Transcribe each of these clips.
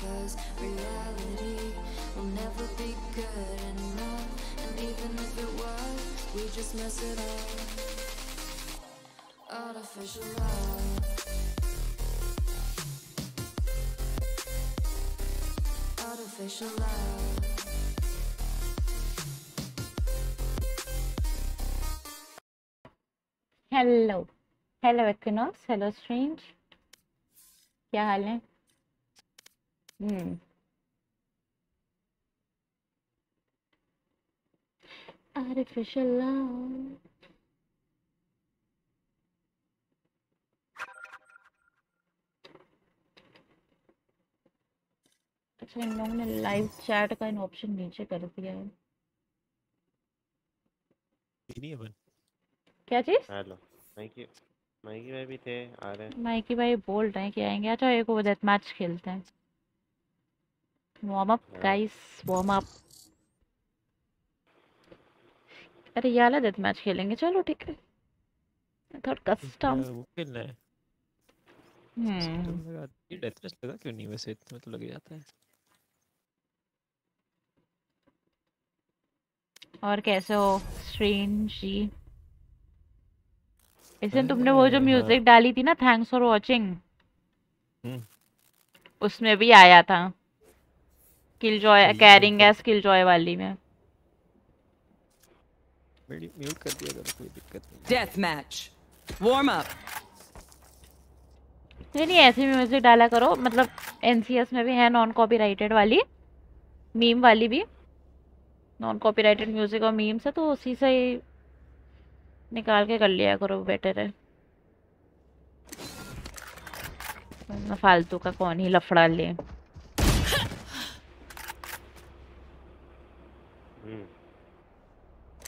cause reality will never be good enough. And even if it was, we just mess it up. Artificial love. Artificial love. Hello hello Equinox hello strange क्या हाल है हम्म artificial love अच्छा इन लोगों ने live chat का इन option नीचे कर दिया है। नहीं अपन? क्या चीज़? हेलो माइकी माइकी भाई भी थे आ रहे हैं। माइकी भाई बोल रहे हैं कि आएँगे। अच्छा एक वो डेथ मैच खेलते हैं। Warm up. Guys warm up अरे ये वाला डेथ मैच खेलेंगे। चलो ठीक है। थोड़ा कस्टम वो खेलना है। हम्म। ये डेथ मैच लगा क्यों नहीं? वैसे इतना तो लग जाता है। और कैसे हो स्ट्रेंज जी? इसमें तुमने वो जो म्यूज़िक डाली थी ना थैंक्स फॉर वाचिंग। उसमें भी आया था। किल जॉय कैरिंग बिल्कुल। एस किल जॉय वाली में म्यूट कर दिया करो कोई दिक्कत नहीं Death match. Warm up. नहीं नहीं ऐसे म्यूज़िक डाला करो मतलब एनसीएस में भी है नॉन कॉपीराइटेड वाली मीम वाली भी नॉन कॉपीराइटेड म्यूज़िक और मीम्स है तो उसी से ही निकाल के कर लिया करो बेटर है फालतू का कौन ही लफड़ा ले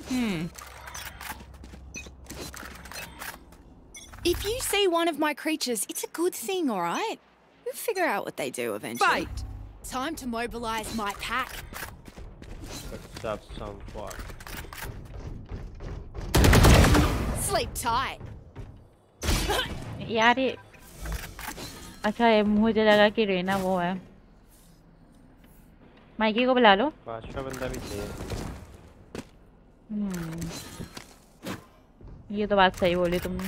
Hmm. If you see one of my creatures, it's a good thing, all right? We'll figure out what they do eventually. Fight. Time to mobilize my pack. Let's have some fun. Sleep tight. यार ये अच्छा ये मुझे लगा कि रेना वो है Mikey को बुला लो पांचवा बंदा भी चाहिए हम्म ये तो बात सही बोली तुमने।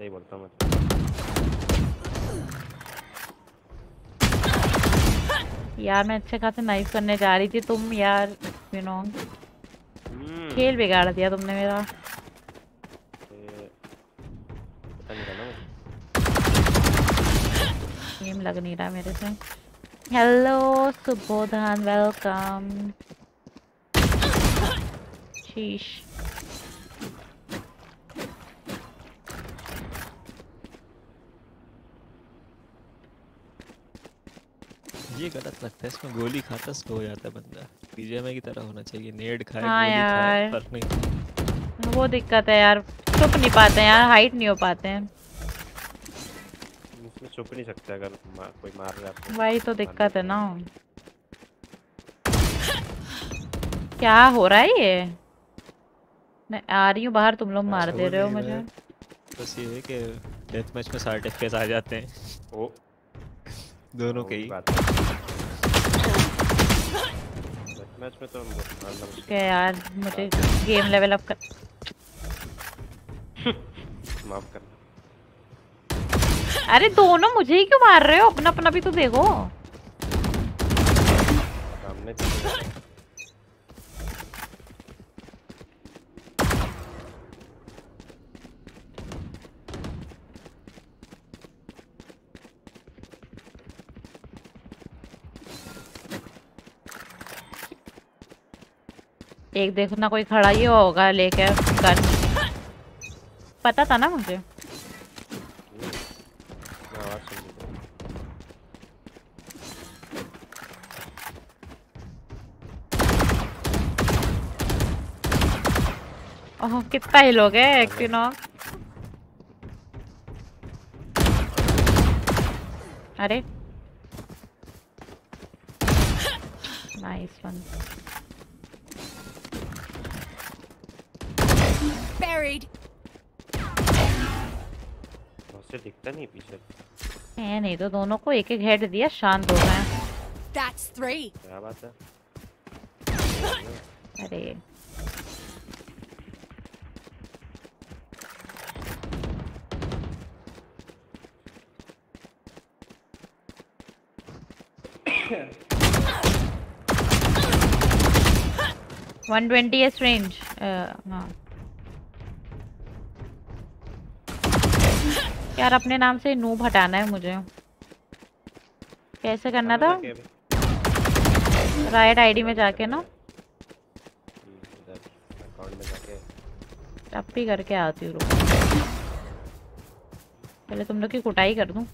सही बोलता मैं यार मैं अच्छे खासे नाइफ करने जा रही थी। तुम यार यू नो हम्म, खेल बिगाड़ दिया तुमने मेरा। गेम लग नहीं रहा मेरे से। हेलो सुबोधन वेलकम शीश ये गलत लगता है इसमें गोली खाता स्लो हो जाता है बंदा। बीजेएमआई की तरह होना चाहिए नेड खाए हाँ गोली खाए यार। फ़र्क नहीं वो दिक्कत है यार छुप नहीं पाते हैं यार हाइट नहीं हो पाते हैं। इसमें छुप नहीं सकते अगर मा, कोई मार रहा है वही तो दिक्कत है ना। क्या हो रहा है ये? मैं आ रही हूँ बाहर तुम लोग मार दे रहे हो मुझे। बस ये है कि डेथ मैच में साठ एफपीएस आ जाते हैं। ओ। दोनों के ही। बात। है मैच में तो क्या यार मुझे गेम लेवल अप कर माफ़ करना। अरे दोनों मुझे ही क्यों मार रहे हो? अपना अपना भी तो देखो। सामने एक देखो, ना कोई खड़ा ही होगा लेके गन पता था ना मुझे। ओह, कितना ही लोग है एक्टिनो अरे। Nice one Buried. उससे दिखता नहीं पीछे। है नहीं तो दोनों को एक एक हेड दिया शांत हो गए। That's three. क्या बात है? अरे। वन ट्वेंटी एस रेंज हाँ। यार अपने नाम से नूब हटाना है मुझे। कैसे करना था। राइट आईडी में जाके ना। टप्पी करके आती हूँ पहले तुम लोग की कुटाई कर दूँ।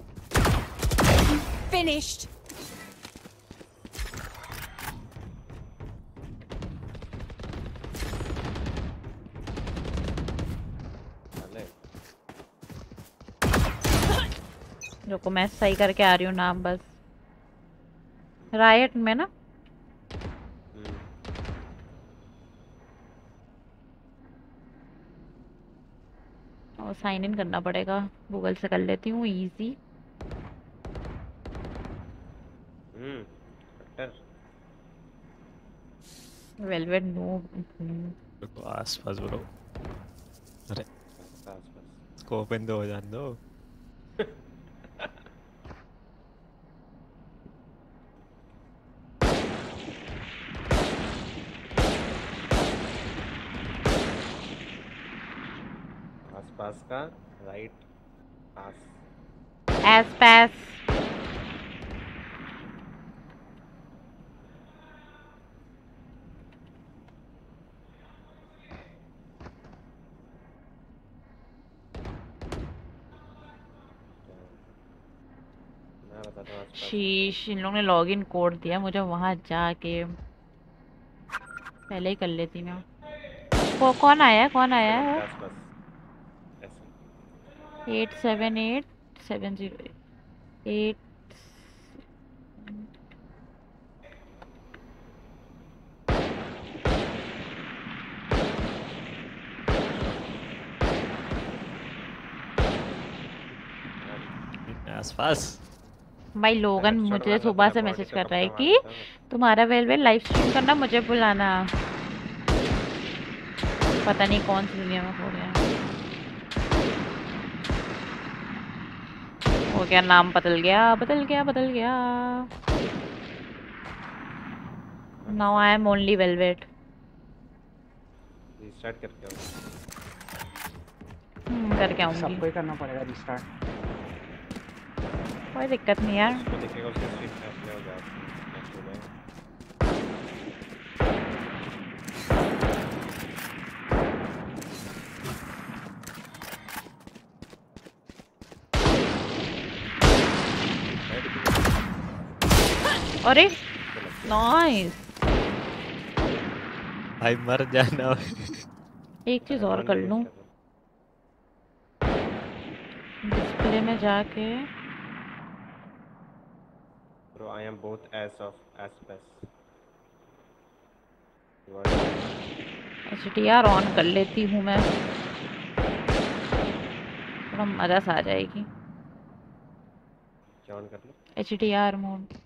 Finished. रुको मैं सही करके आ रही हूँ नाम बस। रायट में ना? हम्म, और साइन इन करना पड़ेगा। गूगल से कर लेती हूँ इजी वेलवेट नो देखो आसपास ब्रो अरे आसपास। इसको ओपन दो हो जान दो। का राइट पास एस पैस शीश इन लोगों ने लॉगिन कोड दिया मुझे वहाँ जाके पहले ही कर लेती मैं को कौन आया कौन आया? है eight seven eight seven zero eight आसपास भाई लोगन मुझे सुबह से मैसेज कर रहा है कि तुम्हारा वेल वेल लाइव स्ट्रीम करना मुझे बुलाना पता नहीं कौन सी दुनिया में हो गया हो गया नाम बदल गया बदल गया बदल गया। Now I am only velvet restart करके आओ। करके आऊँगी। सबको ही करना पड़ेगा रिस्टार्ट कोई दिक्कत नहीं यार। उसको दिखेगा उसके स्ट्रीम में अपने हो जाएगा मैच हो जाएगा अरे नाइस भाई मर जाना। एक चीज़ और कर लूँ। डिस्प्ले में जाके। I am both as of aspects. You H D on कर लेती हूँ मैं। थोड़ा मज़ा सा आ जाएगी। ऑन कर लो। H D R mode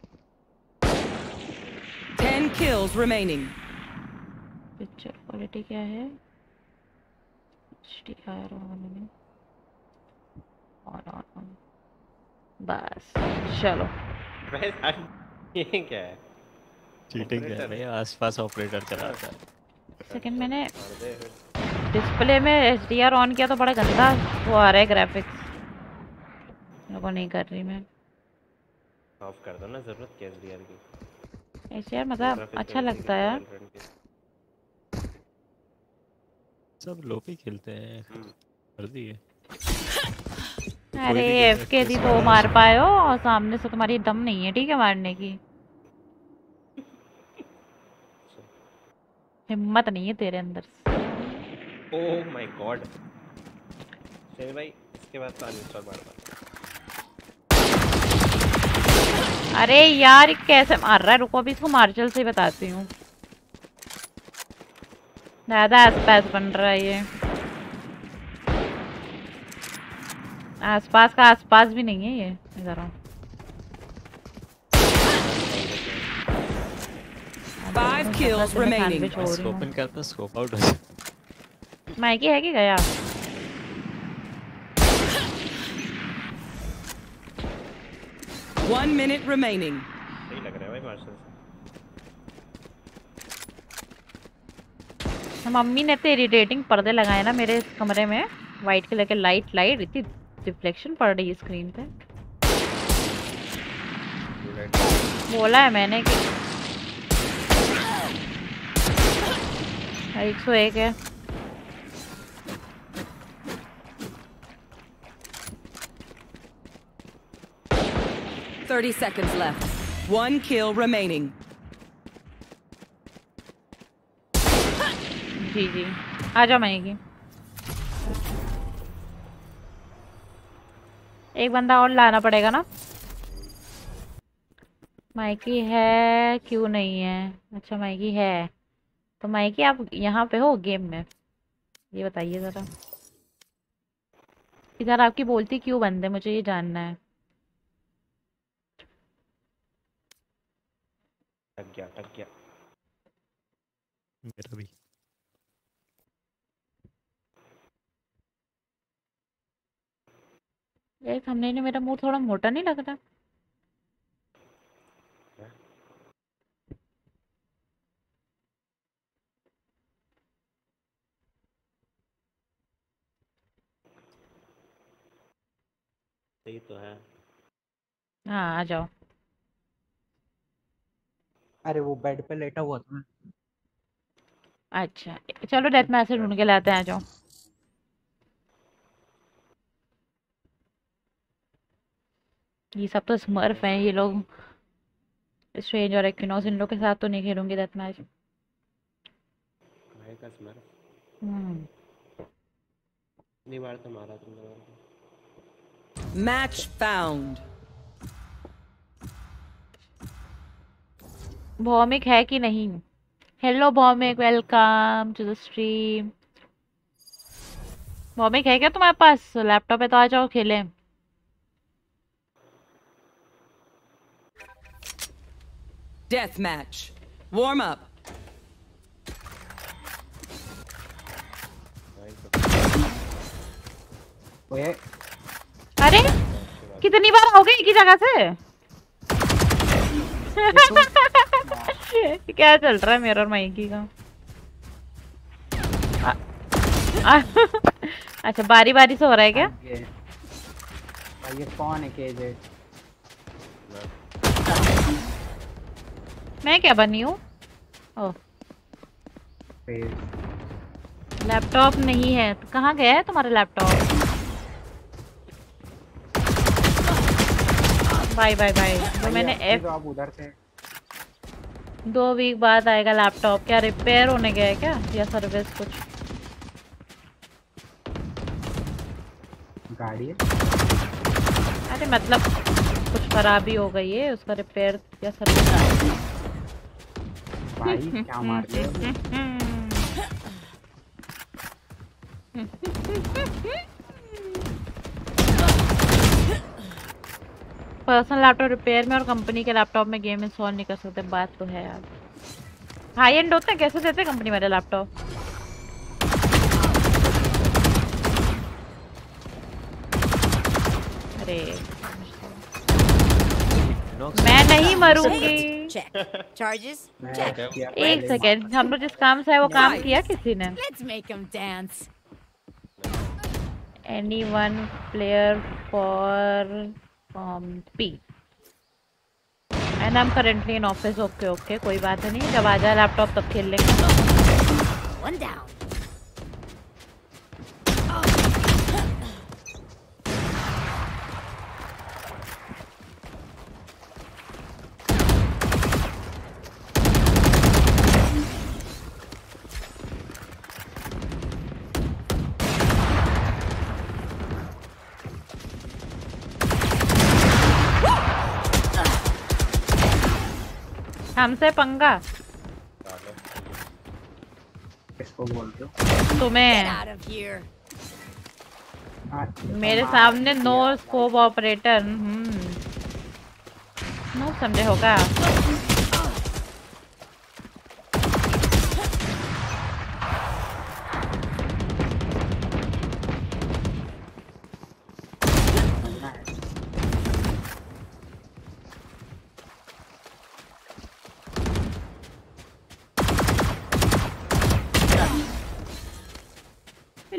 Ten kills remaining. Picture quality क्या है? H D R on on on on बस चलो। ये क्या है? चीटिंग कर Operator. रहे हैं आसपास ऑपरेटर चलाता है। सेकंड मैंने डिस्प्ले में एच डी आर ऑन किया तो बड़ा गंदा वो आ रहा है ग्राफिक्स मेरे नहीं कर रही मैं। ऑफ़ कर दो ना ज़रूरत क्या है यार की। ऐसे यार मतलब अच्छा लगता है। सब लोपी खेलते हैं। कर दिए अरे भी एफ़ के दी तो मार पाए हो और सामने से तुम्हारी दम नहीं है ठीक है मारने की। हिम्मत नहीं है तेरे अंदर ओह माय गॉड चल भाई इसके बाद तो अनइंस्टॉल मार अरे यार कैसे मार रहा है रुको अभी इसको मार्शल से बताती हूँ ज़्यादा आसपास बन रहा है ये आसपास का आसपास भी नहीं है ये इधर आओ। Five मैं kills remaining. हो हूँ। इन करता स्कोप आउट हो जाता माइकी है कि गया One minute remaining. सही लग रहा है भाई मार्शल मम्मी ने तो इरिटेटिंग पर्दे लगाए ना मेरे इस कमरे में। वाइट कलर के लाइट लाइट इतनी रिफ्लेक्शन पड़ रही है स्क्रीन पे। बोला है मैंने कि एक सौ एक है। Thirty seconds left. One kill remaining. जी जी। आ जाओ माइकी एक बंदा और लाना पड़ेगा ना? माइकी है, क्यों नहीं है? अच्छा माइकी है। तो माइकी, आप यहाँ पे हो गेम में? ये बताइए ज़रा। इधर आपकी बोलती क्यों बंद है? मुझे ये जानना है। टक गया टक गया। मेरा भी। ये थंबनेल में मेरा मुँह थोड़ा मोटा नहीं लग रहा? सही तो है। हाँ आ जाओ। अरे वो बेड पे लेटा हुआ था। अच्छा चलो डेथ मैसेज ढूंढ के लाते हैं आ जाओ। ये सब तो स्मर्फ हैं ये लोग। स्ट्रेंज और एक्विनोस इन लोग के साथ तो नहीं खेलूँगी डेथ मैच भाई का स्मर हम्म। नहीं बार तो मारा तुमने। मेरे को। Match found. भौमिक है कि नहीं? Hello Bhaumik welcome to the stream Bhaumik है क्या तुम्हारे पास? लैपटॉप पे तो आ जाओ खेलें। Death match. Warm up. अरे कितनी बार आओगे एक ही जगह से? क्या चल रहा है मेरा और माइकी का? आ- आ- अच्छा बारी बारी से हो रहा है क्या? ये कौन है केजे मैं क्या बनी हूँ? लैपटॉप नहीं है। तो कहाँ गया है तुम्हारा लैपटॉप? Bye bye bye. तो मैंने एफ़ उधर से दो वीक बाद आएगा लैपटॉप क्या रिपेयर होने गया है क्या? या सर्विस कुछ? गाड़ी है। अरे मतलब कुछ खराबी हो गई है उसका रिपेयर या सर्विस भाई क्या मार रहे हो? पर्सनल लैपटॉप रिपेयर में और कंपनी के लैपटॉप में गेम इंस्टॉल नहीं कर सकते बात तो है यार। हाई एंड होते हैं कैसे देते हैं कंपनी वाले लैपटॉप अरे मैं नहीं मरूँगी. किया एक सेकेंड हम लोग जिस काम से है वो काम किया किसी ने. Anyone player for P P. And I'm currently in office. Okay, okay. कोई बात नहीं जब आ जाए लैपटॉप तब खेल लेंगे One down. हमसे पंगा। किसको हो? तुम्हें. हाँ, मेरे सामने नो। स्कोप ऑपरेटर हम्म। नो समझे होगा।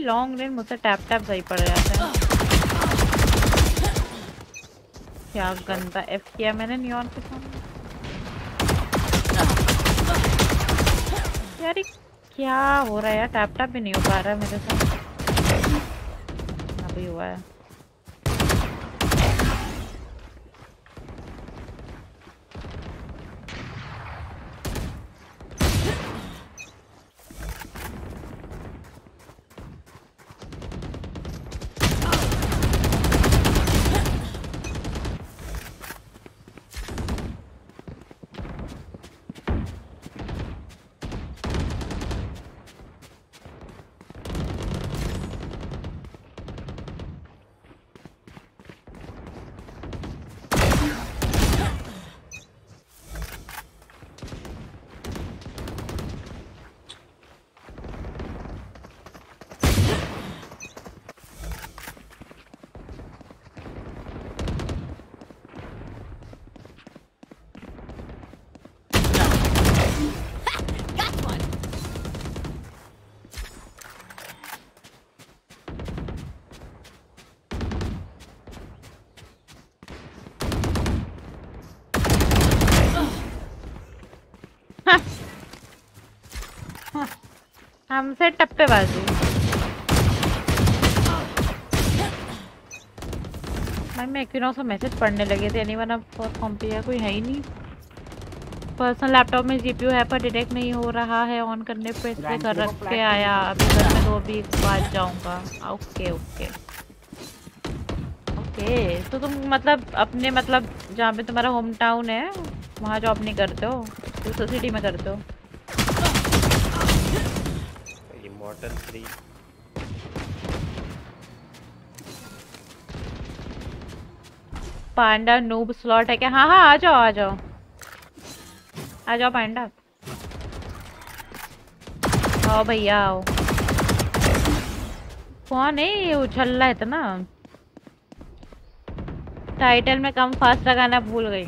लॉन्ग रेंज मुझसे टैप टैप सही पड़ जाता है। क्या गंदा एफ़ किया मैंने न्यूयॉर्क के सामने? यार क्या हो रहा है यार? टैप टैप भी नहीं हो पा रहा है मेरे साथ अभी हुआ है। हमसे टप्पेबाजी भाई मैं एक्विनॉक्स का मैसेज पढ़ने लगे थे। एनीवन अब फॉर कॉम्पिया कोई है ही नहीं। पर्सनल लैपटॉप में जीपीयू है, पर डिटेक्ट नहीं हो रहा है। ऑन करने पे इसलिए कर रख के आया। अभी घर में दो भी बाद जाऊँगा। ओके ओके ओके तो तुम मतलब अपने मतलब जहाँ पे तुम्हारा होम टाउन है, वहाँ जॉब नहीं करते हो? दूसरी सिटी में करते हो? इमॉर्टल 3 पांडा नूब स्लॉट है क्या? हाँ हाँ आ जाओ आ जाओ। आ जाओ पांडा। आओ भैया, आओ। कौन? है ये उछल रहा है इतना। टाइटल में कम फास्ट लगाना भूल गई।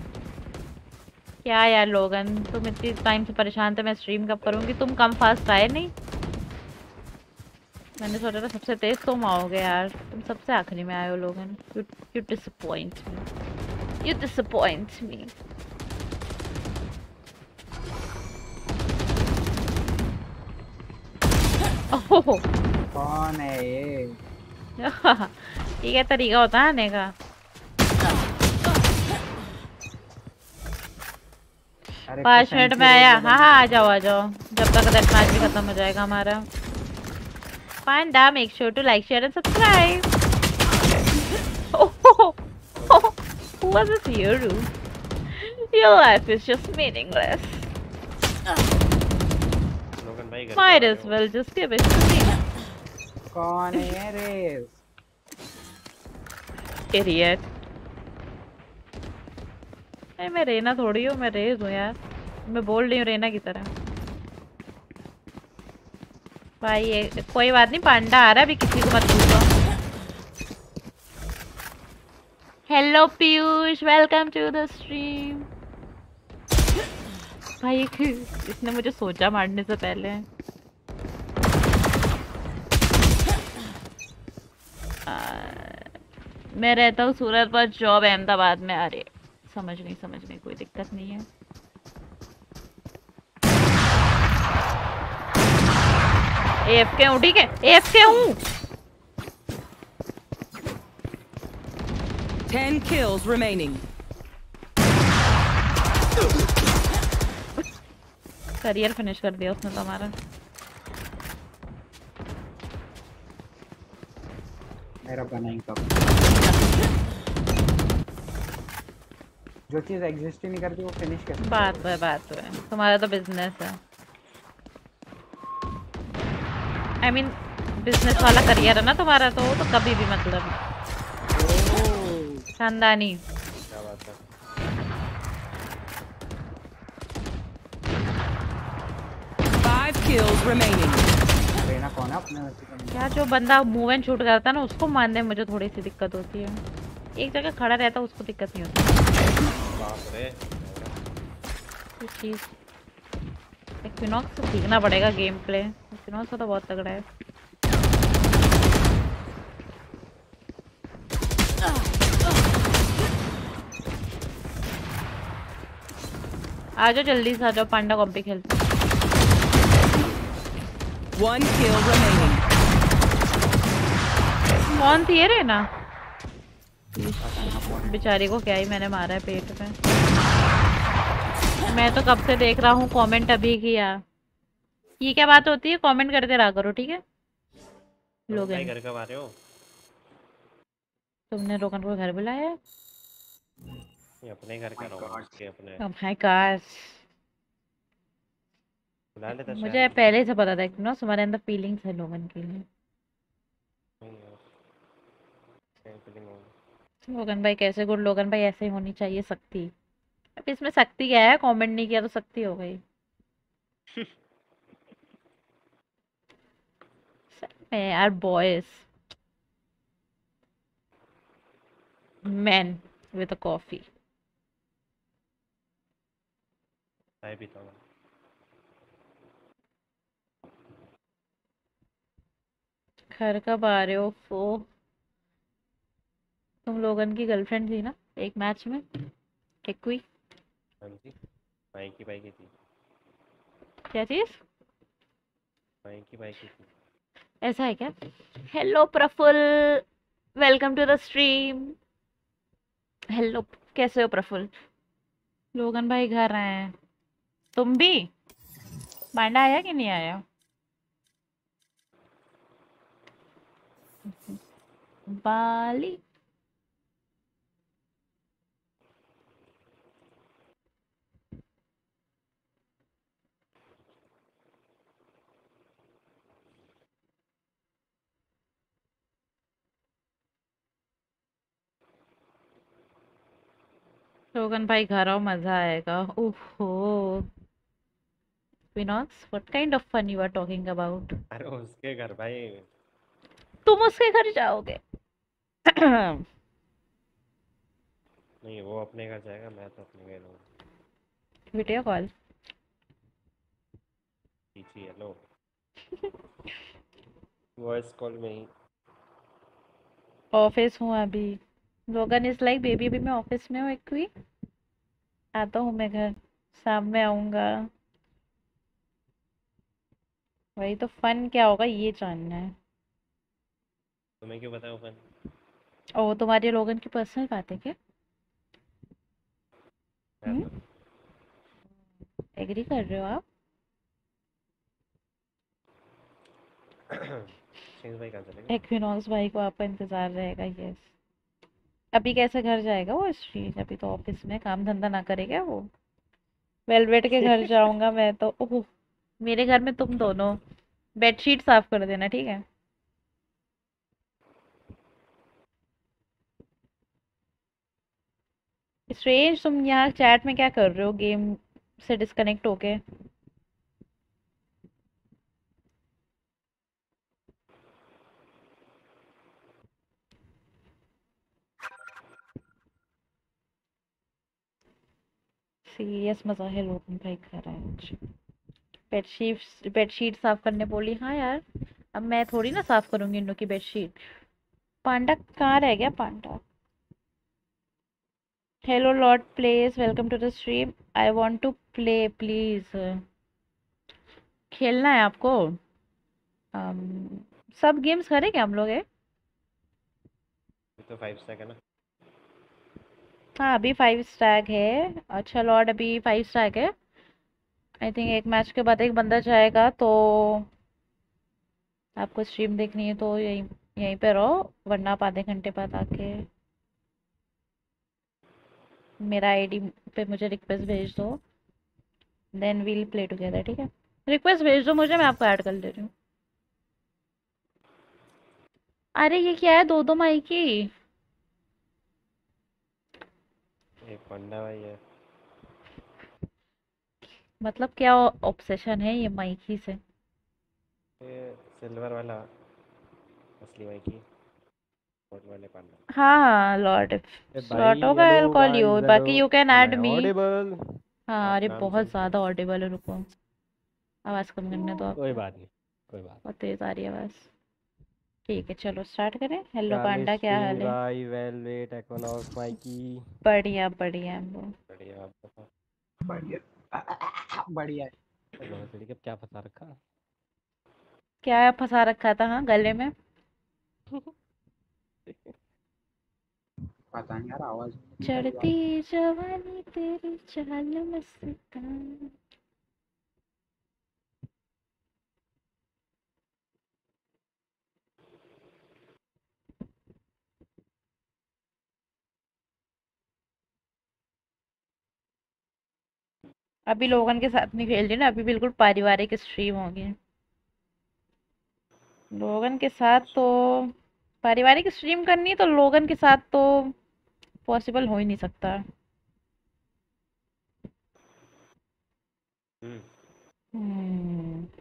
क्या यार, लोगन? तुम इतनी टाइम से परेशान थे, मैं स्ट्रीम कब करूँगी? तुम कम फास्ट आए नहीं। मैंने सोचा था सबसे तेज तुम आओगे यार। तुम सबसे आखिरी में आए हो लोगन। You you disappoint me you disappoint me कौन है ये? ये क्या तरीका होता है आने का? पाँच मिनट में आया। हाँ हाँ आ जाओ आ जाओ। जब तक मैच भी खत्म हो जाएगा हमारा। Panda make sure to like share and subscribe Who was this hero? Your life is just meaningless. Might as well just give it to me. कौन है Idiot. नहीं मैं रेना थोड़ी हूँ मैं रेज हूँ यार मैं बोल रही हूँ रेना की तरह भाई ये कोई बात नहीं पांडा आ रहा अभी किसी को मत पूछो। Hello Piyush welcome to the stream भाई इसने मुझे सोचा मारने से पहले। आ, मैं रहता हूँ सूरत पर जॉब अहमदाबाद में अरे समझ गई समझ गई कोई दिक्कत नहीं है। एफ़ के हूँ ठीक है? एफ़ के हूँ। Ten kills remaining. Career finish कर दिया उसने तो हमारा। मेरा बनाई कब जो चीज़ एग्जिस्ट ही नहीं करती वो फिनिश कैसे बात तो है बात तो है। तुम्हारा तो बिज़नेस है। आई मीन बिज़नेस वाला करियर है ना तुम्हारा तो तो कभी भी मतलब खानदानी क्या बात है kills remaining. है? क्या जो बंदा मूव एंड शूट करता है ना उसको मारने में मुझे थोड़ी सी दिक्कत होती है। एक जगह खड़ा रहता है उसको दिक्कत नहीं होती। बाप रे। चीज़। सीखना पड़ेगा गेम प्ले एक्विनॉक्स का तो बहुत तगड़ा है आ जाओ जल्दी से आ जाओ पांडा कॉम्पी खेलते हैं। One kill remaining. कौन थी ये ना बेचारी को क्या ही मैंने मारा है पेट में मैं तो कब से देख रहा हूँ कमेंट अभी किया ये क्या बात होती है? कमेंट करते रहा करो ठीक है? लोग घर कब आ रहे हो? तुमने रोकन को घर बुलाया? ये अपने घर का रहो उसके अपने। Oh my gosh. बुला लेता मुझे पहले से पता था कि ना तुम्हारे अंदर फीलिंग्स है लोगन के लिए। लोगन भाई कैसे? गुड लोगन भाई ऐसे ही होनी चाहिए शक्ति अब इसमें शक्ति क्या है? कमेंट नहीं किया तो शक्ति हो गई में यार boys men with a coffee. चाय पीता हूँ घर कब आ रहे हो फो तुम लोगन की गर्लफ्रेंड थी ना एक मैच में? एक हुई। हाँ जी। माई की बाई की थी। क्या चीज़? माइकी माइकी ऐसा है क्या? Hello Praful welcome to the stream hello कैसे हो प्रफुल लोगन भाई घर आए हैं। तुम भी? मांडा आया कि नहीं आया? बाली लोगन भाई घर आओ मज़ा आएगा। ओहो। Pinox, what kind of fun you are talking about? अरे उसके घर भाई। तुम उसके घर जाओगे। नहीं वो अपने घर जाएगा मैं तो अपने घर रहूँगा वीडियो कॉल पीछे हेलो वॉइस कॉल में ही। ऑफ़िस हूँ अभी। लोगन इज़ लाइक बेबी अभी मैं ऑफ़िस में हूँ एक भी आता हूँ मैं घर शाम में आऊँगा। वही तो फन क्या होगा ये जानना है। तुम्हें क्यों बताऊँ फन ओ तुम्हारी लोगन की पर्सनल बात है क्या? मैं तो। एग्री कर रहे हो आप? भाई भाई को आपका इंतज़ार रहेगा यस अभी कैसे घर जाएगा वो स्ट्रीट अभी तो ऑफ़िस में काम धंधा ना करेगा वो। वेलवेट के घर जाऊँगा मैं तो। ओह मेरे घर में तुम दोनों। बेडशीट साफ़ कर देना ठीक है? स्ट्रेंज तुम यहाँ चैट में क्या कर रहे हो? गेम से डिस्कनेक्ट होके। सीरियस मज़ा है लोगों भाई घर आए आज। बेडशीट बेडशीट साफ़ करने बोली हाँ यार अब मैं थोड़ी ना साफ़ करूँगी इन लोग की बेडशीट पांडा कहाँ रह गया panda? Hello lord place welcome to the stream I want to play please खेलना है आपको? Um, सब गेम्स करें क्या हम लोग है तो फाइव स्टैक है, अभी फाइव स्टैक है। अच्छा लॉर्ड अभी फाइव स्टैक है। आई थिंक एक मैच के बाद एक बंदा जाएगा तो आपको स्ट्रीम देखनी है तो यहीं यहीं पे रहो, वरना आप आधे घंटे बाद आके मेरा आईडी पे मुझे रिक्वेस्ट भेज दो। देन वील प्ले टुगेदर ठीक है? रिक्वेस्ट भेज दो मुझे, मैं आपको ऐड कर दे रही हूँ। अरे, ये क्या है? दो दो माइकी। एक पंडा भाई है। मतलब क्या ऑब्सेशन है ये माइकी से? ये सिल्वर वाला असली माइकी वाले पंडा। हाँ हाँ लॉर्ड स्लॉट होगा आई कॉल यू बाकी you can add me audible हाँ अरे बहुत ज़्यादा ऑडिबल है रुको। आवाज़ कम करने दो आप। कोई बात नहीं कोई बात बहुत तेज़ आ रही है आवाज़। ठीक है चलो स्टार्ट करें। हेलो पांडा क्या हाल है? भाई वेलवेट एक्वानॉक्स माइकी बढ़िया बढ़िया लोग बढ़िया आप बताओ बढ़िया। बढ़िया। है लड़की का क्या फंसा रखा? क्या फंसा रखा था हाँ गले में? पता नहीं यार आवाज़ चढ़ती जवानी तेरी चाल मस्तान। अभी लोगन के साथ नहीं खेल रही ना अभी बिल्कुल पारिवारिक स्ट्रीम होगी लोगन के साथ तो पारिवारिक स्ट्रीम करनी है तो लोगन के साथ तो पॉसिबल हो ही नहीं सकता। हम्म। हम्म।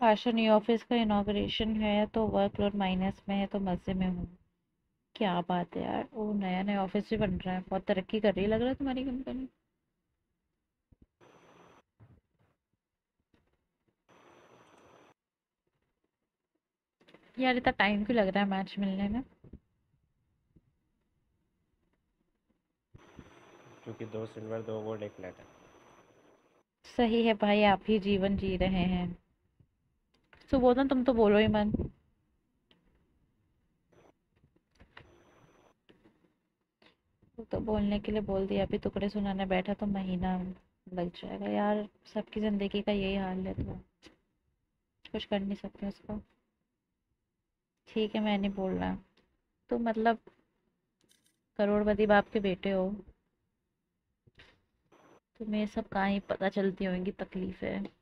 आशा न्यू ऑफ़िस का इनॉग्रेशन है तो वर्कलोड माइनस में है तो मज़े में हूँ। क्या बात है यार वो नया नया ऑफ़िस भी बन रहा है बहुत तरक्की कर रही है लग रहा है तुम्हारी कंपनी यार इतना टाइम क्यों लग रहा है मैच मिलने में? क्योंकि दो सिल्वर दो गोल्ड एक प्लेट है सही है भाई आप ही जीवन जी रहे हैं। सुबोधन तुम तो बोलो ही मन तो बोलने के लिए बोल दिया, अभी टुकड़े सुनाने बैठा तो महीना लग जाएगा। यार, सबकी ज़िंदगी का यही हाल है तो। कुछ कर नहीं सकते उसको। ठीक है, मैं नहीं बोल रहा। तो मतलब करोड़पति बाप के बेटे हो। तुम्हें सब कहाँ ही पता चलती होंगी तकलीफें।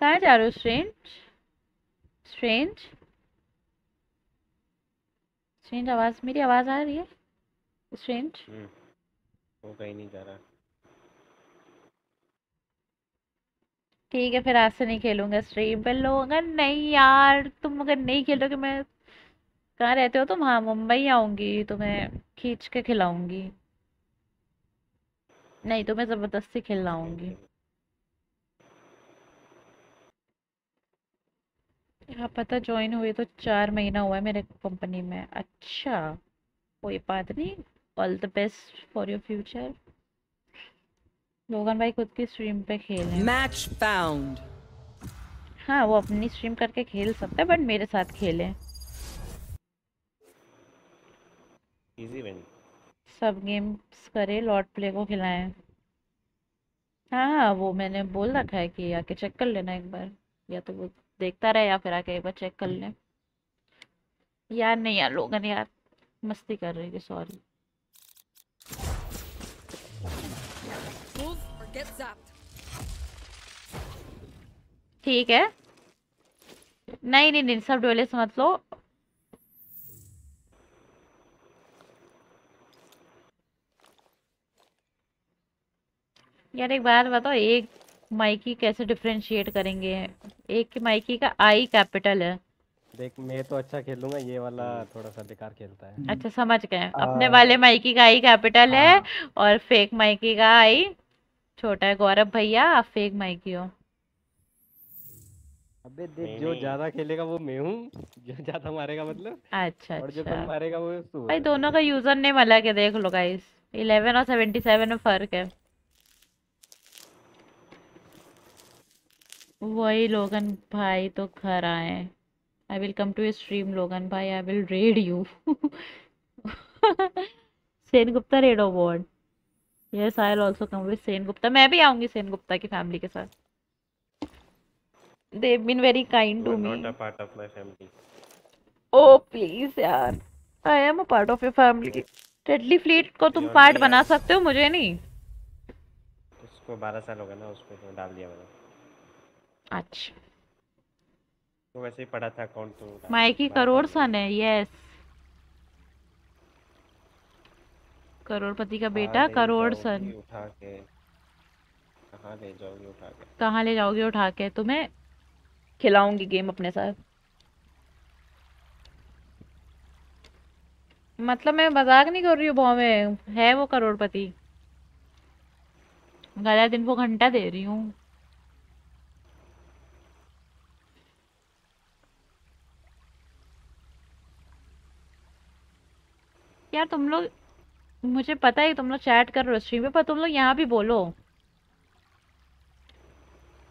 कहाँ जा रहे हो स्ट्रेंज स्ट्रेंज स्ट्रेंज आवाज़ मेरी आवाज़ आ रही है? स्ट्रेंज हम्म वो कहीं नहीं जा रहा। ठीक है फिर आज से नहीं खेलूँगा स्ट्रीम पे लोग नहीं यार तुम अगर नहीं खेलोगे मैं कहाँ रहते हो तुम हाँ मुंबई आऊँगी तुम्हें खींच के खिलाऊँगी। नहीं तुम्हें ज़बरदस्ती खिलाऊँगी। यहाँ पता ज्वाइन हुए तो चार महीना हुआ है मेरे कंपनी में। अच्छा कोई बात नहीं। All the best for your future Logan भाई खुद की स्ट्रीम पे खेले Match found. हाँ वो अपनी स्ट्रीम करके खेल सकता है बट मेरे साथ खेले। इजी विन सब गेम्स करे लॉर्ड प्ले को खिलाएँ। हाँ हाँ वो मैंने बोल रखा है कि आके चेक कर लेना एक बार। या तो वो देखता रहे या फिर आके एक बार चेक कर ले। यार नहीं यार लोगन यार मस्ती कर रही थी सॉरी. ठीक है। नहीं नहीं नहीं सब डोले से मत लो। यार एक बात बताओ एक माइकी कैसे डिफ्रेंशिएट करेंगे? एक माइकी का आई कैपिटल है। देख मैं तो अच्छा खेलूँगा ये वाला थोड़ा सा बेकार खेलता है। अच्छा समझ गए। अपने वाले माइकी का आई कैपिटल है और फेक माइकी का आई छोटा है गौरव भैया आप फेक माइकी हो। अबे देख जो ज़्यादा खेलेगा वो मैं हूँ। जो ज़्यादा मारेगा मतलब। अच्छा और जो अच्छा। कम मारेगा वो भाई दोनों का यूज़र नेम अलग है देख लो गाइस 11 और 77 में फ़र्क है। वही लोगन भाई तो घर आए। I will come to stream Logan भाई। I will raid you Sen Gupta red award yes I will also come with Sen Gupta. मैं भी आऊँगी सेन गुप्ता की फैमिली के साथ। They been very kind you two are me not a part of my family oh please यार। I am a part of your family deadly fleet को तुम part me, बना। सकते हो मुझे नहीं। उसको 12 साल हो गए ना उसको तो डाल दिया मैंने। अच्छा। तो वैसे ही पढ़ा था अकाउंट तो माइकी दिया, 12 करोड़ सन है यस करोड़पति का बेटा करोड़ सन। उठा के? कहाँ ले जाओगी उठा के? कहाँ ले जाओगे उठा के? तुम्हें खिलाऊँगी गेम अपने साथ। मतलब मैं मज़ाक नहीं कर रही हूँ भाव में? है वो करोड़पति। गलत इनको घंटा दे रही हूँ। यार तुम लोग मुझे पता है तुम लोग चैट कर रहे हो स्ट्रीम पे पर तुम लोग यहाँ भी बोलो।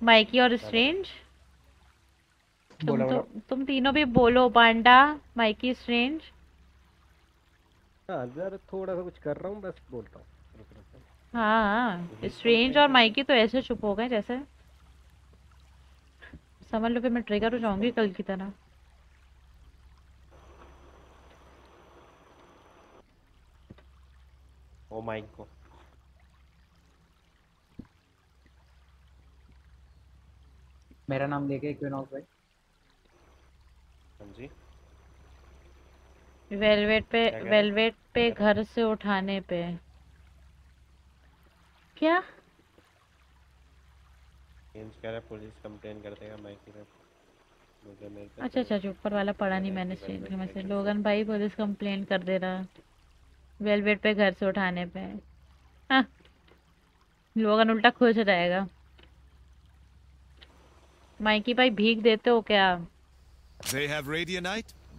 माइकी और स्ट्रेंज तुम बोला, तो बोला। तुम तीनों भी बोलो पांडा माइकी स्ट्रेंज हाँ थोड़ा सा कुछ कर रहा हूँ बस बोलता हूँ। रुक रुक। हाँ हाँ स्ट्रेंज और माइकी तो ऐसे चुप हो गए जैसे। समझ लो फिर मैं ट्रिगर हो जाऊँगी कल की तरह। ओ माइक को मेरा नाम लेके इक्विनॉक्स भाई। हाँ जी। वेलवेट पे कह रहे? वेलवेट पे घर से उठाने पे। क्या? चेंज करा पुलिस कंप्लेन कर देगा माइकी पे मुझे अच्छा अच्छा ऊपर वाला पढ़ा नहीं मैंने में से लोगन भाई पुलिस कंप्लेन कर दे रहा। वेलवेट पे घर से उठाने पे। हाँ। लोगन उल्टा खुश हो जाएगा माइकी भाई भीख देते हो क्या?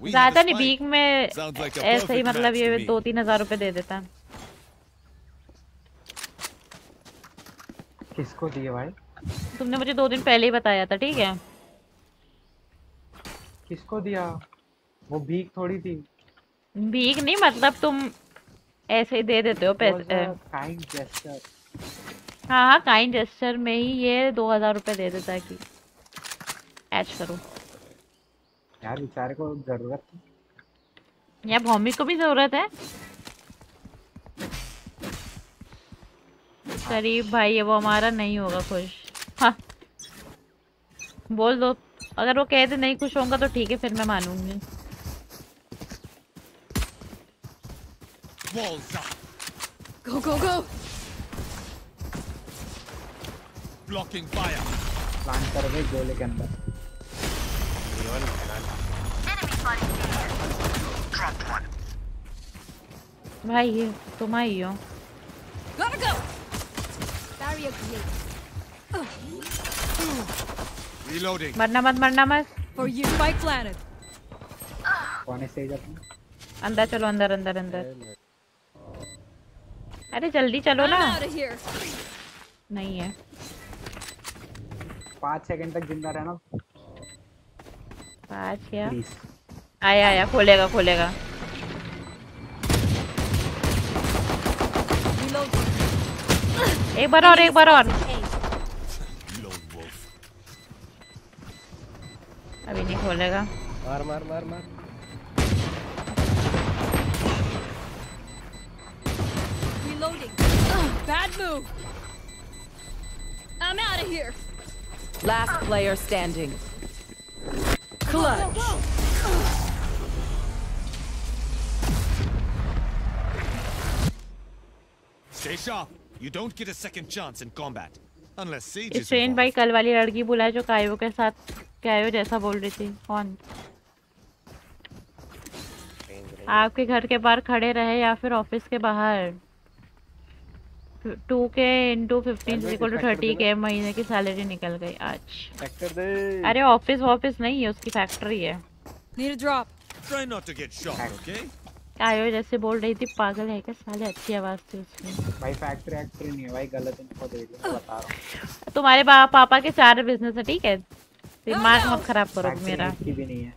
ज़्यादा नहीं भीख में like ऐसे ही मतलब ये दो तीन हज़ार रुपए दे देता। किसको दिए भाई? तुमने मुझे दो दिन पहले ही बताया था ठीक है? किसको दिया? वो भीख थोड़ी थी। भीख नहीं मतलब तुम ऐसे ही दे देते हो पैसे हाँ हाँ काइंड जेस्चर में ही ये दो हज़ार रुपए दे देता है कि ऐश करो। यार बेचारे को ज़रूरत थी। या भौमिक को भी ज़रूरत है? शरीफ भाई है वो हमारा नहीं होगा खुश। हाँ। बोल दो। अगर वो कहते नहीं खुश होगा तो ठीक है फिर मैं मानूँगी। Walls up. Go, go, go! Blocking fire. Plan कर गए गोले के अंदर भाई ये तुम आई हो Gotta go! Barrier created. Reloading. मरना मत मरना मत For you. Spike planted. कौन से अपने अंदर चलो अंदर अंदर अंदर अरे जल्दी चलो ना. नहीं है। पाँच सेकंड तक ज़िंदा रहना। पाँच क्या आया आया खोलेगा खोलेगा। एक बार और एक बार और। अभी नहीं खोलेगा। मार मार मार मार। Bad move. I'm out of here. Last player standing. Clutch. Stay sharp. You don't get a second chance in combat. Unless Sage is स्ट्रेन भाई कल वाली लड़की बुलाए जो कायो के साथ कायो जैसा बोल रही थी कौन आपके घर के बाहर खड़े रहे या फिर ऑफ़िस के बाहर टू के into fifteen equal to thirty के महीने की सैलरी निकल गई आज। अरे ऑफ़िस ऑफ़िस नहीं है उसकी फैक्ट्री है। Need a drop. Try not to get shot, कायो जैसे बोल रही थी पागल है क्या? साले अच्छी आवाज़ थी उसकी। भाई फैक्ट्री एक्ट्री नहीं है भाई गलत इनको दे दिया बता रहा हूँ। तुम्हारे पापा के चार बिज़नेस है ठीक है? दिमाग मत खराब करो मेरा। की भी नहीं है।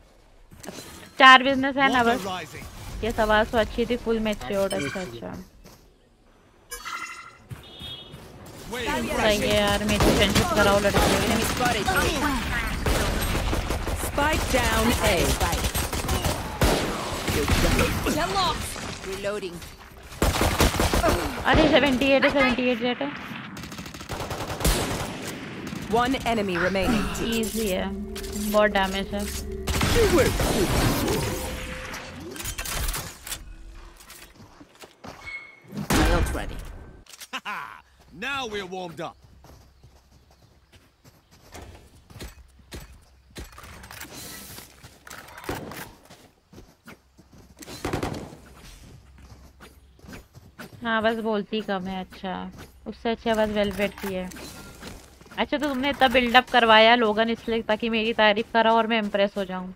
चार बिज़नेस है ना बस। ये आवाज़ तो अच्छी थी फुल मैच्योर्ड अच्छा अच्छा। सही है यार मेरी फ्रेंडशिप कराओ लड़के Enemy spotted. Spike down A. Get lost. Reloading. अरे 78 है 78 जेट है One enemy remaining. इजी है बहुत डैमेज है Now we're warmed up. हाँ बस बोलती कम है अच्छा। उससे अच्छी आवाज़ वेलवेट की है। अच्छा तो तुमने इतना बिल्डअप करवाया लोगन इसलिए ताकि मेरी तारीफ़ करो और मैं इम्प्रेस हो जाऊँ।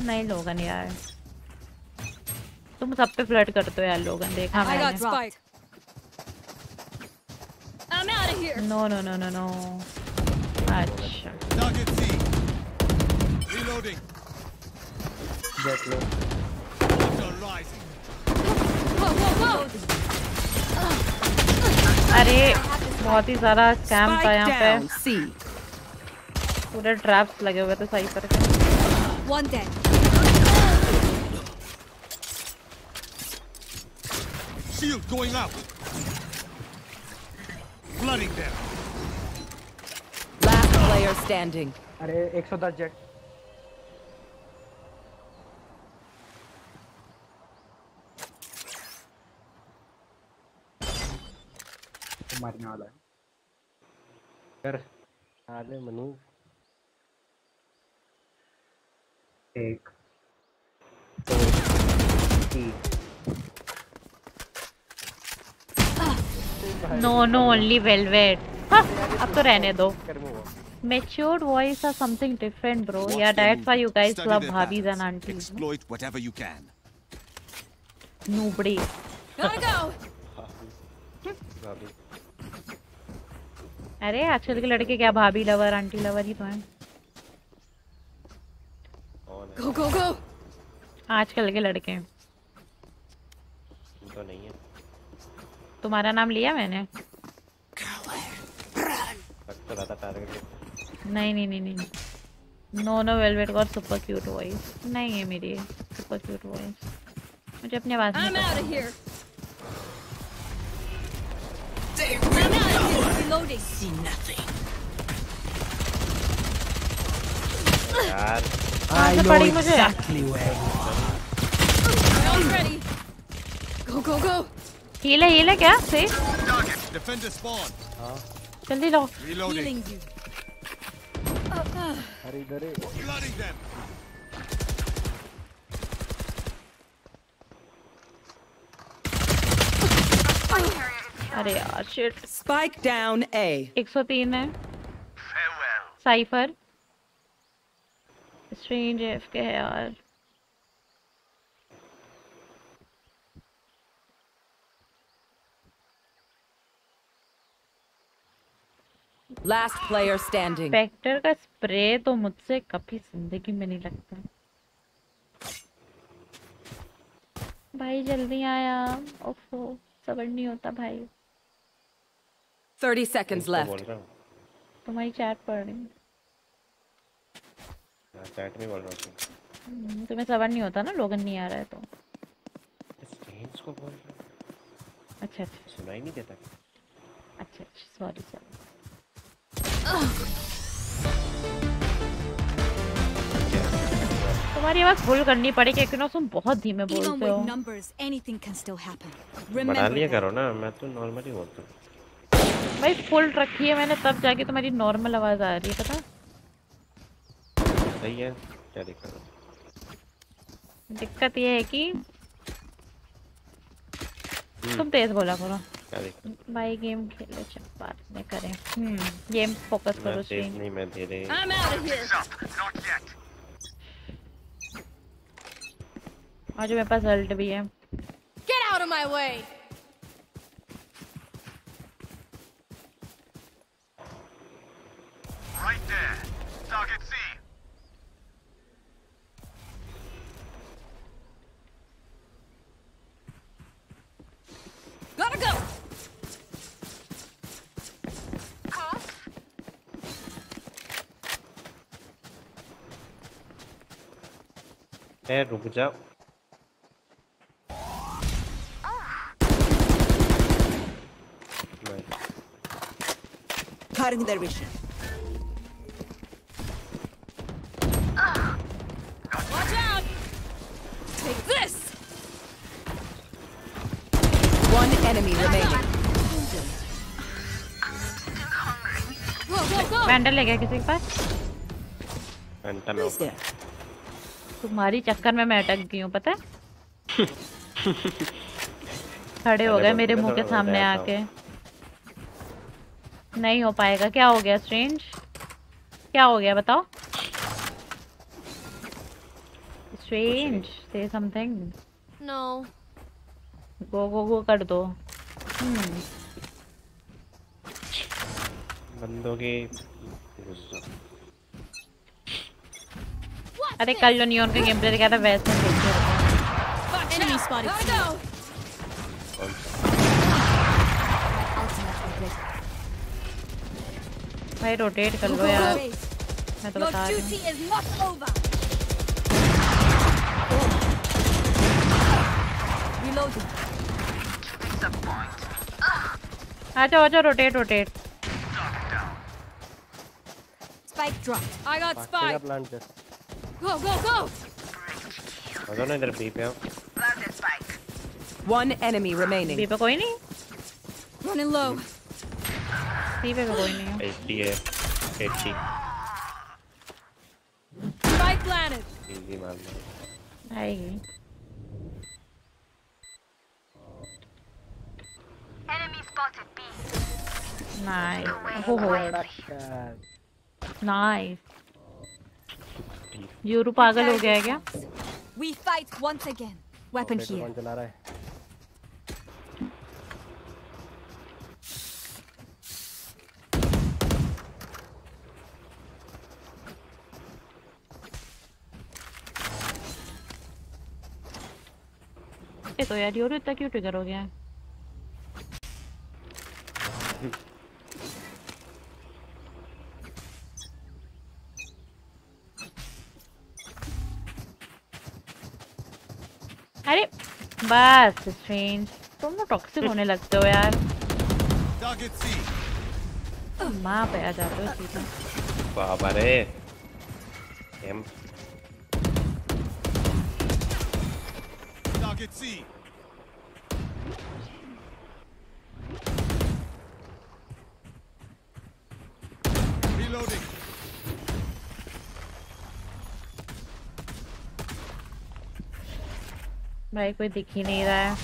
नहीं लोगन यार। तुम सब पे फ्लर्ट करते हो यार लोगन देखा मैंने. No no no no no अच्छा. अरे बहुत ही सारा स्कैम था यहाँ पे. पूरे ट्रैप्स लगे हुए थे सही पर के One dead. Shield going out. Flooding them. Last player standing. अरे 110 जेट तो मरने वाला है कर आले मनु एक दो तीन नो नो ओनली वेलवेट अब तो रहने दो matured voice or something different bro Watch yeah that's why you guys study love their and aunties Exploit whatever you can. nobody Gotta go. अरे आजकल के लड़के क्या भाभी लवर आंटी लवर ही तो हैं है Go, go, go. आजकल के लड़के तो नहीं है तुम्हारा नाम लिया मैंने लग तो रहा था टारगेट नहीं नहीं नहीं नहीं no no velvet got super cute voice नहीं है मेरी सुपर क्यूट वॉइस मुझे अपनी आवाज़ I'm नहीं out पता of here. I'm out of here. Reloading. See nothing. यार कहाँ से पड़ी मुझे Round ready. Go, go, go. Heal है हील है क्या से डिफेंडर स्पॉन हाँ जल्दी लो हीलिंग यू अरे डरे लोडिंग देम अरे यार शिट स्पाइक डाउन ए 103 है साइफर स्ट्रेंज एफ़ के है यार Last player standing. स्पेक्टर का स्प्रे तो मुझसे कभी ज़िंदगी में नहीं लगता। भाई जल्दी आया। ओफो सबर नहीं होता भाई। 30 seconds left. तुम्हारी चैट पढ़ रही हूँ। हाँ, चैट में बोल रहा हूँ हम्म, तुम्हें सबर नहीं होता ना? लोगन नहीं आ रहा है तो। को बोल रहा अच्छा अच्छा सुनाई नहीं देता। अच्छा अच्छा सॉरी सॉरी तुम्हारी आवाज़ फुल करनी पड़ेगी क्योंकि ना तुम बहुत धीमे बोलते हो. बढ़ा लिया करो ना मैं तो नॉर्मली बोलता हूँ। भाई फुल रखी है मैंने तब जाके तुम्हारी नॉर्मल आवाज़ आ रही है पता? सही है क्या दिक्कत है? दिक्कत ये है कि तुम तेज बोला करो। क्या भाई गेम खेले चल बाद में करें। हम्म। गेम फोकस करो स्ट्रीम नहीं मैं धीरे I'm out of here. आज मेरे पास अल्ट भी है। Get out of my way. Right there. Target C. Gotta go. ए रुक जा नहीं Cutting their vision. Watch out. Take this. One enemy remaining. Go, go, go. Vandal है क्या किसी के पास? तुम्हारी चक्कर में मैं अटक गई हूँ पता है? खड़े हो गए मेरे मुँह के सामने आके। नहीं हो पाएगा क्या हो गया स्ट्रेंज? क्या हो गया बताओ। स्ट्रेंज से समथिंग No. गो गो गो कर दो। हम्म। बंदों की घुस जाओ। अरे कल जो नियॉन का गेम प्ले दिखाया था वैसे देख के रखा। Watch Enemy spotted. Gotta go. कौन सा भाई रोटेट कर लो यार मैं तो बता रही हूँ आ जाओ rotate rotate Spike dropped. I got तेरा spike. Go, go, go! Vado nel bipeo. One enemy remaining. Bipe ko? Running low. Bipe ko ini. Spike planet. Easy man. Hey. Enemy spotted B. Nice. Oh, nice. Yoru पागल हो गया है क्या We fight once again. Weapon here. चला रहा है तो यार यूरू इतना क्यों ट्रिगर हो गया है बस स्ट्रेंज तुम लोग टॉक्सिक होने लगते हो यार Target C. माँ पे आ जाते हो सीधा बाबा रे एम Target C. Reloading. भाई कोई दिख ही नहीं रहा है।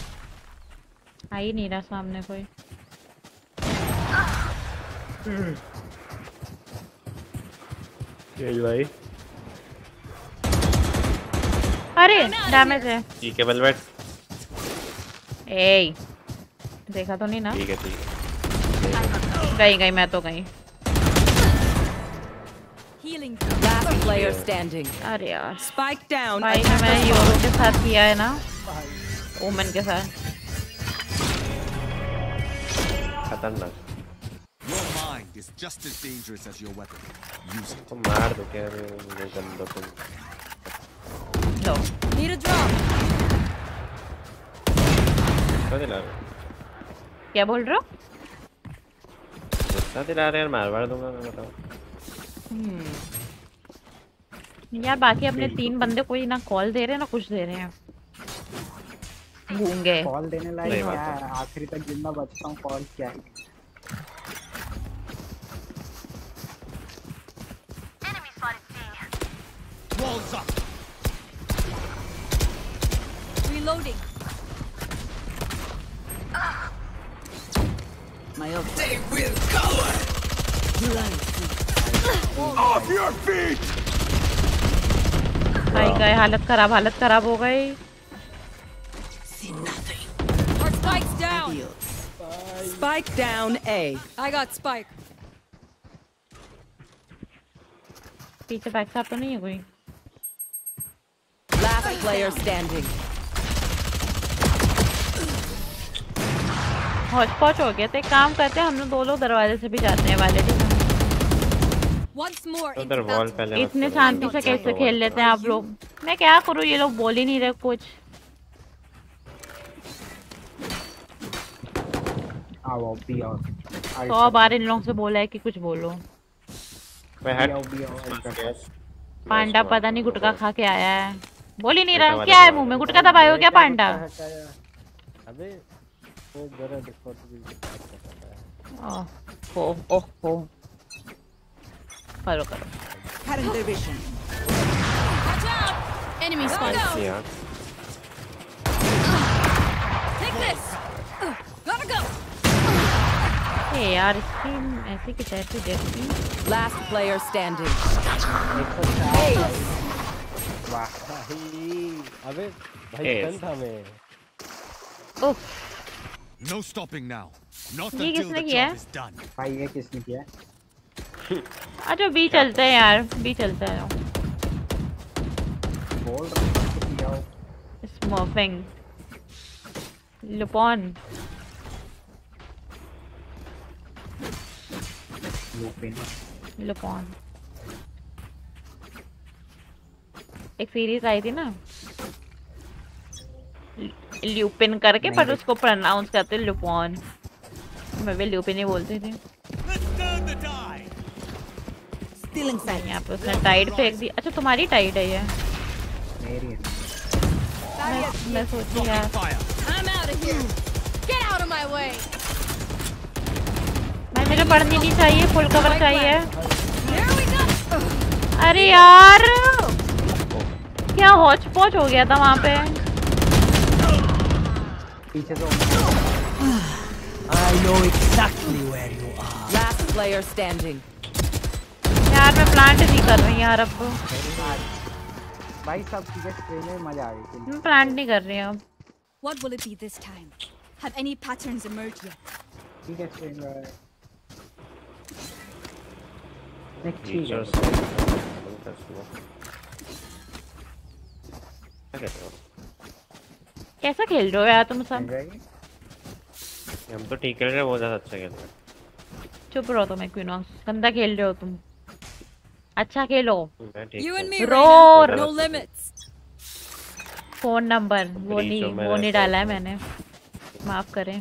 आ ही नहीं रहा सामने कोई। भाई। अरे डैमेज है। ठीक है वेलवेट ए देखा तो नहीं ना? ठीक है ठीक है। गई गई मैं तो गई। Healing. Last player standing. अरे यार। Spike down. भाई मैं यूरो के साथ किया है ना। ओमन के साथ। खतरनाक। Your mind is just as dangerous as your weapon. Use it. तो मार दो क्या रे? मुझे गंदा तुम। लो Need a drop. दिला रहे क्या बोल रहे हो? गुस्सा दिला रहे यार मार मार दूँगा मैं बताओ। यार बाकी अपने तीन बंदे कोई ना कॉल दे रहे हैं ना कुछ दे रहे हैं। गूँगे कॉल देने लायक सही क्या आखिरी तक ज़िंदा बचता हूँ कॉल क्या है Walls up. Reloading. My ult. Off your feet. भाई गए हालत खराब हालत खराब हो गई spike's down. Spike down A. I got spike. पीछे बैक साफ़ तो नहीं है कोई Last player standing. हौच पौच हो गया तो एक काम करते हैं हम लोग दो लोग दरवाजे से भी जाते हैं वाले ठीक है Once more. उधर वॉल पहले इतने शांति से कैसे खेल लेते हैं आप लोग मैं क्या करूँ ये लोग बोल ही नहीं रहे कुछ सौ बार इन लोगों से बोला है कि कुछ बोलो. पांडा पता नहीं गुटका खा के आया है। बोल ही नहीं रहा क्या है तो मुँह में? गुटका दबाए हो क्या पांडा? अबे वो जरा रिस्पॉन्सिबिलिटी बात कर रहा है। ओह ओ ओह ओ करो। करो Watch out. Enemy spotted. यार Take this. Gotta go. ए यार इसकी ऐसी की तैसी जैसी Last player standing. भाई अबे भाई Yes. गन था मैं उफ No stopping now. Not ये until किसने the किया job है? is done. भाई ये किसने किया अच्छा बी चलते हैं यार बी चलते हैं बोल रहा हूँ लुपॉन लूपिन लुपॉन एक सीरीज़ आई थी ना? ल्यूपिन करके पर उसको प्रोनाउंस करते लुपॉन मैं भी ल्यूपिन ही बोलती थी. यहाँ पे उसने टाइड फेंक दी। अच्छा तुम्हारी टाइड है ये। मेरी मैं, मैं सोची यार Fire. I'm out of here. Get out of my way. भाई मुझे पढ़नी नहीं चाहिए फुल कवर चाहिए। अरे यार! क्या हौच पौच हो गया था वहाँ पे? पीछे तो I know exactly where you are. Last player standing. यार मैं प्लांट नहीं कर रही यार अब। भाई सब चीज़ें स्प्रे में मज़ा आ गई मैं प्लांट नहीं कर रही अब। What will it be this time? Have any patterns emerged yet? ठीक है स्प्रे में कैसा खेल रहे हो यार तुम सब? हम तो ठीक खेल रहे हैं ज़्यादा अच्छा खेल रहे चुप रहो तुम इक्विनॉक्स गंदा खेल रहे हो तुम। अच्छा खेलो। मैं ठीक You and me, रो Reina. फ़ोन नंबर वो नहीं वो नहीं डाला है मैंने। माफ़ करें।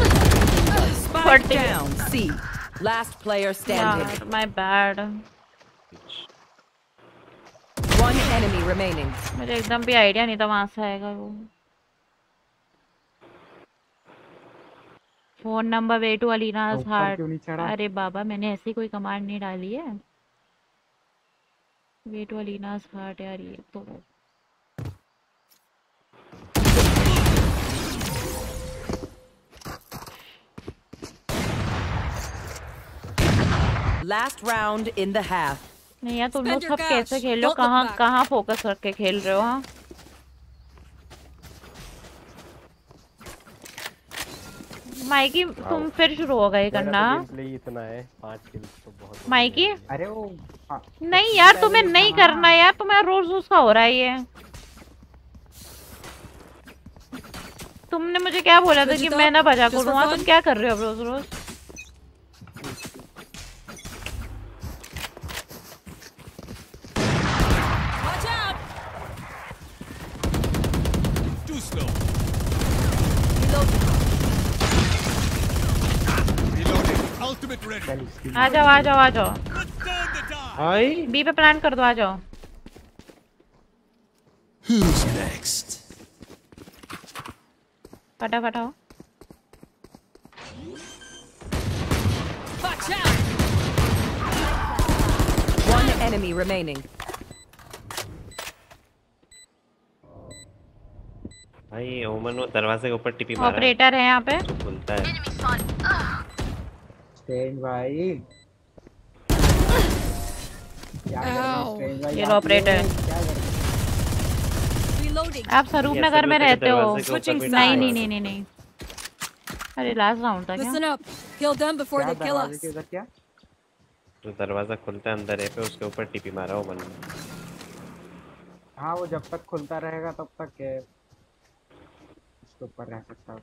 Spike down. C. Last player standing. यार my bad One enemy remaining. मुझे एकदम भी आइडिया नहीं था वहाँ से आएगा वो phone number way to Alina's heart? अरे बाबा मैंने ऐसी कोई कमांड नहीं डाली है वे टू अलीनाज हार्ट यार ये तो Last round in the half. नहीं यार तुम लोग सब कैसे खेल रहे हो? कहाँ कहाँ फोकस रख के खेल रहे हो हाँ? माइकी तुम फिर शुरू हो गए करना। इतना है पाँच किल तो बहुत माइकी? अरे वो हाँ, नहीं यार तुम्हें नहीं करना यार तुम्हें रोज रोज का हो रहा है ये। तुमने मुझे क्या बोला था कि मैं ना बजा just for करूँ हाँ, तुम क्या कर रहे हो अब रोज रोज आ जाओ आ जाओ आ जाओ। भाई। बी पे प्लान कर दो आ जाओ। Who's next? फटाफट आओ! One enemy remaining. भाई ओमन वो दरवाजे के ऊपर टिपी मारा है, ऑपरेटर है यहाँ पे। तो खुलता है। स्ट्रेंज भाई हो ये लो ऑपरेटर। हो? आप स्वरूप नगर में रहते हो। नहीं नहीं नहीं नहीं नहीं। अरे लास्ट राउंड था क्या? Listen up. Kill them before क्या they kill us. के क्या? जो दरवाज़ा खुलता है अंदर है पे उसके ऊपर टिपी मारा ओमन ने हाँ वो जब तक खुलता रहेगा तब तक के उसके ऊपर रह सकता है।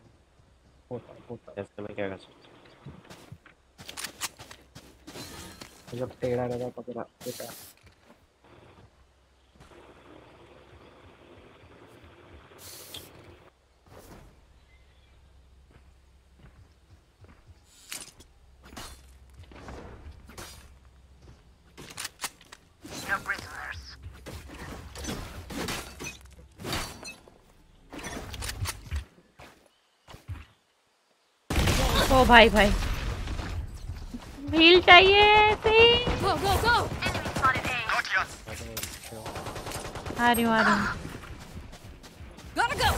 होता होता ऐसे में क्या कर सकते जब टेढ़ा रहेगा तब रह होता है ओ भाई भाई। हील चाहिए ऐसे Go, go, go! आ रही हूँ आ रही हूँ Gotta go!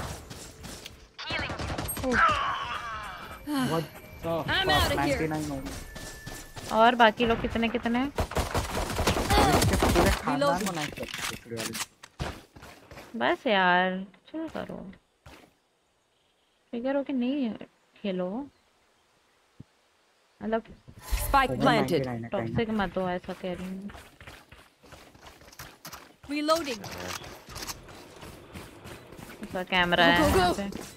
बहुत I'm out of here. 99 हो और बाकी लोग कितने कितने हैं? बस यार चलो करो फिगर हो कि नहीं खेलो मतलब Spike planted. टॉक्सिक मत हो ऐसा कह रही हूँ Reloading. सा कैमरा है Go, go, यहाँ पे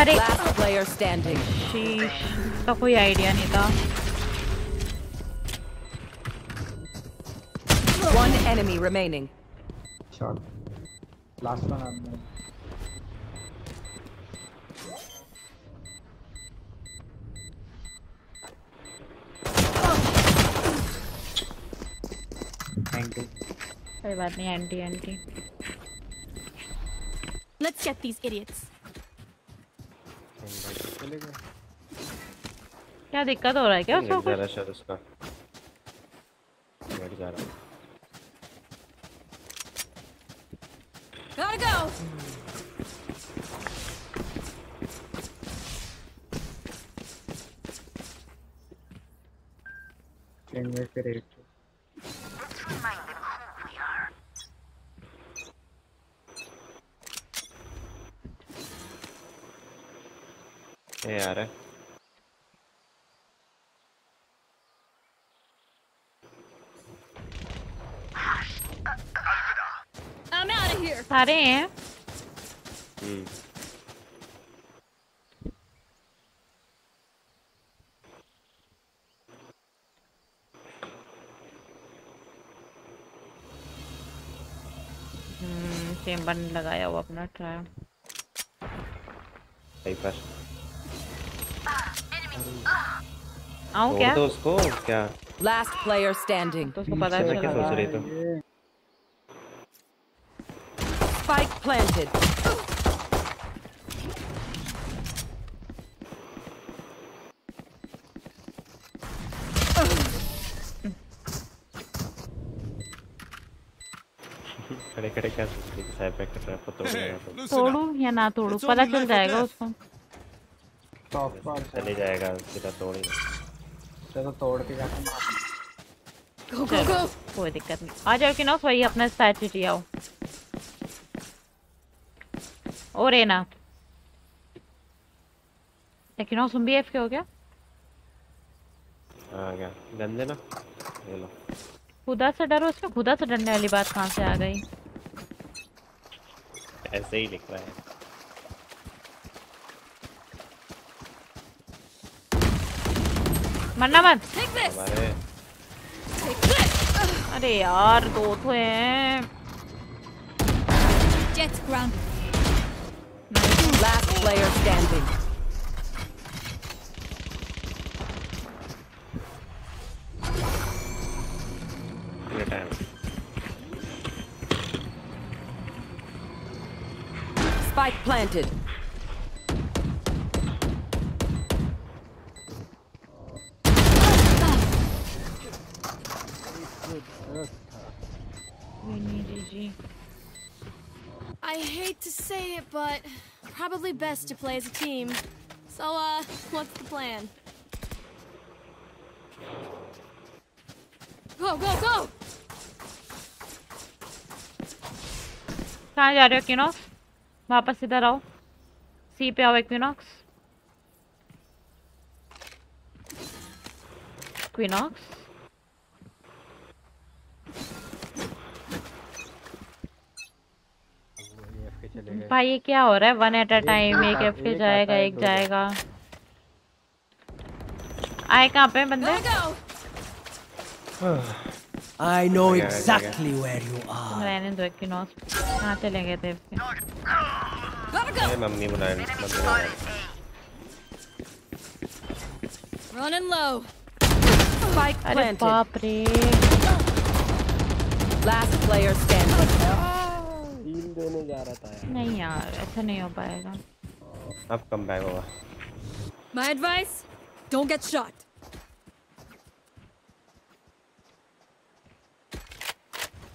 अरे Last player standing. शीश इसका कोई आइडिया नहीं था One enemy remaining. Shot last one कोई बात नहीं एंटी एंटी these idiots. चले गए क्या दिक्कत हो रहा है क्या उसको जा रहा कुछ? शायद उसका। बैठ जा रहा Gotta go. इनमें फिर एक ये आ रहा है I'm out of here. सारे हैं चेम्बर ने लगाया हुआ अपना ट्राई सही पर आऊँ क्या? दो उसको क्या? Last player standing. तो उसको पता मैं क्या सोच रही थी? Spike planted. खड़े खड़े क्या सोच रही साइड बैक कर रहा है तो तोड़ू या ना तोड़ू? पता चल जाएगा उसको। चले जाएगा सीधा तोड़ चलो तोड़ के जाके मार go, चलो go. कोई दिक्कत नहीं। आ जाओ कि ना वही अपना आओ और है। ना लेकिन वो सुन भी एफ़ के हो गया आ गया। गन देना ये लो। खुदा से डरो इसमें खुदा से डरने वाली बात कहाँ से आ गई? ऐसे ही लिख रहा है। मरना मत Take this. हमारे Take this. अरे यार दो तो हैं Jets grounded. Last player standing. ये time Spike planted. best to play as a team. So, uh, what's the plan? Go, go, go! कहाँ जा रहे हो किनॉक्स वापस इधर आओ सी पे आओ क्विनॉक्स भाई ये क्या हो रहा है? वन एट अ टाइम एक एफ़ के जाएगा एक जाएगा। आए कहाँ पे बंदे? I know exactly where you are. रहने दो क्विनॉक्स कहाँ चले गए थे? ये मम्मी बुलाए मम्मी बुलाए। Running low. Spike अरे planted. बाप रे। Last player standing. देने जा रहा था यार। नहीं यार ऐसा नहीं हो पाएगा। अब कम बैक होगा। My advice? Don't get shot.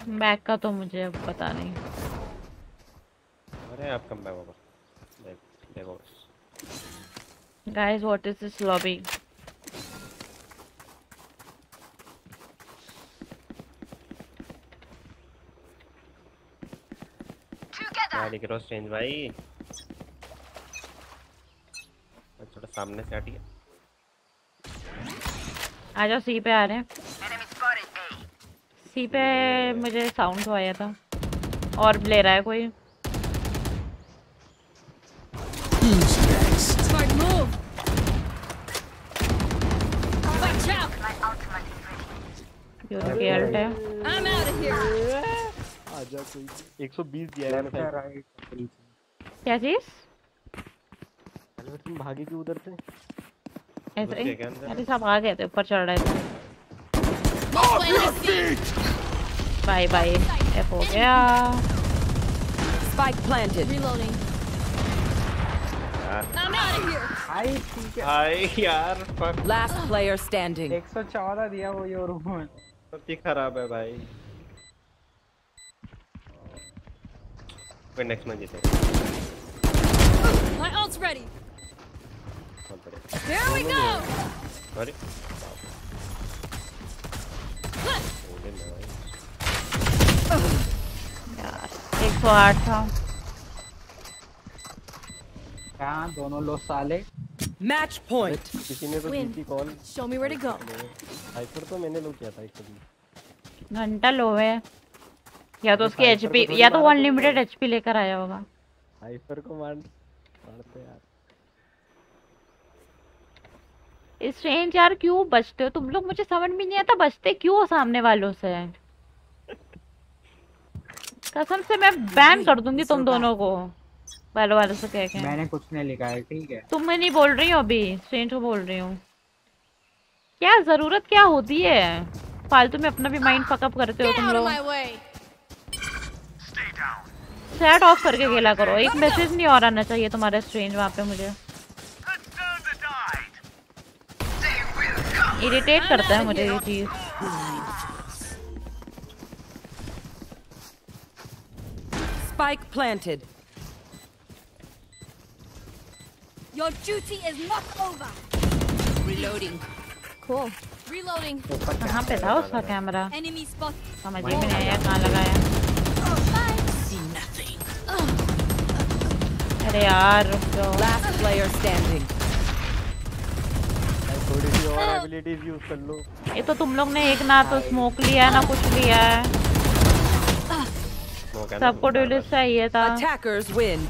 Back का तो मुझे अब पता नहीं। अरे अब कम बैक होगा। देख देखो। बस guys what is लिख रहे हो स्ट्रेंज भाई। थोड़ा सामने से हटिए आ जाओ सी पे आ रहे हैं। सी पे मुझे साउंड तो आया था। और ले रहा है कोई? उसकी अल्ट है। I'm out of here. आजा कोई। 120 दिया है मैंने राइट क्या चीज़? अरे तुम भागे क्यों उधर से? ऐसे ही? अरे सब आ गए थे ऊपर चढ़ रहे थे। बाय बाय एफ़ हो गया। Spike planted. Reloading. I'm out of here. है। हाय यार fuck Last player standing. 114 दिया वो योर रूम बहुत ही खराब है भाई। कोई नेक्स्ट मैच जीते My ult's ready. बहुत बढ़िया Here we go. सॉरी ओले ना भाई यार 108 था कहाँ दोनों लोग साले Match point. किसी ने तो की Win. थी call Show me where to go. Hyper तो मैंने लो किया था एक्चुअली घंटा लो है या तो उसकी एचपी या तो अनलिमिटेड एचपी लेकर आया होगा। हाइपर को मार मारते यार। इस रेंज यार क्यों बचते हो? तुम लोग मुझे समझ में नहीं आता बचते क्यों हो सामने वालों से? कसम से मैं बैन कर दूँगी तुम दोनों को। वालों वालों से कह के। मैंने कुछ नहीं लिखा है ठीक है। तुम मैं नहीं बोल रही हूँ अभी? स्ट्रेंज को बोल रही हूँ। क्या ज़रूरत क्या होती है? फालतू में अपना भी माइंड फकअप करते हो तुम लोग. चैट ऑफ़ करके खेला करो एक मैसेज नहीं और आना चाहिए तुम्हारे स्ट्रेंज वहाँ पे मुझे इरिटेट करता है मुझे ये चीज़ Spike planted. Your duty is not over. Reloading. Cool. Reloading. कहाँ पे था उसका कैमरा. समझ में नहीं आया कहाँ लगाया. अरे यार रुक जाओ। Player standing. भाई थोड़ी सी और एबिलिटीज यूज़ कर लो। ये तो तुम लोग ने एक ना तो स्मोक लिया है ना कुछ लिया है। है सबको ड्यूलिस्ट चाहिए था। Attackers win.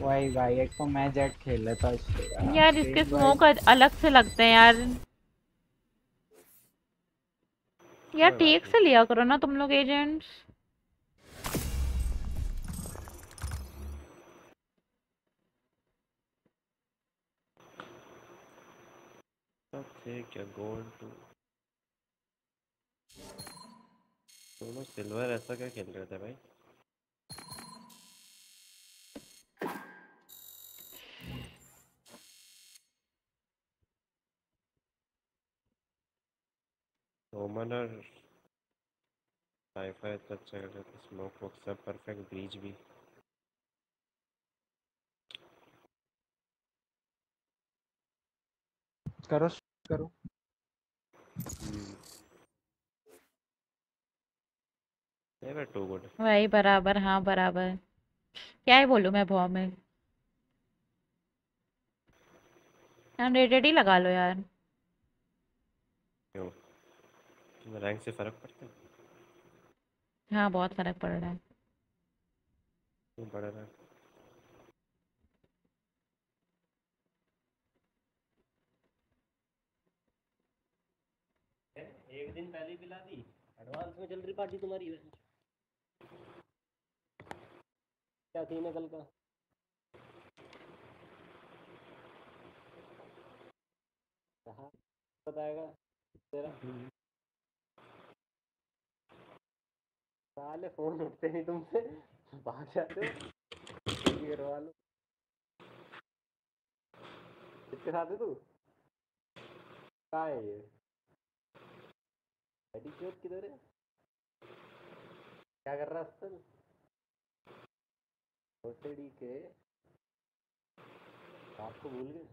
वही भाई एक तो मैं जेट खेल लेता इससे यार इसके स्मोक अलग से लगते हैं यार। यार टेक से लिया करो ना तुम लोग एजेंट्स ठीक है गोल्ड दोनों सिल्वर ऐसा क्या खेल रहे थे भाई? रोमन और साइफर इतना अच्छा कर रहे थे स्मोक वोक सब परफेक्ट ब्रीच भी। करो करो। गुड वही बराबर हाँ बराबर। क्या ही बोलूँ मैं भाव में? अनरेटेड ही लगा लो यार। क्यों? रैंक से फ़र्क पड़ता है? हाँ बहुत फ़र्क पड़ रहा है। क्यों पड़ दिन पहले पिला दी। एडवांस में चल रही पार्टी तुम्हारी क्या सीन है कल का? बताएगा तेरा। साले फ़ोन उठते नहीं तुमसे बाहर जाते हो। करवा लो किसके साथ है तू? कहाँ है ये? एडिक्योर किधर है? क्या कर रहा है असल ओटीडी के आपको भूल गए?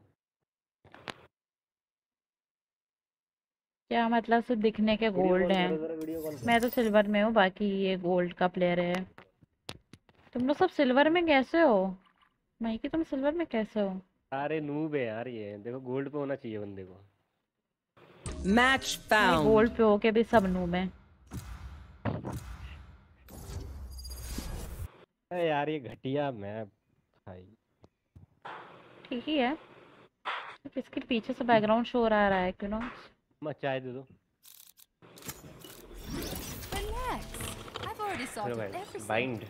क्या मतलब सिर्फ़ दिखने के गोल्ड हैं? मैं तो सिल्वर में हूँ बाकी ये गोल्ड का प्लेयर है। तुम लोग सब सिल्वर में कैसे हो? माइकी तुम सिल्वर में कैसे हो? सारे नूब है यार ये। देखो गोल्ड पे होना चाहिए बंदे को। Match found. गोल्ड पे होके भी सब नूब हैं। अरे यार ये घटिया मैप भाई। ठीक ही है। इसके पीछे से बैकग्राउंड शोर आ रहा है क्यों ना? मैं चाय दे दो. बाइंड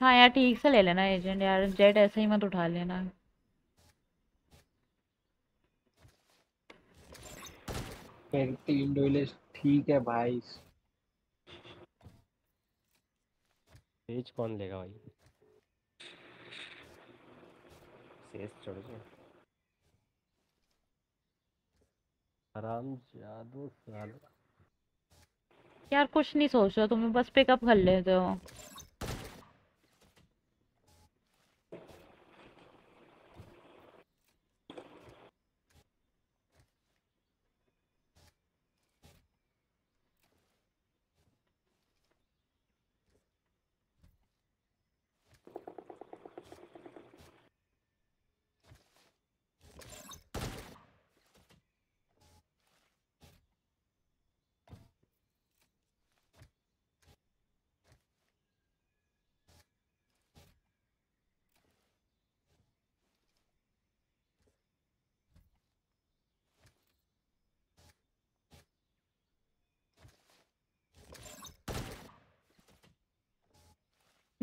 हाँ यार ठीक से ले लेना एजेंट यार जेट ऐसे ही मत उठा लेना। मेरी तीन डोले ठीक है भाई। पेज कौन लेगा भाई? सेज चढ़ गया आराम जादू साला। यार कुछ नहीं सोच रहा तुम्हें बस पिकअप कर लेते हो।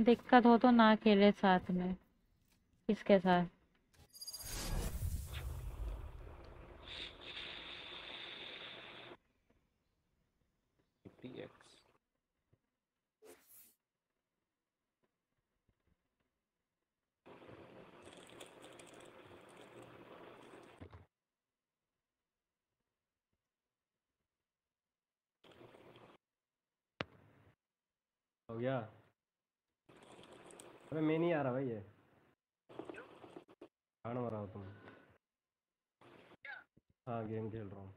दिक्कत हो तो ना खेले साथ में। किसके साथ? हो गया। अबे मैं नहीं आ रहा भाई ये। गान मरा हो तुम। हाँ गेम खेल रहा हूँ।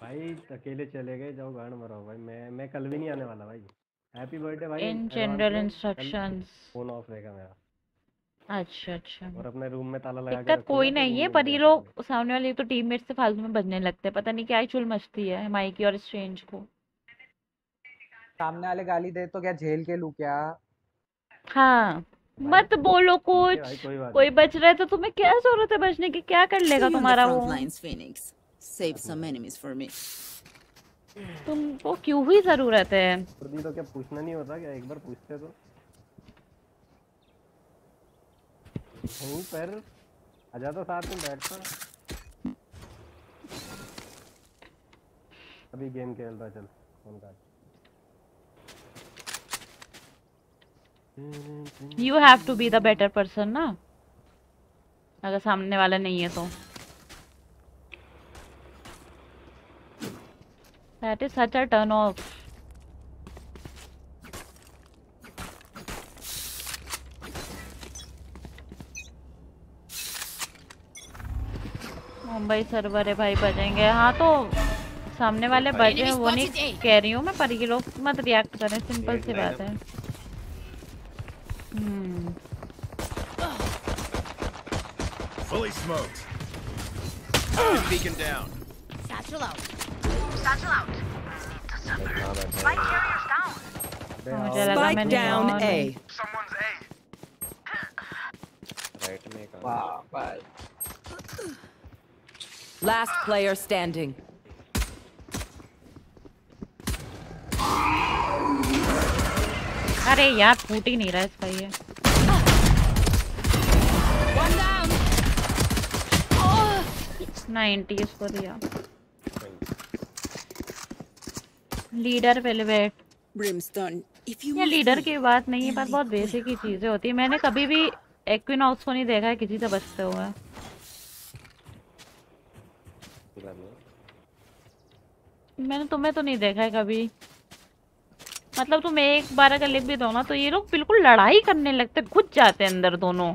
भाई अकेले चले गए जाओ गान मराओ भाई। मैं मैं कल भी नहीं आने वाला भाई। हैप्पी बर्थडे भाई। In general instructions phone off रहेगा मेरा। अच्छा अच्छा। और अपने रूम में ताला लगा के दिक्कत कोई तो नहीं है पर ये लोग सामने वाले तो टीममेट से फालतू में बजने लगते हैं। पता नहीं क्या ही चुल मचती है माइकी और स्ट्रेंज को। सामने वाले गाली दे तो क्या झेल के लू क्या? हाँ मत बोलो कुछ। कोई कोई बच रहा है तो तुम्हें क्या ज़रूरत है बचने की? क्या कर लेगा तुम्हारा वो. Save some enemies for me. तुमको क्यों ही ज़रूरत है? ही तो क्या पूछना नहीं होता क्या? एक बार पूछते तो। यहीं पर। आजा तो साथ में बैठता अभी गेम खेल रहा चल फ़ोन काट। You have to be the better person ना? अगर सामने वाला नहीं है तो। That is such a turn off Mumbai server है भाई बजेंगे। हाँ तो सामने वाले बजे वो नहीं कह रही हूँ मैं पर ये लोग मत रिएक्ट करें सिंपल सी बात है। Hmm. Fully smoked. Ah! Beacon down. Satchel out. Satchel out. Need to. Spike carrier's down. Oh, Spike down A. Someone's A. Wow, bye. Last player standing. अरे यार फूट ही नहीं रहा इसका ये. 90 इसको दिया। लीडर Brimstone, ये लीडर की बात नहीं है पर बहुत बेसिक ही चीज़ें होती है। मैंने कभी भी एक्विनॉक्स को नहीं देखा है किसी से बचते हुए। मैंने तुम्हें तो नहीं देखा है कभी। मतलब तुम एक बार अगर लिख भी दो ना तो ये लोग बिल्कुल लड़ाई करने लगते घुस जाते हैं अंदर दोनों।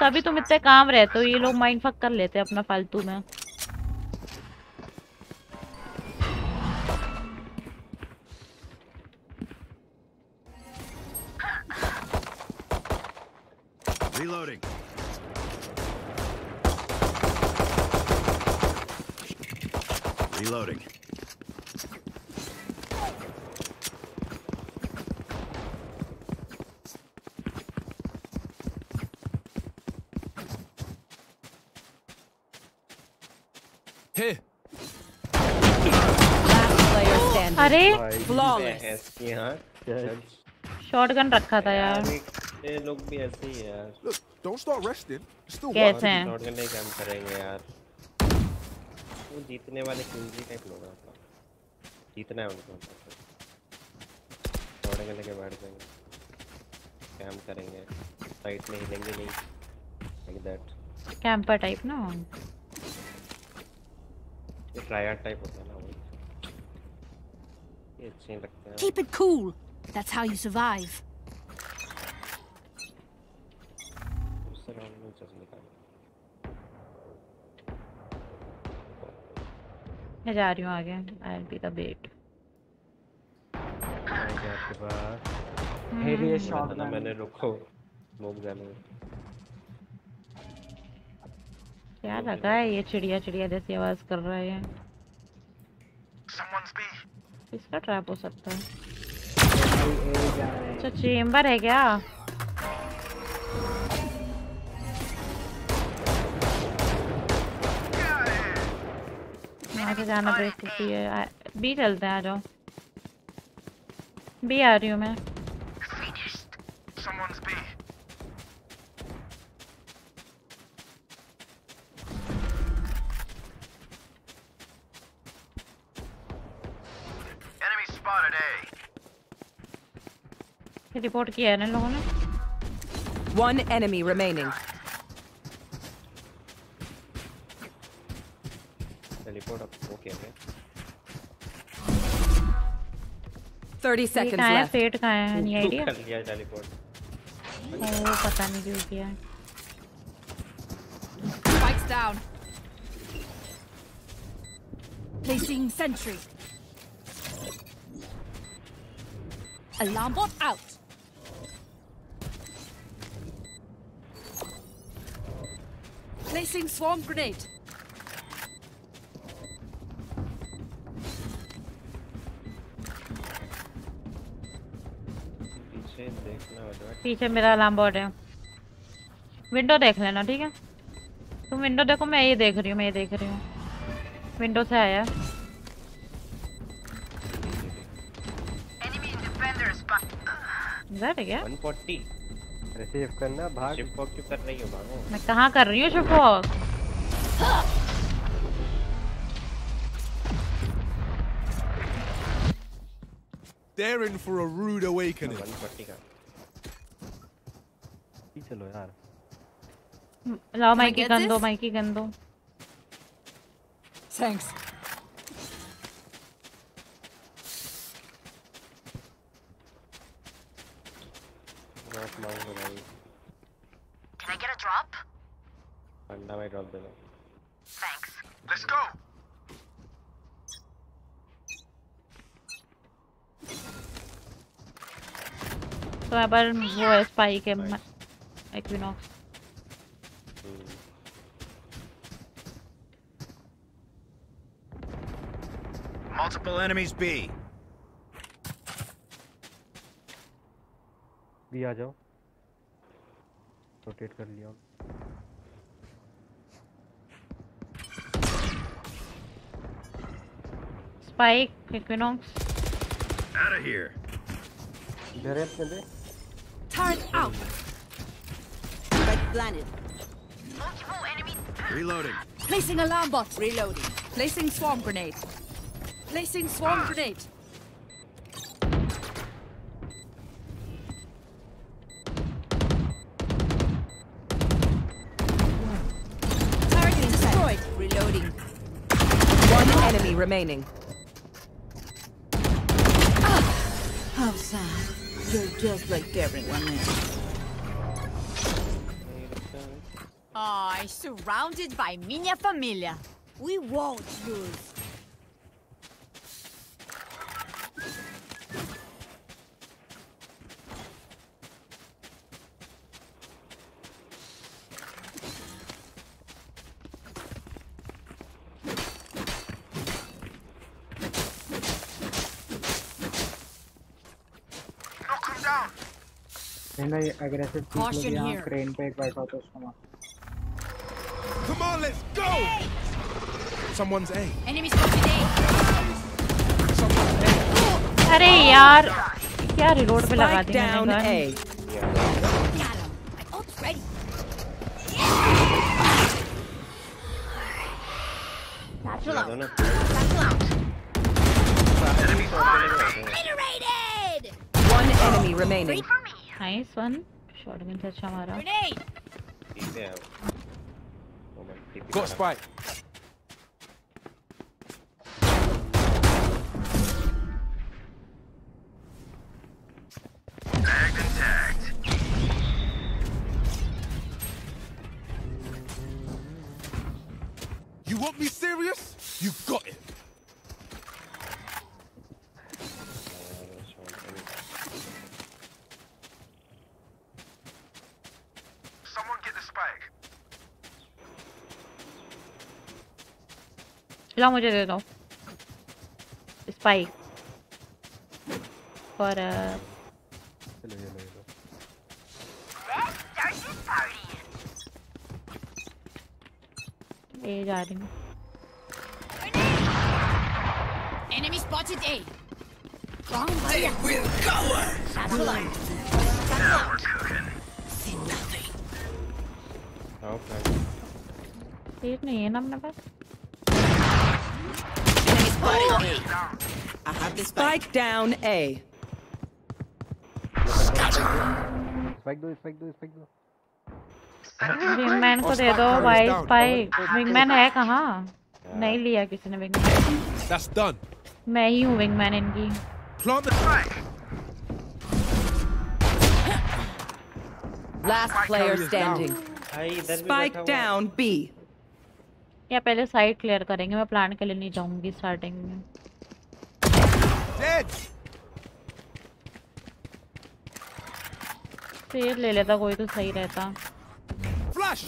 तभी तुम इतने काम रहते हो ये लोग माइंड फक कर लेते हैं अपना फालतू में। Reloading. Reloading. Here. Last player standing. अरे Flawless. भैंस की हाँ शॉटगन रखा था यार ये लोग भी ऐसे ही हैं यार Look, don't start resting. It's still कैसे one. हैं शॉटगन नहीं काम करेंगे यार वो जीतने वाले किंजी टाइप लोग हैं। जीतना है उनको। थोड़े शॉटगन लेके बैठ जाएँगे। कैम करेंगे। साइड में हिलेंगे नहीं। लाइक दैट कैंपर टाइप ना ये ट्रायर टाइप होता है ना वो। ये अच्छे लगते हैं। Keep it cool. That's how you survive. मैं जा रही हूँ आगे। आई बी द बेट आपके पास फिर ये शॉट ना मैंने रुको। स्मोक जाने क्या लगा है ये चिड़िया चिड़िया जैसी आवाज़ कर रहा है. इसका ट्रैप हो सकता है। भाई ए जा रहे हैं। अच्छा चेम्बर है क्या? से जाना बेवकूफ़ी है आ- बी चलते हैं आ जाओ बी आ रही हूँ मैं. रिपोर्ट किया है ना लोगों ने One enemy remaining. टेलीपोर्ट अब ओके है 30 ये seconds कहाँ है left. फेट कहाँ है नहीं आइडिया कर लिया टेलीपोर्ट ओ पता नहीं क्यों किया है Spikes down. Placing sentry. Alarm bot out. Placing swarm grenade. पीछे मेरा अलार्म बोर्ड है। विंडो देख लेना ठीक है? तुम विंडो देखो मैं ये देख रही हूँ मैं ये देख रही हूँ। विंडो से आया। है क्या? 140 रिसीव करना भाग। शिफ्ट वॉक क्यों कर रही हो भागो। मैं कहाँ कर रही हूँ shift They're in for a rude awakening. 140 का चलो यार लाओ माइक की गन दो? माइक की गन दो Thanks. ड्रॉप माउंट हो भाई Can I get a drop? अंडा में ड्रॉप दे दो Thanks. Let's go. तो पर वो है स्पाई के एक्विनॉक्स Multiple enemies B. भी आ जाओ रोटेट कर लिया spike Equinox Out of here. इधर है अपने पे Turret out. Spike planted. Multiple enemies. Reloading. Placing alarm bot. Reloading. Placing swarm grenade. Placing swarm grenade. Target destroyed. Reloading. One enemy remaining. Ah. How sad. You're just like everyone else. I'm surrounded by minha família. We won't lose. भाई aggressive train पे एक बैठा था Come on, let's go! Someone's A. Enemy spotted A. अरे यार क्या reload पे लगा Spike दी down मैंने A. Gun Got him. My ult's ready. लगा दो ना Obliterated! One enemy remaining. Nice one shotgun से अच्छा मारा Grenade! TP. Got spike. You want me serious? You got ला मुझे दे दो स्पाइक और चलो ये party. ए जा रही हूँ Enemy spotted A. Wrong way. will go. Satchel out. Satchel out. See nothing. आओ फ्लैश तीर नहीं है ना अपने पास Enemy spotted A. I have this spike. Spike down A. Spike दो स्पाइक दो स्पाइक दो विंगमैन को दे दो भाई स्पाइक विंगमैन है कहाँ नहीं लिया किसी ने विंगमैन That's done. मैं ही हूँ विंगमैन इनकी Plant the spike. Last player standing. भाई इधर भी Spike बैठा हुआ है। down B. या पहले साइड क्लियर करेंगे मैं प्लान के लिए नहीं जाऊँगी स्टार्टिंग में। फिर ले लेता कोई तो सही रहता। Flash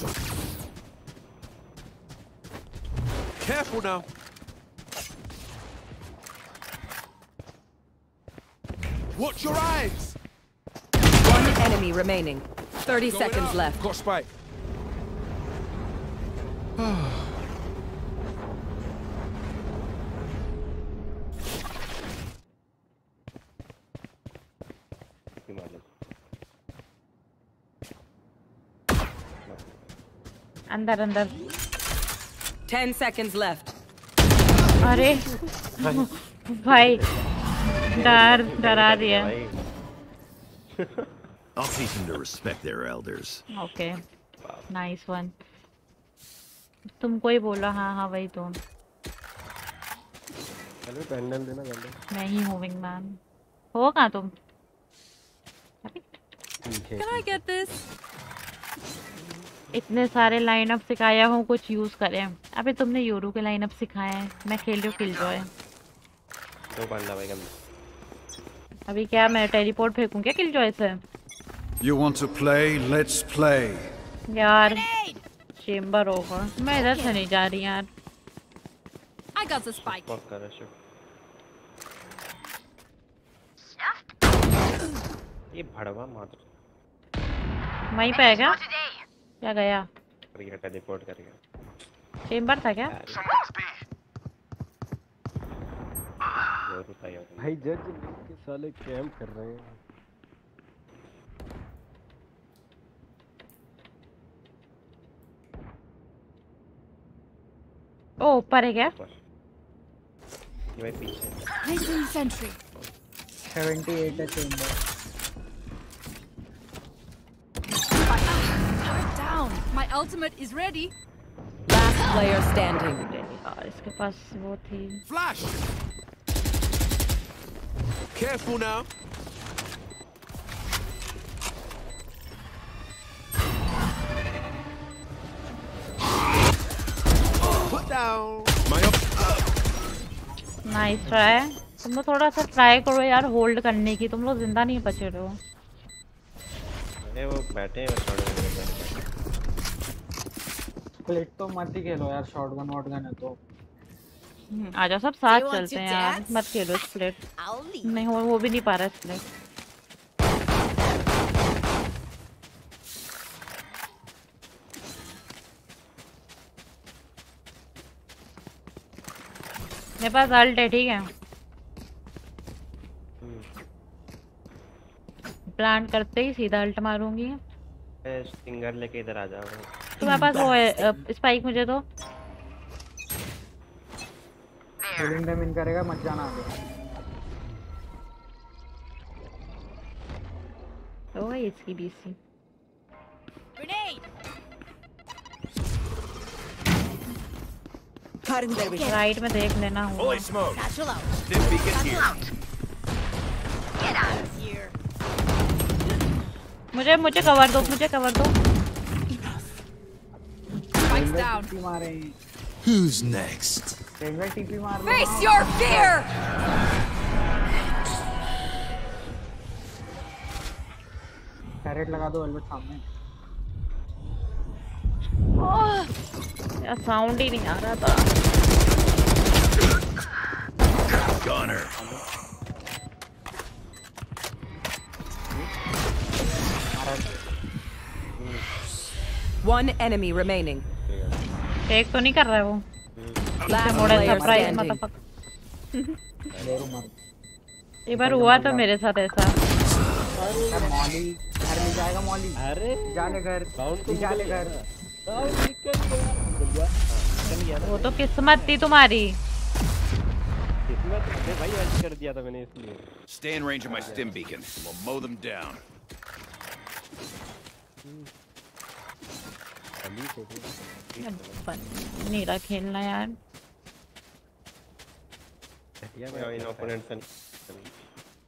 careful now watch your eyes one enemy remaining 30 seconds left. Got अंदर अंदर। 10 seconds left. अरे भाई डर डरा दिया। I'll teach them to respect their elders. Okay nice one तुमको ही बोला हाँ हाँ वही तो। चलो पैंडल देना पैंडल मैं ही हूँ विंगमैन। हो कहाँ तुम? Can I get this? इतने सारे लाइनअप सिखाया हूँ कुछ यूज़ करें अबे तुमने यूरू के लाइनअप सिखाए हैं। मैं खेल रही हूँ किल जॉय दो बंदा भाई गंदा। अभी क्या मैं टेलीपोर्ट फेंकूं क्या किल जॉय से? You want to play? Let's play. यार चेम्बर होगा मैं इधर से नहीं जा रही यार। I got the spike. Call कर रहा है ये भड़वा मात्र। वहीं पे है क्या? क्या गया? कर गया टेलीपोर्ट कर गया। चेम्बर था क्या? भाई जज के साले कैंप कर रहे हैं। ओ ऊपर है क्या? ये भाई पीछे sentry. 78 है Chamber down. My ultimate is ready. Last player standing. इसके पास वो थी Flash. Careful now. Put down. My up. Nice try तुम लोग थोड़ा सा ट्राई करो यार होल्ड करने की तुम लोग ज़िंदा नहीं बचे रहे हो अरे वो बैठे हैं प्लेट तो मत ही खेलो यार शॉटगन वॉटगन है तो। हम्म, आजा सब साथ चलते हैं यार मत खेलो स्प्लिट नहीं वो भी नहीं पा रहा स्प्लिट मेरे पास अल्ट है ठीक है। हम्म। प्लांट करते ही सीधा अल्ट मारूँगी। सिंगर लेके इधर आ जाओ तुम्हारे पास वो है स्पाइक मुझे तो होल्डिंग टाइम इन करेगा मत जाना आगे। ओ इसकी बीसी! राइट में देख लेना here. मुझे मुझे कवर दो मुझे कवर दो। Spikes down. टीपी मारे Who's next? रेलवे टीपी मार लो Face your fear! कैरेट लगा दो वेलवेट सामने यार साउंड ही नहीं आ रहा था Gunner. One enemy remaining. Take तो नहीं कर रहा है वो सरप्राइज़. मतलब एक बार हुआ था मेरे साथ ऐसा। घर ले जाएगा मौली। अरे जा घर जा घर। वो तो किस्मत थी तुम्हारी। किस्मत भाई आज कर दिया था मैंने इसलिए. नीरा खेलना यार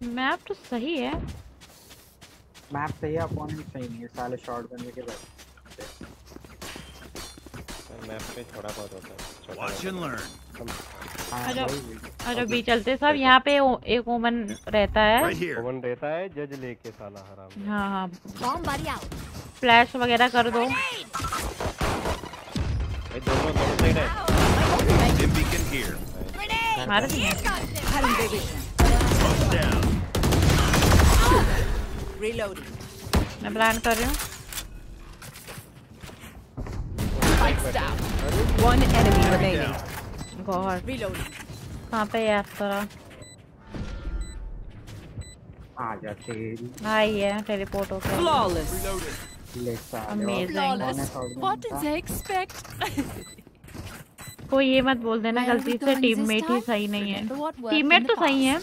मैप तो सही है। मैप सही है अपोनेंट सही नहीं है। साले शॉट करने के बाद मैप पे थोड़ा बहुत होता है। learn. आ जाओ आ जाओ बी चलते सब यहाँ पे एक वुमन रहता है। Right रहता है जज लेके साला हराम हाँ। हाँ Bomb buddy out. फ्लैश वगैरह कर दो। भाई दोनों दोनों साइड है। Stim beacon here. मार दिया Smoke down. Reloading. मैं प्लान कर रही हूँ। Spikes down. One enemy remaining. God Reloading. कहाँ पे है आपका आ जा तेरी आई है टेलीपोर्ट हो गया. Flawless. What did they expect? कोई ये मत बोल देना गलती से टीममेट ही सही नहीं है टीममेट तो सही है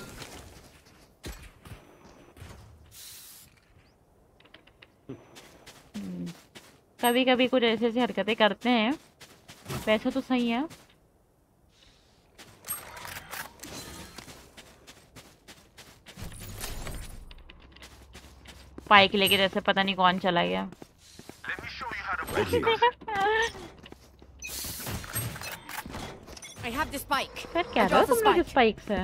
कभी कभी कुछ ऐसी ऐसी हरकतें करते हैं पैसा तो सही है पाइक लेके जैसे पता नहीं कौन चला गया I have the spike. फिर क्या रहे हो तुम लोग. स्पाइक से.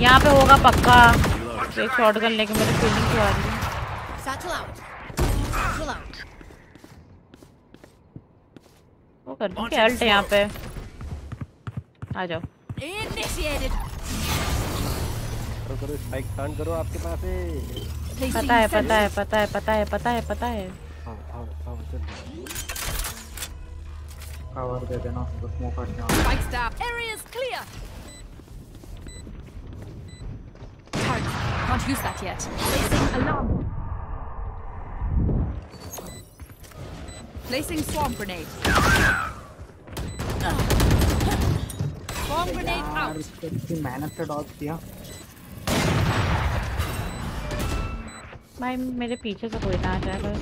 यहाँ पे होगा पक्का एक शॉटगन लेके मेरे फील्डिंग से आ रही है Satchel out. Satchel out. वो कर दूँ क्या अल्ट यहाँ पे आ जाओ. करो करो स्पाइक स्टार्ट करो आपके पास है पता है पता है पता है पता है पता है पता है आओ आओ आओ चल कवर दे देना उसको स्मोक हट जाओ Spikes down. Area's clear. Target. Can't use that yet. Placing alarm. Placing swarm grenade. Swarm grenade यार out. इसको इतनी मेहनत से डॉज किया भाई मेरे पीछे से कोई ना आ जाए बस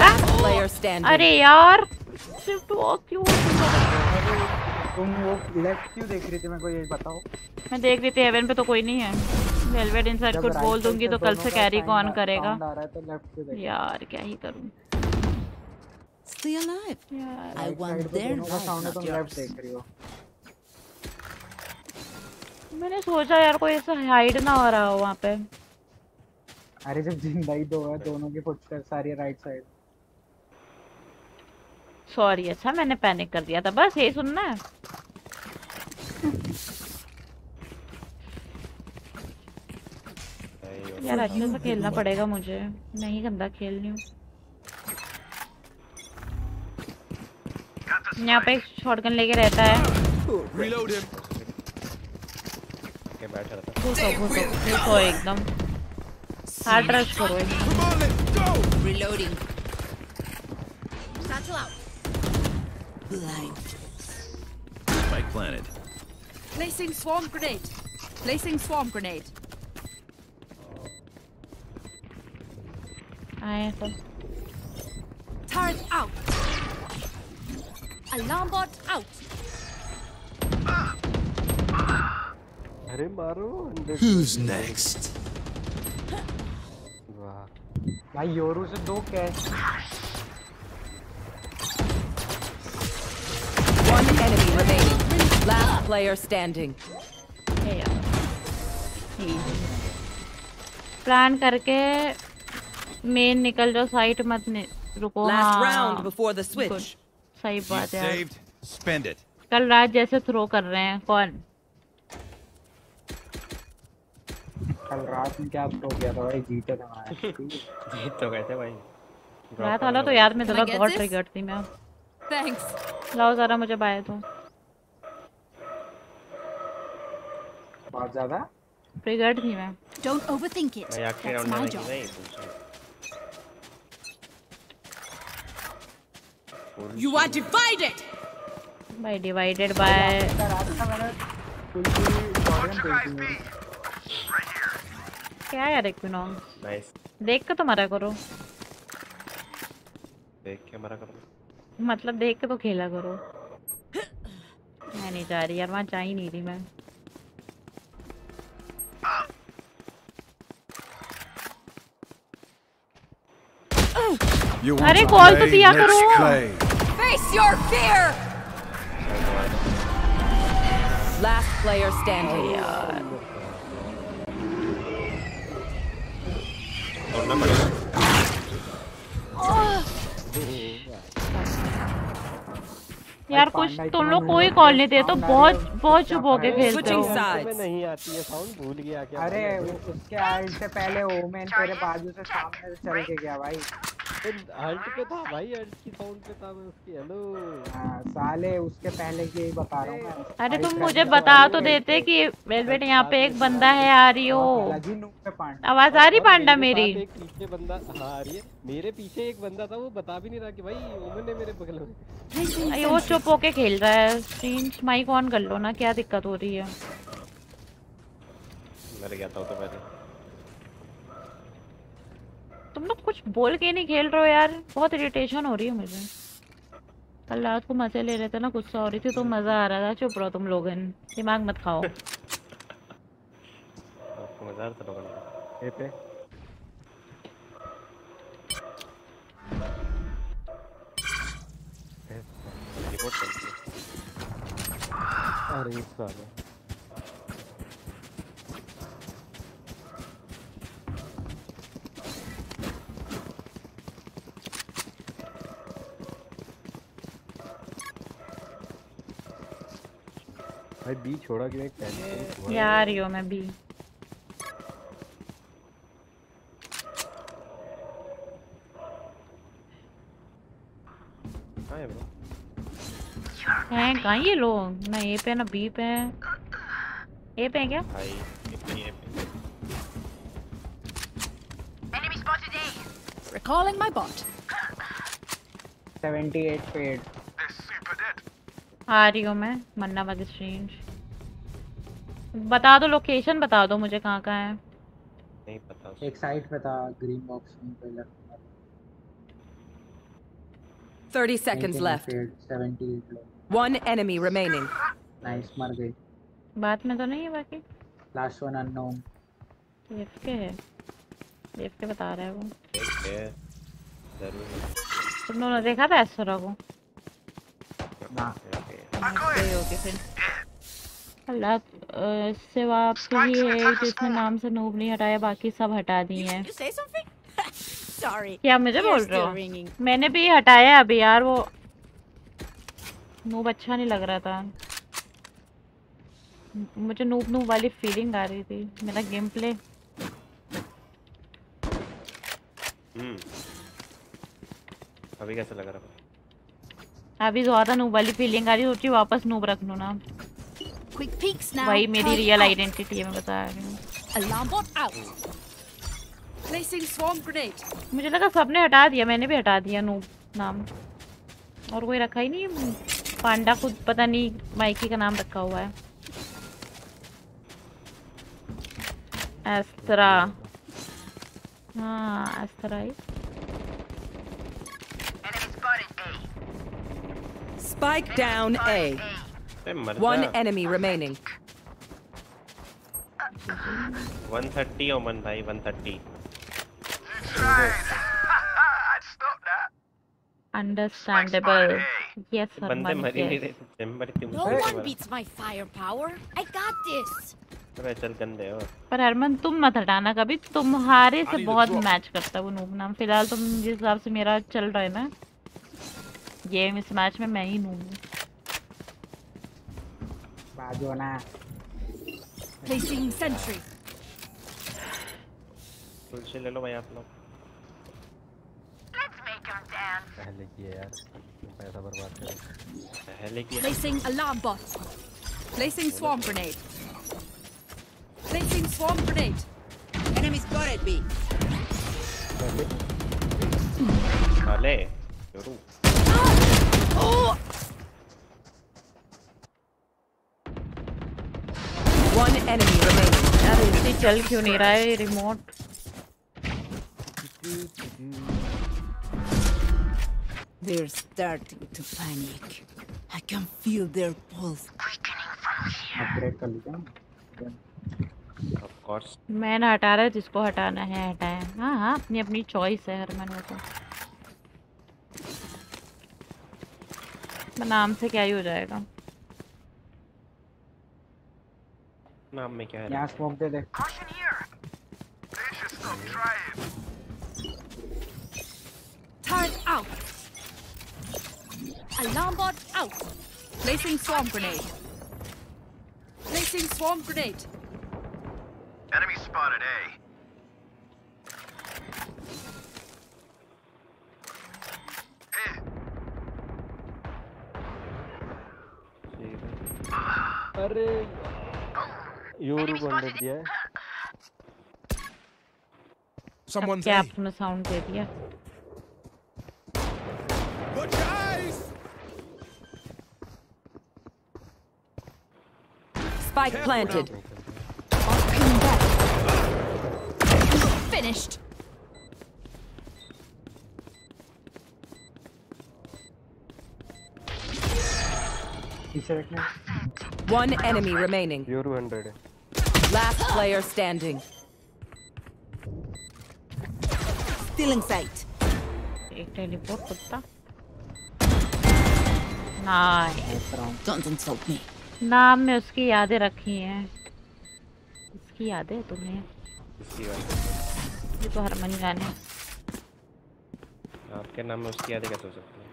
Last player standing. अरे यार शिफ्ट वॉक क्यों तुम वो लेफ़्ट क्यों देख रही थी? मेरे को ये बताओ। मैं देख रही थी हेवन पे तो कोई नहीं है। वेलवेट इनसाइड जब को बोल दूँगी तो कल दोनों से कैरी कौन करेगा? sound आ रहा है तो लेफ़्ट से देख। यार क्या ही करूँ? Stay alive. यार। I want their life, मैंने सोचा यार कोई ऐसा हाइड ना हो रहा हो वहाँ पे। अरे जब ज़िंदा ही दो है दोनों की रही है राइट साइड सॉरी अच्छा मैंने पैनिक कर दिया था। बस यही सुनना है। यार अच्छे से खेलना पड़ेगा मुझे। मैं ही गंदा खेल रही हूँ। यहाँ पे शॉटगन लेके रहता है। घुसो घुसो घुसो एकदम। हार्ड रश करो एकदम Reloading. Satchel out. Blind. Spike planted. Placing swarm grenade. Placing swarm grenade. आए तो Turret out. Alarm bot out. अरे मारो 100 Who's next? वाह भाई योरू से दो catch enemy remaining. Last player standing. Plan करके मेन निकल जाओ साइट मत नि... रुको Last हाँ round before the switch. सही बात है saved. Spend it. कल रात जैसे थ्रो कर रहे हैं कौन कल रात में क्या थ्रो किया था भाई जीते थे जीत तो गए थे भाई रात वाला तो याद में get बहुत? ट्रिगर्ड थी मैं Thanks. लाओ जरा मुझे बाय दो। बहुत ज़्यादा? ट्रिगर्ड थी मैं। Don't overthink it. भाई आखिरी That's राउंड में नहीं दूसरा You are divided. By divided by क्या यार इक्विनॉम नाइस देख के तो मरा करो। देख के मरा करो मतलब देख के तो खेला करो। मैं नहीं जा रही यार वहाँ जा ही नहीं रही मैं। अरे कॉल तो दिया करो। फेस योर फियर लास्ट यार कुछ तुम लोग कोई कॉल नहीं दे तो बहुत बहुत चुप होके खेलते हो। नहीं आती है साउंड भूल गया क्या अरे उसके आइड से पहले ओमेन तेरे बाजू से सामने से चल के गया भाई। हल्ट पे था भाई हल्ट की साउंड पे था मैं उसकी हेलो हाँ, साले उसके पहले की यही बता रहा हूँ मैं। अरे तुम मुझे बता तो देते कि वेलवेट यहाँ पे एक बंदा है आ रही हो। ही पांडा। आवाज़ आ रही पांडा मेरी एक पीछे बंदा हाँ आ रही है। मेरे पीछे एक बंदा था वो बता भी नहीं रहा कि भाई ओमन ने मेरे बगल में। अरे वो चुप होके खेल रहा है। स्क्रीन माइक ऑन कर लो ना क्या दिक्कत हो रही है? मर गया था तो पहले। तुम लोग कुछ बोल के नहीं खेल रहे हो यार। बहुत इरिटेशन हो रही है मुझे। कल रात को मज़े ले रहे थे ना गुस्सा हो रही थी तो मज़ा आ रहा था। चुप रहो तुम लोग दिमाग मत खाओ। मज़ा आ रहा था रिपोर्ट है। अरे साला। भाई बी छोड़ा क्यों एक टेंशन यार रही हो मैं भी हाँ कहाँ ये लोग? ना ए पे ना बी पे हैं। ए पे हैं क्या? भाई इतनी है Enemy spotted A. Recalling my bot. 78 पेड आ रही हूँ मैं मन्ना वाली स्ट्रेंज बता दो लोकेशन बता दो मुझे कहाँ कहाँ है। नहीं पता एक साइड पे था ग्रीन बॉक्स में पहले 30 seconds left. 78 One enemy remaining. Nice मर गई। बात में तो नहीं है बाकी। लास्ट वन अननोन एफ़ के है। एफ़ के बता रहा है वो। ठीक है। ज़रूर। है। तुम लोगों ने देखा था एसरा को? अल्लाह सिवा आपके ही है जिसने नाम से नूब नहीं हटाया बाकी सब हटा दिए हैं. क्या मुझे बोल रहे हो? मैंने भी हटाया अभी यार वो नूब अच्छा नहीं लग रहा था। मुझे नूब नूब वाली फीलिंग आ रही थी मेरा गेम प्ले हम्म। अभी कैसा लग रहा है? अभी ज़्यादा नूब वाली फीलिंग आ रही सोची वापस नूब रख लूँ ना. वही मेरी रियल आइडेंटिटी है मैं बता रही हूँ. मुझे लगा सबने हटा दिया मैंने भी हटा दिया नूब नाम। और कोई रखा ही नहीं पांडा खुद पता नहीं माइकी का नाम रखा हुआ है। एस्त्रा। हाँ एस्त्रा ही। Spike down A. One enemy remaining. 130 ओमन भाई 130 अंडरस्टैंडेबल यस बंदे हरमन मर ही नहीं yes. रहे No one beats my firepower. I got this. चल गंदे हो पर हरमन तुम मत हटाना कभी तुम्हारे से बहुत मैच करता है वो नूब नाम फ़िलहाल तुम जिस हिसाब से मेरा चल रहा है ना गेम इस मैच में मैं ही नूब हूँ बाजू ना Placing sentry. तुलसी ले लो भाई आप लोग पहले किए यार तुम पैसा बर्बाद कर पहले की Placing alarm bot. Placing swarm grenade. Placing swarm grenade. Enemy spotted B. साले जोरू One enemy remaining. यार इसी चल क्यों नहीं रहा है remote They're starting to panic. I can feel their pulse quickening from here. Upgrade कर लीजिए ऑफ़ कोर्स मैं ना हटा रहा जिसको हटाना है हटाए हाँ हाँ अपनी अपनी चॉइस है हरमन वो तो नाम से क्या ही हो जाएगा नाम में क्या है यहाँ स्मोक दे दे Turret out. Alarm bot out. Placing swarm grenade. Placing swarm grenade. Enemy spotted A. Yoru को हंड्रेड दिया है Someone's क्या A. आपने साउंड दे दिया Watch your eyes! Spike planted. Finished. पीछे देखना One enemy remaining. Yoru hundred है Last player standing. Still in sight. एक टेलीपोर्ट कुत्ता नाइस Don't insult me. नाम में उसकी यादें रखी हैं इसकी यादें तुम्हें ये तो हरमन जाने आपके नाम में उसकी यादें कैसे हो सकती है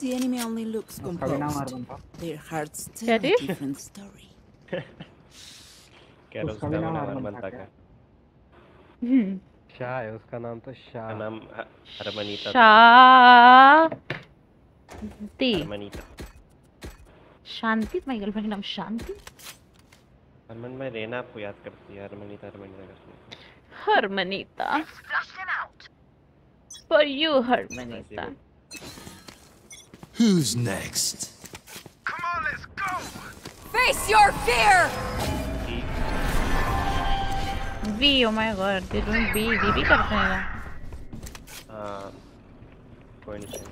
The enemy only looks composed. Their hearts tell a different story. कह रहा उसका नाम हरमन क्या? क्या शाह है उसका नाम तो शाह। नाम हरमनीता शांति। हरमनीता शांति? तुम्हारी गर्लफ्रेंड का नाम शांति? हरमन में रेना आपको याद करती है हरमनीता हरमनीता करती Harmanita. For you Harmanita. Who's next? Face your fear! We oh my god they don't B B भी करते हैं है हाँ कोई नहीं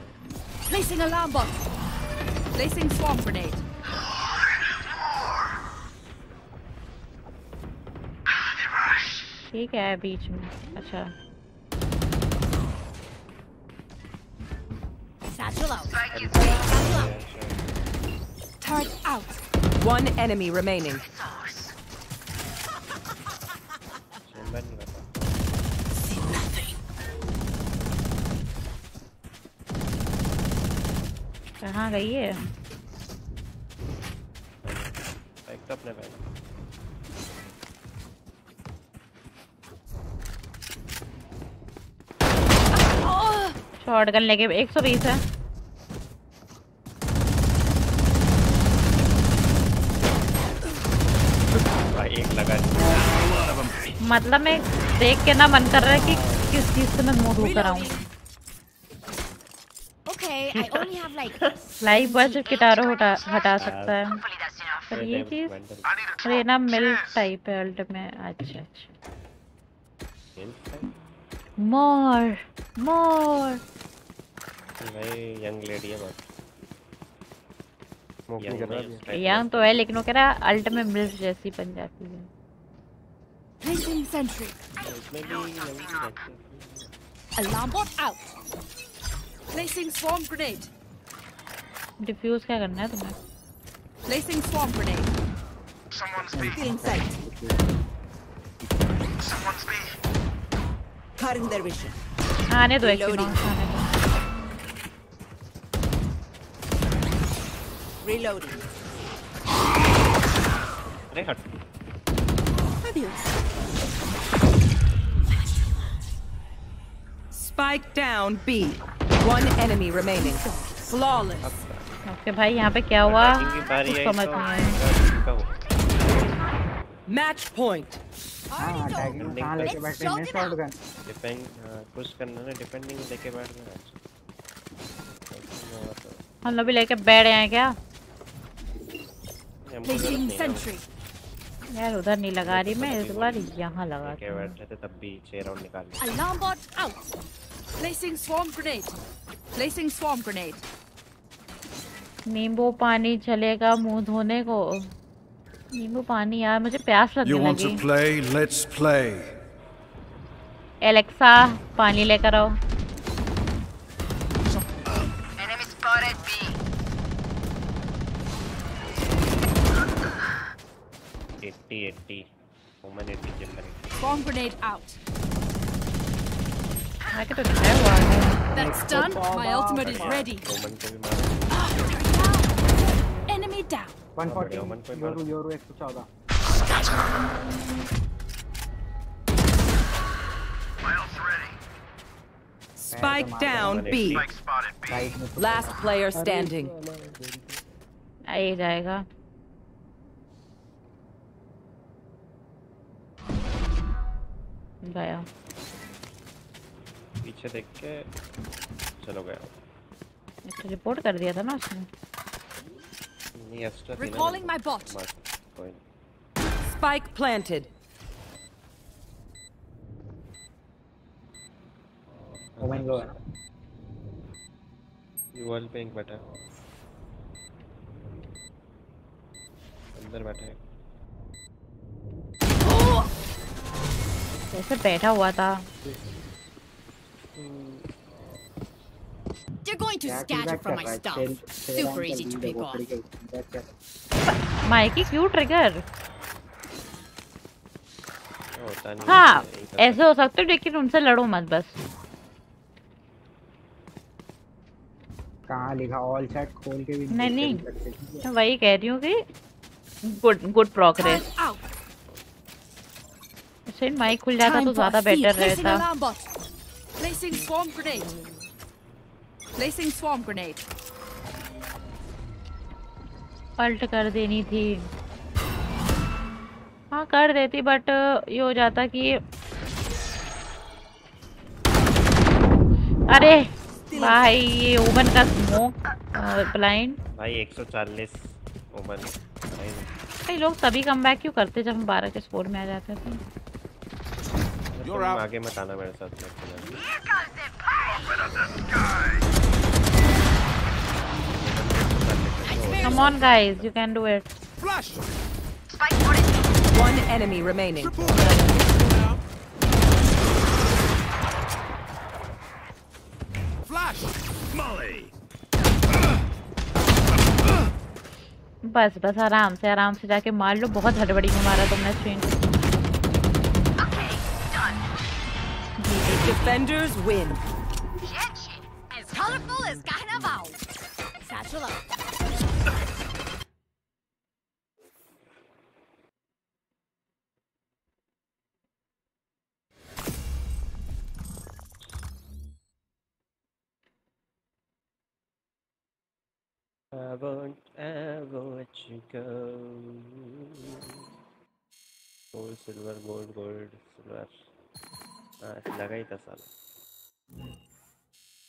Placing alarm bot. Placing swarm grenade. ठीक है बीच में अच्छा Satchel out. Turret out. One enemy remaining. Chamber नहीं पता कहाँ गई है? एक तो अपने पहले शॉटगन लेके 120 है भाई एक लगा मतलब मैं देख के ना मन कर रहा है कि किस चीज़ से मैं मुँह धो कर आऊँ. लाइव बस गिटारो हटा हटा सकता है। पर ये चीज़ और ना मिल्क टाइप है अल्ट में अच्छा अच्छा। मोर मोर भाई यंग लेडी है अभी। यंग तो है लेकिन वो कह रहा है अल्ट में मिल्क जैसी बन जाती है। Placing sentry. इसमें भी यंग ही रहती है Alarm bot out. Placing swarm grenade. Defuse क्या करना है तुम्हें Placing swarm grenade. Feeling sight. Cutting their vision. आने दो एक नॉन आने दो Reloading. अरे हट Spike down B. One enemy remaining. Flawless. Okay भाई यहाँ पे क्या हुआ Attacking की बारी कुछ आई समझ तो नहीं आया इनका हो- Match point. हाँ अटैकिंग कहाँ लेके बैठे हैं शॉटगन डिफेंड पुश करना ना डिफेंडिंग लेके बैठ गए हम लोग भी लेके बैठ गए हैं क्या Placing sentry. यार उधर नहीं लगा रही मैं इस बार यहाँ लगा लेके बैठ रहे थे तब भी छह राउंड निकाल लिए Alarm bot out. Placing swarm grenade. Placing swarm grenade. नींबू पानी चलेगा मुँह धोने को नींबू पानी यार मुझे प्यास लगने want to लगी play? Let's play. एलेक्सा पानी लेकर आओ 80. Woman 80 generally. Bomb grenade out. That's done. My ultimate is ready. Enemy down. 140. Yoru, Yoru, 114. Spike down B. Last player standing. आई जाएगा गया पीछे देख के चलो गया अच्छा रिपोर्ट कर दिया था ना उसने नहीं एक्स्ट्रा थी ना Recalling my bot. बस, कोई नहीं। Spike planted. ओमेन गो ये वॉल पे एक बैठा अंदर बैठा है कैसे बैठा हुआ था। They're going to scatter from my stuff. Super easy to pick off. Mikey क्यों ट्रिगर हाँ ऐसे हो सकते हो लेकिन उनसे लड़ो मत बस। कहाँ लिखा? ऑल चैट खोल के भी नहीं नहीं। है? मैं वही कह रही हूँ कि गुड गुड प्रोग्रेस अच्छा माइक खुल जाता तो ज़्यादा बेटर रहता alarm bot. Placing swarm grenade. Placing swarm grenade. पलट कर देनी थी हाँ कर देती बट ये हो जाता कि अरे भाई ये ओवन का स्मोक ब्लाइंड भाई 140 वुमन भाई लोग तभी कम बैक क्यों करते जब हम बारह के स्कोर में आ जाते थे तुम आगे मत आना मेरे साथ Come on guys, you can do it. One enemy remaining. Flash! Molly! बस बस आराम से आराम से जाके मार लो बहुत हड़बड़ी में मारा तुमने stream Defenders win. Gente, as colorful as carnaval. Satchel up. I won't ever let you go. Gold, silver, gold, gold, silver. हाँ लगा ही था साला।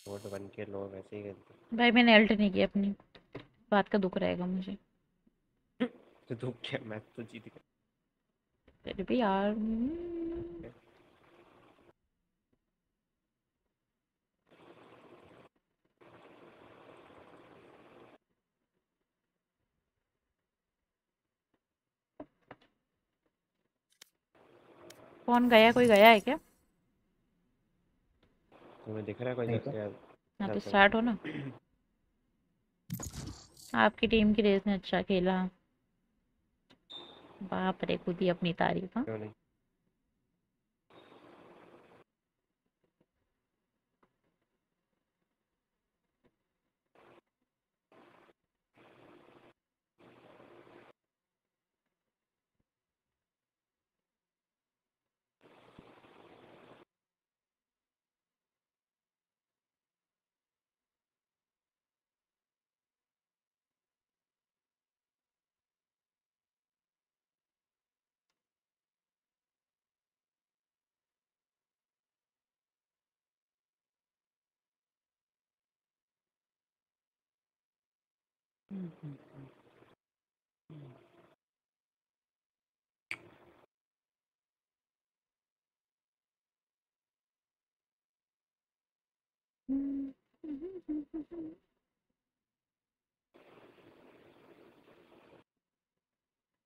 नोट बन के लोग ऐसे ही खेलते। भाई मैंने अल्ट नहीं किया अपनी। बात का दुख रहेगा मुझे। तो तू क्या? मैच तो जीत गया। फिर भी यार हम्म, कौन गया? कोई गया है क्या? तुम्हें दिख रहा है कोई नहीं ना यार हाँ तो स्टार्ट हो ना। आपकी टीम की रेस ने अच्छा खेला। बाप रे खुद ही अपनी तारीफ़ हाँ।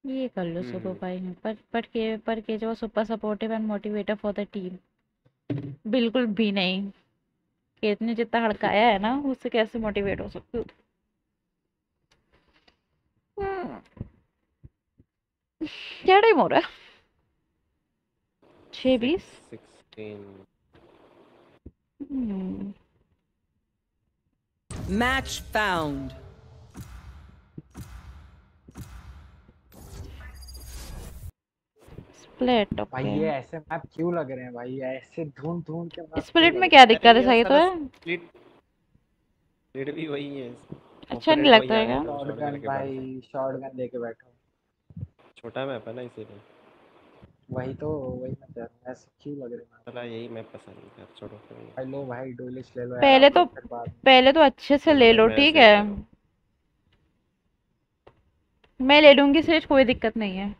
ये कर लो सुबह हम्म। भाई में पर पर के पर के जो super supportive and motivator for the team बिल्कुल भी नहीं। केत ने जितना हड़काया है ना उससे कैसे मोटिवेट हो सकते हो हम्म। क्या टाइम हो रहा है छः बीस Match found. स्प्लिट भाई ये ऐसे मैप क्यों लग रहे हैं भाई? ऐसे ढूंढ ढूंढ के मैप स्प्लिट में क्या दिक्कत है सही तो है? स्प्लिट स्प्लिट भी वही है। अच्छा नहीं लगता है क्या? शॉटगन। भाई शॉटगन लेके बैठो छोटा मैप है ना इसीलिए। वही तो वही मैं कह रहा हूँ ऐसे क्यों लग रहे हैं चला यही मैप पसंद है यार छोड़ो नहीं। भाई लो भाई डोलिश ले लो पहले तो में पहले तो अच्छे से ले लो ठीक है। मैं ले लूँगी सेज कोई दिक्कत नहीं है।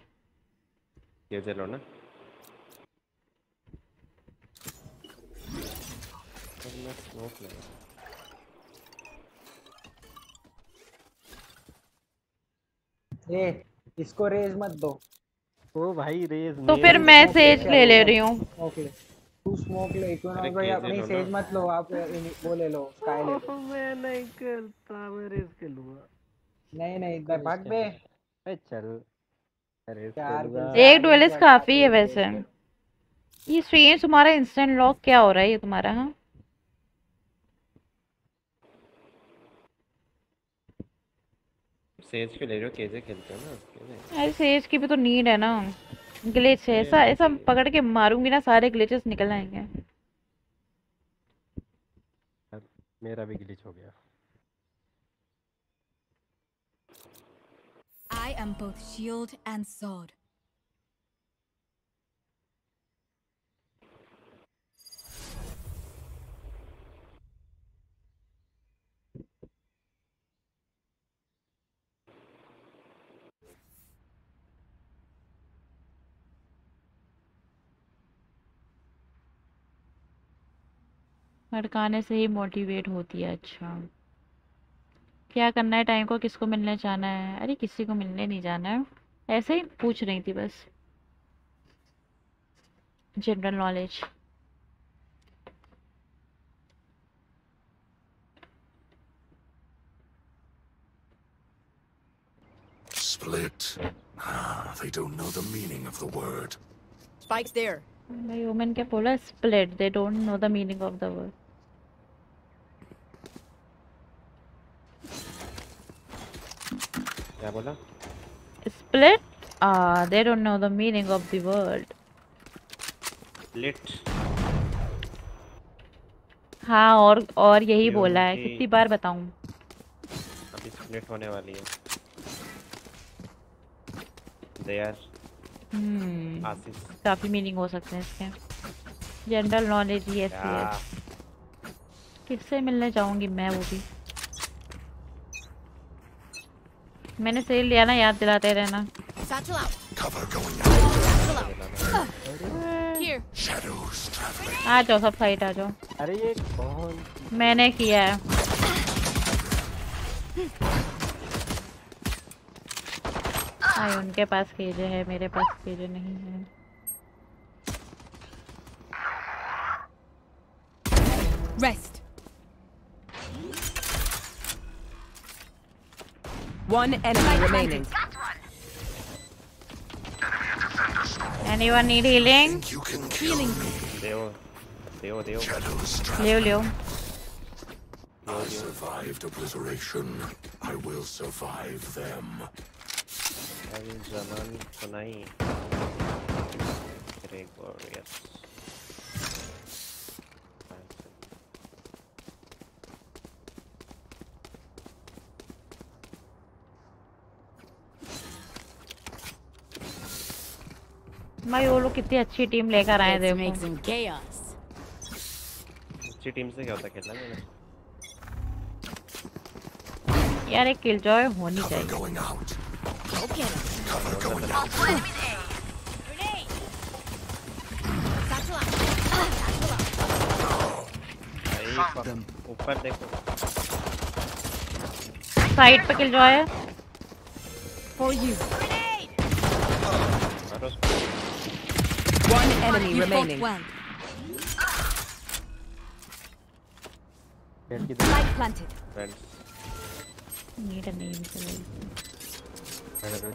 ये चलो ना। मैं स्मोक ले ए इसको रेज मत दो। ओ भाई रेज तो फिर मैं सेज ले ले रही हूँ। ले। तू स्मोक ले अरे इक्विनॉक्स भाई अपनी सेज मत लो आप वो ले लो स्काई ले लो। मैं नहीं खेलता मैं रेस खेलूँगा। नहीं नहीं इधर भाग बे। ए चल एक डुएलिस्ट काफ़ी है वैसे। ये स्ट्रेंज तुम्हारा इंस्टेंट लॉक क्या हो रहा है ये तुम्हारा हाँ? सेज क्यों ले रहे हो केजे खेलते हो ना उसके अरे सेज की भी तो नीड है ना। ग्लिच है ऐसा ऐसा पकड़ के मारूँगी ना सारे ग्लिचेस निकल आएँगे। मेरा भी ग्लिच हो गया। I am both shield and sword. भड़काने से ही मोटिवेट होती है अच्छा। क्या करना है टाइम को किसको मिलने जाना है? अरे किसी को मिलने नहीं जाना है। ऐसे ही पूछ रही थी बस। General knowledge Split. Ah, they don't know the meaning of the word. Spike's there. भाई वुमेन क्या बोला split they don't know the meaning of the word क्या बोला? Split? Ah they don't know the meaning of the word. Split हाँ और और यही बोला है। कितनी बार बताऊँ? अभी मिनट होने वाली है। दे आर हम्म आशीष काफ़ी मीनिंग हो सकते हैं इसके। जनरल नॉलेज यस क्या यस किससे मिलने जाऊँगी मैं वो भी? मैंने सेल लिया ना याद दिलाते रहना. आ जाओ सब साइड आ जाओ। अरे ये कौन? मैंने किया है। आई उनके पास केजे है मेरे पास केजे नहीं है। Rest. One enemy remaining. Anyone need healing? You can healing. Leo. Leo, Leo. Leo, Leo. I survived obliteration. I will survive them. Gregorius. भाई वो लोग कितनी अच्छी टीम लेकर आए थे अच्छी टीम से क्या होता खेलना यार एक किल जॉय होनी चाहिए। ऊपर देखो साइड पे किल जॉय है? मारो उसको One enemy You fought remaining. well. पेड़ की Light planted. Friends need a name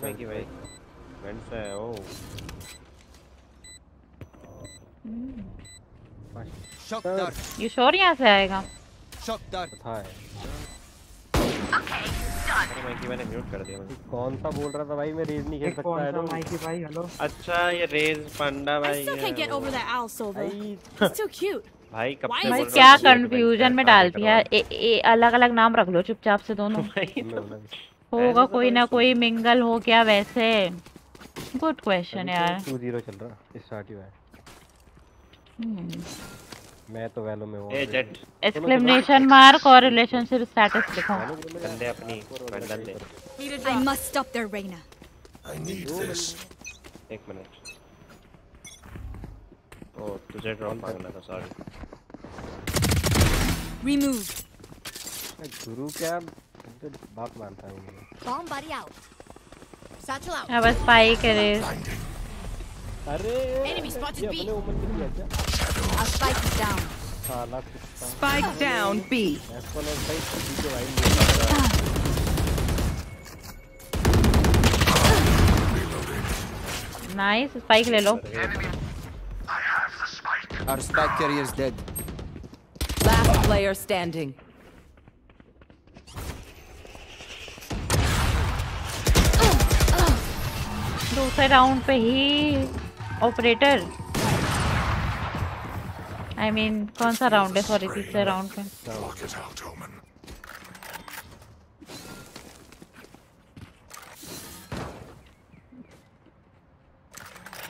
thank you भाई फ्रेंड्स है ओ Shock dart. ये शोर यहाँ से आएगा Shock dart. था है अरे मैं कि मैंने म्यूट कर दिया कौन सा बोल रहा था भाई? मैं रेज नहीं खेल सकता है तो माइकी भाई? हेलो अच्छा ये रेज पंडा I भाई still है। can't get वो। over that owl silver. भाई। Too cute. भाई कब से भाई क्या कंफ्यूजन में डाल दिया ए, ए, अलग अलग नाम रख लो चुपचाप से दोनों। भाई तो होगा कोई ना कोई मिंगल हो क्या वैसे? गुड क्वेश्चन यार। टू ज़ीरो चल रहा स्टार्ट ही हुआ है। हम्म मैं तो वैलो में हूँ। A Jett. एक्सक्लेमेशन मार्क और रिलेशनशिप स्टेटस लिखो कंधे अपनी बंडल दे। I must stop their Reina. I need this. एक मिनट। ओ तुझे ड्रॉप मांगना था? Sorry Remove. गुरु क्या? तो बात मानता हूँ। मैं Bomb buddy out. Satchel out. अब स्पाइक है अरे Enemy spotted ये B. अपने उम्र की है क्या Our spike is down. साला कुत्ता Spike down B. एक्सपोनेंट भाई पीछे भाई नहीं नाइस स्पाइक ले लो Our spike carrier is dead. Last player standing. दूसरे राउंड पे ही ऑपरेटर आई मीन कौन सा राउंड है? सॉरी तीसरे राउंड Omen.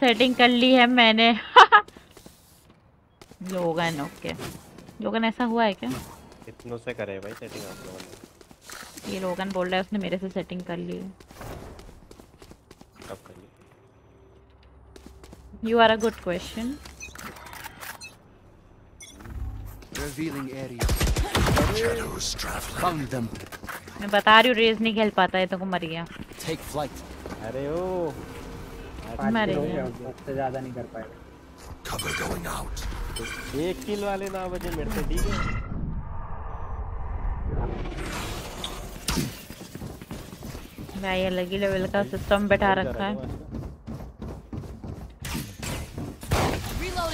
सेटिंग कर ली है मैंने। लोगन ओके लोगन ऐसा हुआ है क्या? इतनों से करे भाई सेटिंग आप लोगों ने ये लोगन बोल रहा है उसने मेरे से सेटिंग कर ली है कब कर ली you are a good question Revealing area. Shadows traveling. Found them. मैं बता रही हूँ रेस नहीं खेल पाता है तो मर गया Take flight. अरे ओ मरे। गया उससे ज़्यादा नहीं कर पाएगा Cover going out. एक किल वाले ना बजे मेरे से ठीक है भाई अलग ही लेवल का सिस्टम बैठा रखा है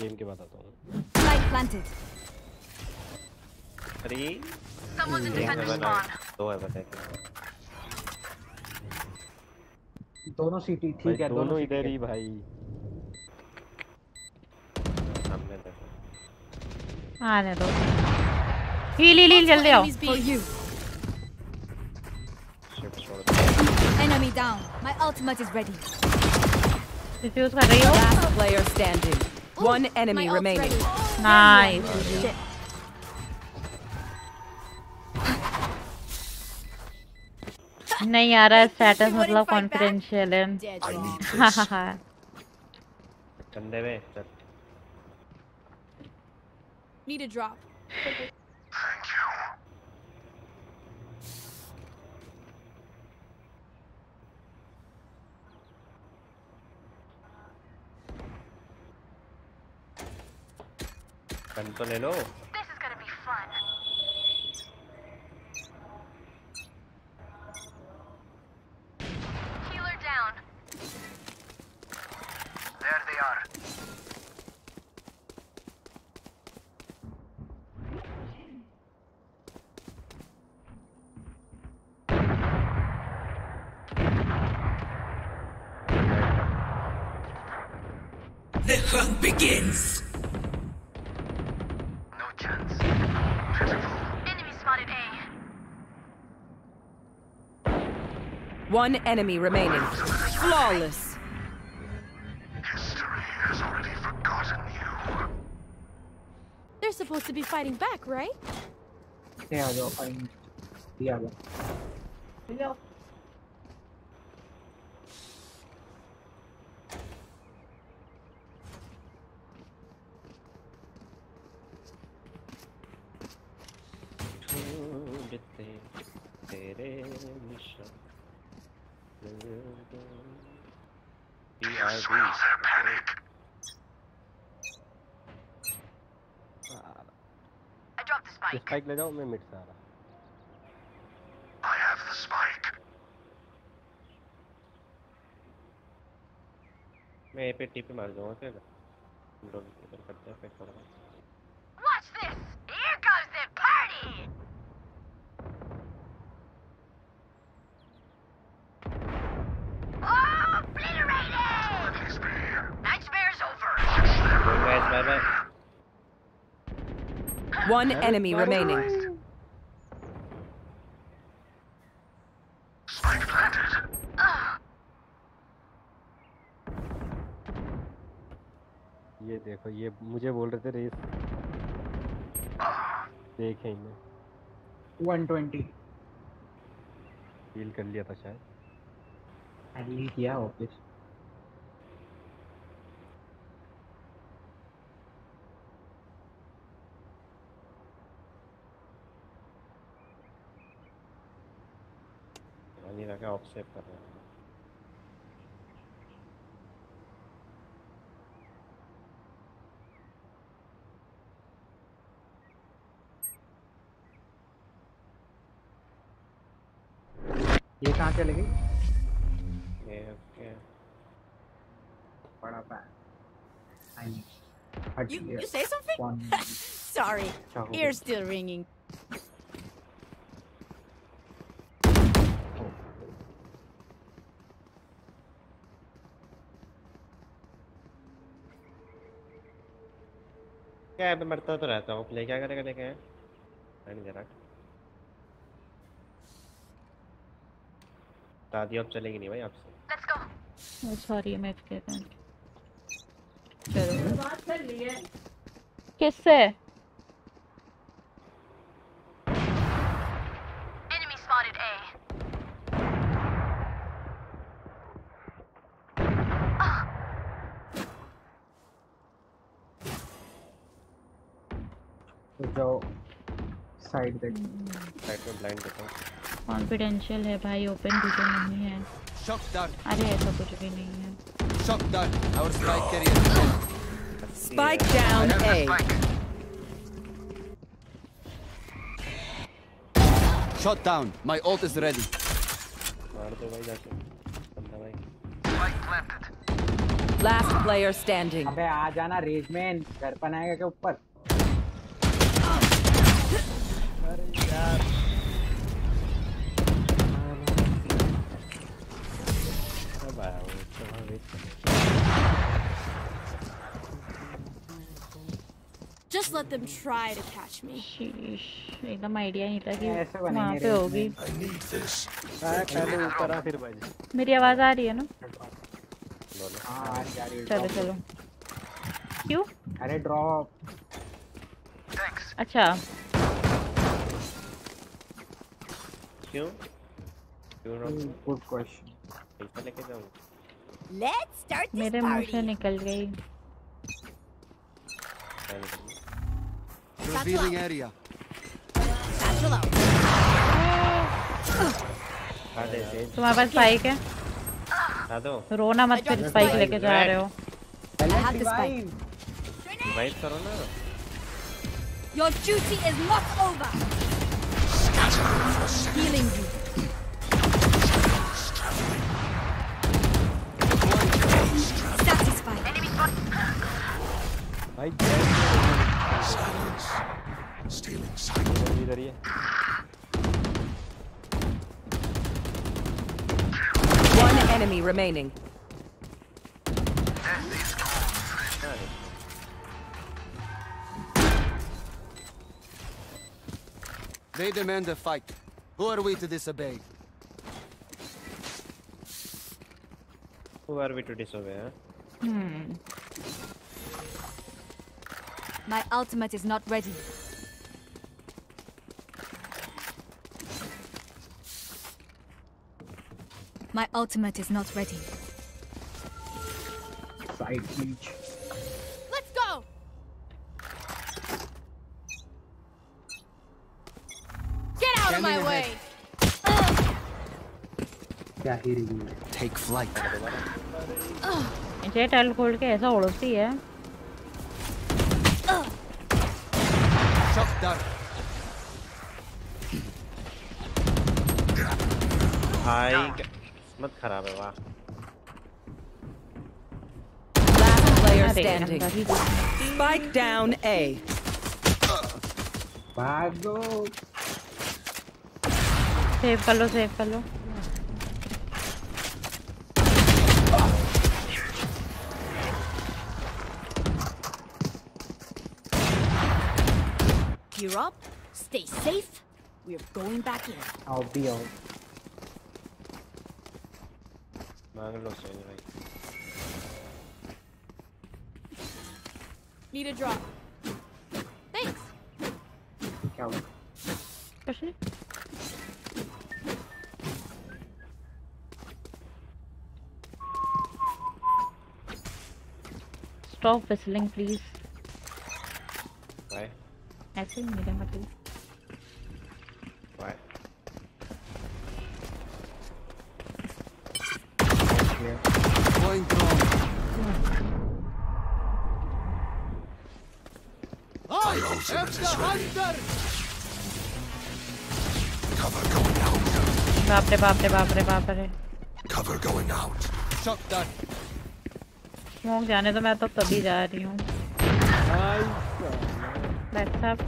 गेम के बाद आता हूँ। दोनों सिटी ठीक है दोनों इधर ही भाई। आने दो। हील हील जल्दी आओ। Enemy down my ultimate is ready defuse कर रही हूँ? Last player standing One enemy my ult's remaining. ready. Nice Shit. नहीं आ रहा है स्टेटस wouldn't मतलब fight back? कॉन्फिडेंशियल है Dead I wrong. need हाँ this. हाँ हाँ कंधे में चल Need a drop. गन तो ले लो This is gonna be fun. Healer down. There they are. One enemy remaining. Flawless. History has already forgotten you. They're supposed to be fighting back, right? Yeah, they're. Yeah. Spike ले जाओ मैं mid से आ रहा I have the spike. मैं ए पे T पे मार दूँगा क्या हम लोग इधर करते हैं फिर थोड़ा Watch this. Here comes the party. Oh, obliterated! Please be here. Nightmare's over. Going guys bye bye One enemy remaining. Spike planted. ये देखो ये मुझे बोल रहे थे रेस। देखें इन्हें 120 फील कर लिया था शायद। अगली किया ऑफ़िस नहीं लगा ऑफ सेव कर रहा है ये कहाँ चले गई ये ओके बड़ा पैन आई हट You, गया you say something? One. Sorry. Ciao. Ear's still ringing. क्या है मैं मरता तो रहता हूँ। प्ले क्या करेगा देखे नहीं जरा दादी अब चलेगी नहीं भाई आपसे? Let's go. सॉरी मैं है किससे Enemy spotted A. तो जाओ साइड पे। साइड पे ब्लाइंड करता कॉन्फिडेंशियल है भाई ओपन डिटेल नहीं है। शॉक डन अरे ऐसा कुछ भी नहीं है। Shock done our spike carrier spike down a shot down my ult is ready मार दो भाई जाके। बंदा भाई। लास्ट प्लेयर स्टैंडिंग अबे आ जाना रेजमैन घर पर आएगा क्या ऊपर? Just let them try to catch me. शीश एकदम आइडिया नहीं था कि ऐसे वहाँ बनेंगे पे रेज होगी में I need this. आया पहले ऊपर आ फिर बज मेरी आवाज़ आ रही है ना हाँ आ रही आ रही चलो drop। चलो क्यों अरे ड्रॉप अच्छा क्यों क्यों रोक गुड क्वेश्चन पैसा लेके जाऊँ Let's start this मेरे मुँह से निकल गई Revealing area. Satchel out. तुम्हारे पास बाइक है खा दो रोना मत फिर बाइक लेके जा रहे हो I have the spike. करो ना Your duty is not over. Healing you. भाई Silence. Stealing sight. इधर ही है One enemy remaining. They demand a fight. Who are we to disobey? Who are we to disobey? Huh? Hmm. My ultimate is not ready. My ultimate is not ready. Side beach Let's go. Get out of my way. क्या ही review है Take flight. मुझे टल खोल के ऐसा उड़ती है Dart. भाई किस्मत खराब है वाह Last player अरे standing. ही। Spike down A. भागो सेव कर लो सेव कर लो up, stay safe. We're going back in. I'll be on. Need a drop. Thanks. Stop whistling please. ऐसे ही मेरे मतलब बाप गोइंग आउट जाने तो मैं तो तभी जा रही हूँ। बैठ साहब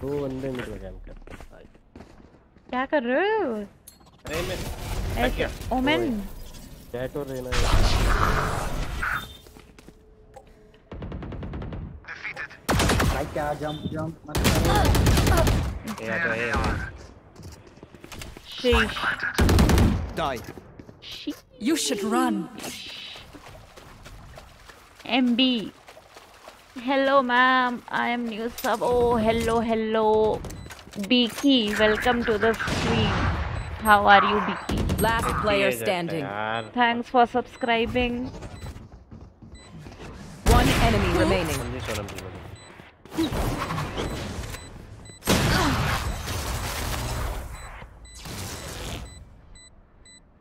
दो बंदे मिल गए जानकर क्या कर रहे हो अरे मैं ऐसे ओमेन चैट और रहना भाई क्या जंप जंप मत करो ये आ तो ये शीश Die. You should run. MB. Hello, ma'am. I am new sub. Oh, hello, hello. Beaky, welcome to the stream. How are you, Beaky? Last player ये जाता है standing. यार Thanks for subscribing. One enemy remaining. समझी सोनम जी बोली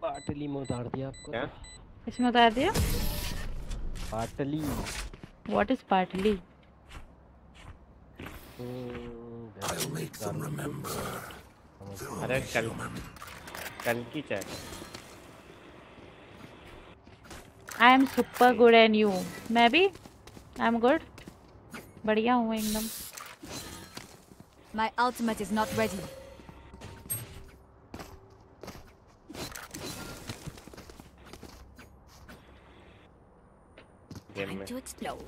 पाटली में उतार दिया आपको क्या इसमें उतार दिया पाटली What is partly? I'll make them remember. अरे कल कल की chat I am super good and you मैं भी आई एम गुड बढ़िया हूँ एकदम My ultimate is not ready. Game Time में to explode.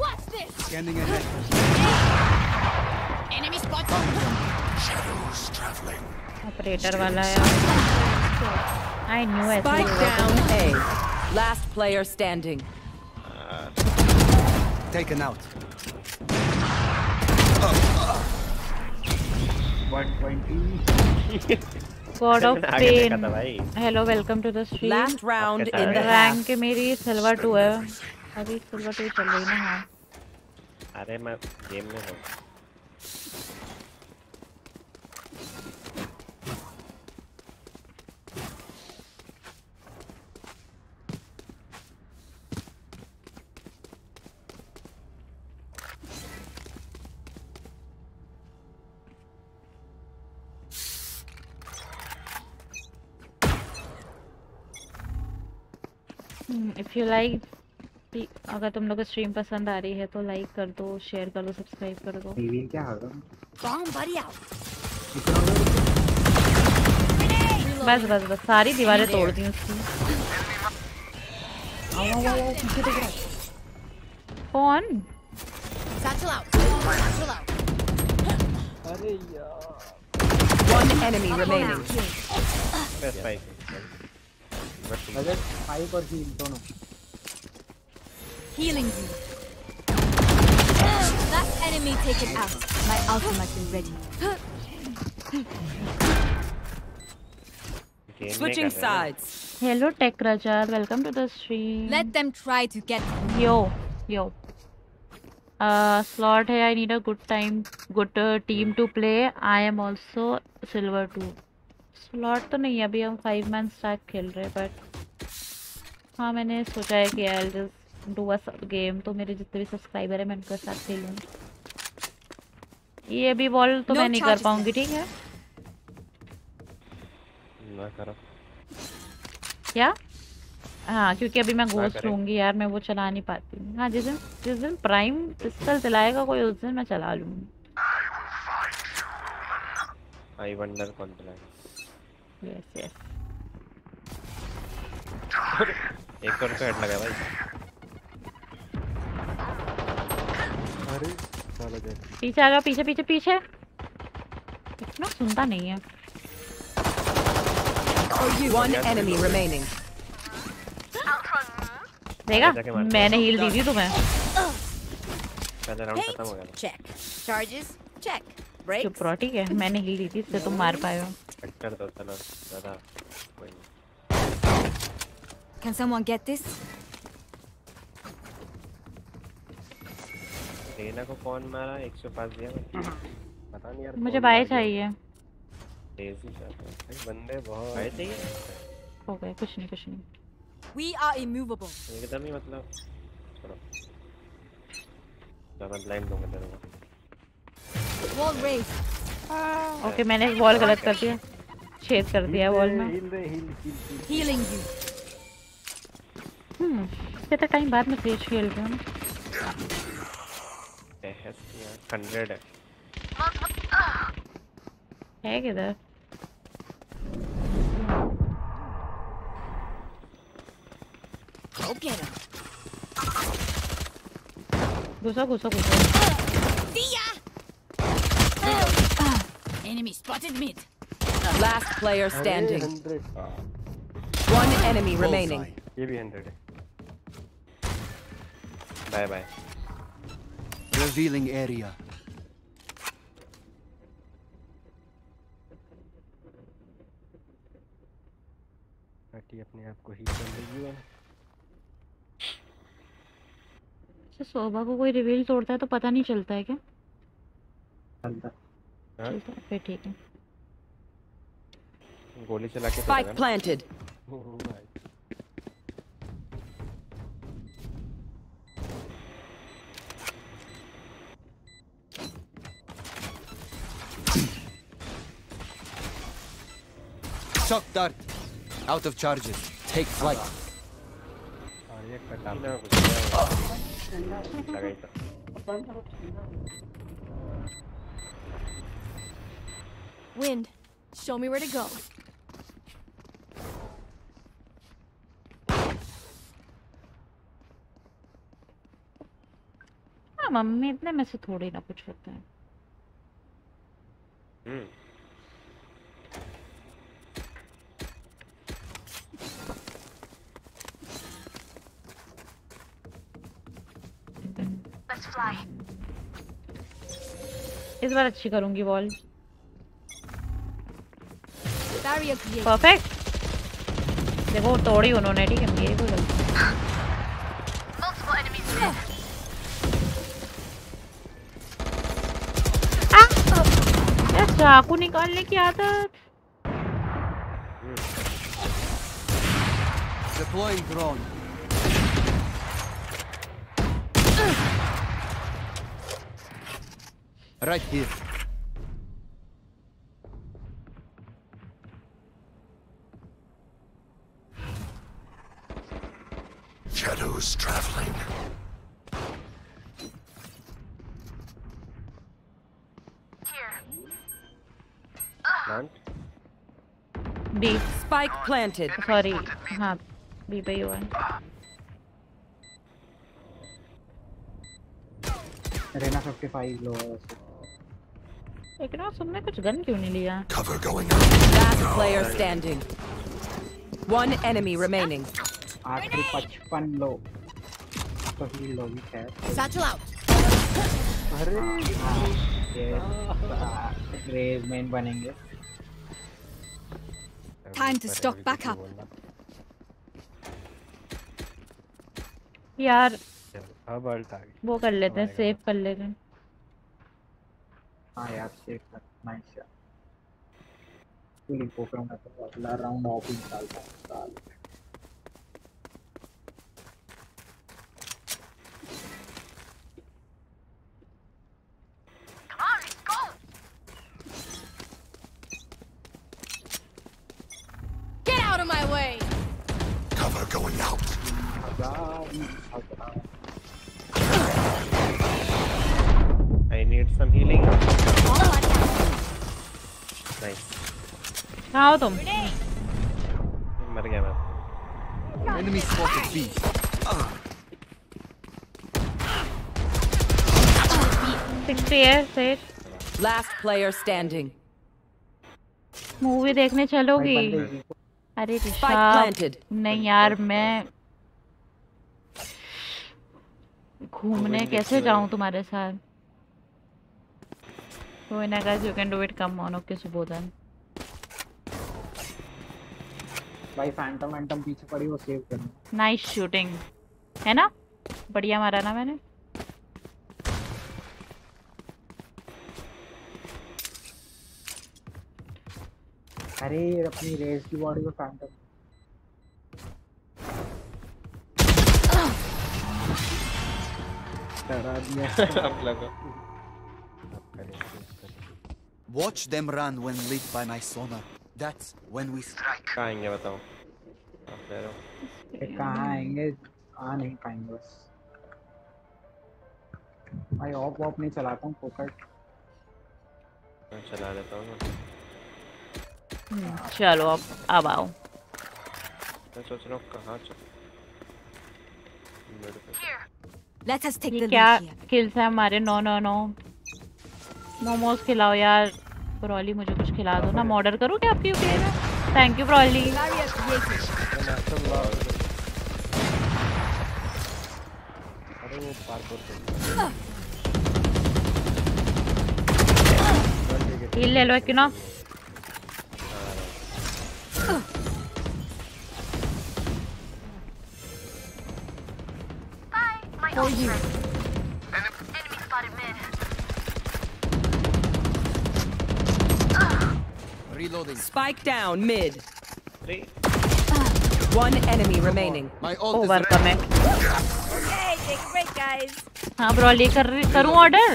Watch this! Scanning ahead. Enemy spotted! Shadows traveling. Operator वाला है आई न्यू ऐसे ही Spike होगा। down A. Last player standing. Taken out. 120 God of pain hello welcome to the stream Last round in in the rank के मेरी silver 2 है। अभी silver 2 चल रही ना हाँ। अरे मैं गेम में हूँ। इफ़ यू लाइक अगर तुम लोग को स्ट्रीम पसंद आ रही है तो लाइक कर दो शेयर कर दो सब्सक्राइब कर दो। टीवी क्या होगा. बस बस बस सारी दीवारें तोड़ दी उसकी। कौन. अरे यार। One enemy remaining. भाई बजट फाइव और दोनों। Healing you. Last enemy taken out. My ultimate is ready. Game में Switching कर रहे हैं sides. Hello tech Rajat welcome to the stream Let them try to get yo yo slot है I need a good time good team to play I am also silver two slot तो नहीं है अभी हम five man stack खेल रहे हैं but हाँ मैंने सोचा है कि I just do a game तो मेरे जितने भी सब्सक्राइबर है मैं उनके साथ खेलूँ ये अभी बॉल तो No मैं नहीं कर पाऊँगी ठीक है? ना करो। क्या? हाँ क्योंकि अभी मैं गोस्ट लूँगी यार मैं वो चला नहीं पाती। हाँ जिस दिन जिस दिन प्राइम पिस्टल चलाएगा कोई उस दिन मैं चला लूँगी। आई वंडर कौन चलाएगा। यस यस एक रुपये हेड लगा भाई। अरे साला जय पीछे आ गया पीछे पीछे पीछे। इतना सुनता नहीं है। One enemy remaining. देगा जाके मार दो। मैंने हील दी थी तुम्हें। पहले राउंड खत्म हो गया check. Charges? Check. Breaks. चुप रहो ठीक है। मैंने हील दी थी इससे तुम मार पाए हो। कर दो चलो। दादा कोई नहीं। Can someone get को कौन मारा? 105 दिया मैं पता नहीं यार मुझे बाय चाहिए। तेज़ी भाई बंदे बहुत बाय चाहिए हो गए कुछ नहीं कुछ नहीं। We are immovable. एकदम ही मतलब। छोड़ो ज़्यादा ब्लाइंड दूँगा तेरे को। Wall raised. ओके मैंने वॉल गलत कर दिया। छेद कर दिया वॉल में। हील दे हील हील हील हम्म। कितना टाइम बाद में तेज खेल रहे हूँ बहस किया 100 है है किधर Go get him. घुसो घुसो घुसो See ya. Enemy spotted mid. Last player अरे standing. 100 One enemy remaining. ये भी 100 है bye bye Revealing area. Party अपने आप को हील कर लेगी है अच्छा शोभा को कोई रिवील तोड़ता है तो पता नहीं चलता है क्या? चलता। है? फिर ठीक है। गोली चला के Spike planted. Shock dart. Out of charges. Take flight. और ये कटा ना कुछ लगा ही था Wind, show me where to go. हाँ मम्मी इतने में से थोड़ी ना कुछ होता है इस बार अच्छी करूँगी बॉल परफेक्ट देखो तोड़ी उन्होंने ठीक है? मेरी कोई गलती चाकू निकालने की आदत। Deploying drone. Right here. Shadows traveling. Plant B Spike planted. Sorry हाँ बी पे ही हुआ है रेना 55 लो है वैसे लेकिन और तुमने कुछ गन क्यों नहीं लिया Cover going up. Last player standing. One enemy remaining. आखिरी 55 लो तो ही लो भी खैर Satchel out. अरे हाँ, मेन बनेंगे Time to stock back up. यार अब अल्ट आ गई वो कर लेते हैं सेव कर लेते हैं हाँ यार सेफ़ कर नाइस यार पूरी पोकर में तो अगला राउंड ऑफ़ ही निकालता हूँ साल Come on, let's go. Get out of my way! Cover going out. Need some healing. Nice. कहाँ हो तुम मर गया मैं Enemy spotted B. सिक्सटी है सेठ Last player standing. मूवी देखने चलोगी अरे ऋषभ नहीं यार मैं घूमने कैसे जाऊँ तुम्हारे साथ कोई ना guys you can do it come on okay Subodhan भाई फैंटम वैंटम पीछे पड़ी वो सेव करना नाइस शूटिंग है ना? बढ़िया मारा ना मैंने। अरे अपनी रेस की बॉडी को फैंटम डरा दिया। अब लगा। Watch them run when lit by my sonar. That's when we strike. कहाँ आएँगे बताओ आप ले रहे ये कहाँ आएँगे आ नहीं पाएँगे बस भाई ऑफ़ ऑफ़ नहीं चलाता हूँ पोकर मैं चला लेता हूँ ना हम्म, चलो अब अब आओ मैं सोच रहा हूँ कहाँ चल मेरे पे Let us take ये the क्या lead here. किल्स है हमारे नो नो नो मोमोज खिलाओ यार ब्रॉली मुझे कुछ खिला दो। ना मैं ऑर्डर करूँ क्या आपकी यूपीआई में? थैंक यू पे। हील ले लो एक ना। For you. Reloading. Spike down, mid. Three. One enemy remaining. My Over का मैं. Hey, take a break, guys. हाँ bro, ले कर करूँ order.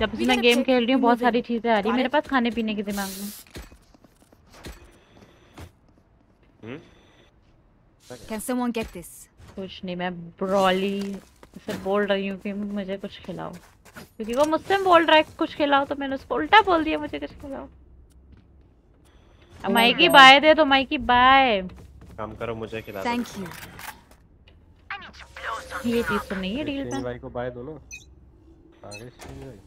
जब से मैं गेम खेल रही हूँ बहुत सारी चीजें आ रही है मेरे पास खाने पीने के दिमाग में. Can someone get this? कुछ नहीं मैं ब्रॉली से बोल रही हूँ कि मुझे कुछ खिलाओ. क्योंकि वो मुझसे बोल रहा है कुछ खिलाओ तो मैंने उसको उल्टा बोल दिया मुझे कुछ खिलाओ अब माइकी बाय दे तो माइकी बाय। काम करो मुझे खिला। Thank you. ये चीज़ तो नहीं है डील पे। भाई को बाय दो ना। आ गए श्रीनी भाई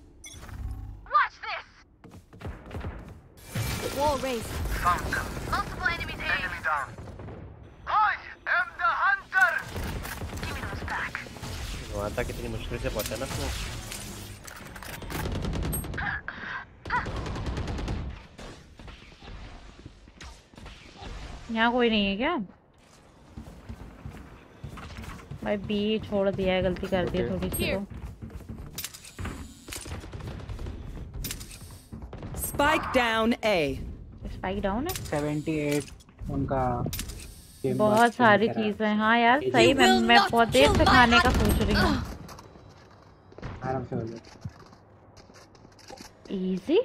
back. वहाँ तक कितनी मुश्किल से पहुँचा ना तू। यहाँ कोई नहीं है क्या? भाई बी छोड़ दिया है गलती कर दी थोड़ी सी तो। Spike down A. Spike down है? 78 उनका बहुत सारी है। चीज़ें हाँ। यार सही मैं मैं बहुत देर से खाने का सोच रही हूँ। आराम से हो जाए इजी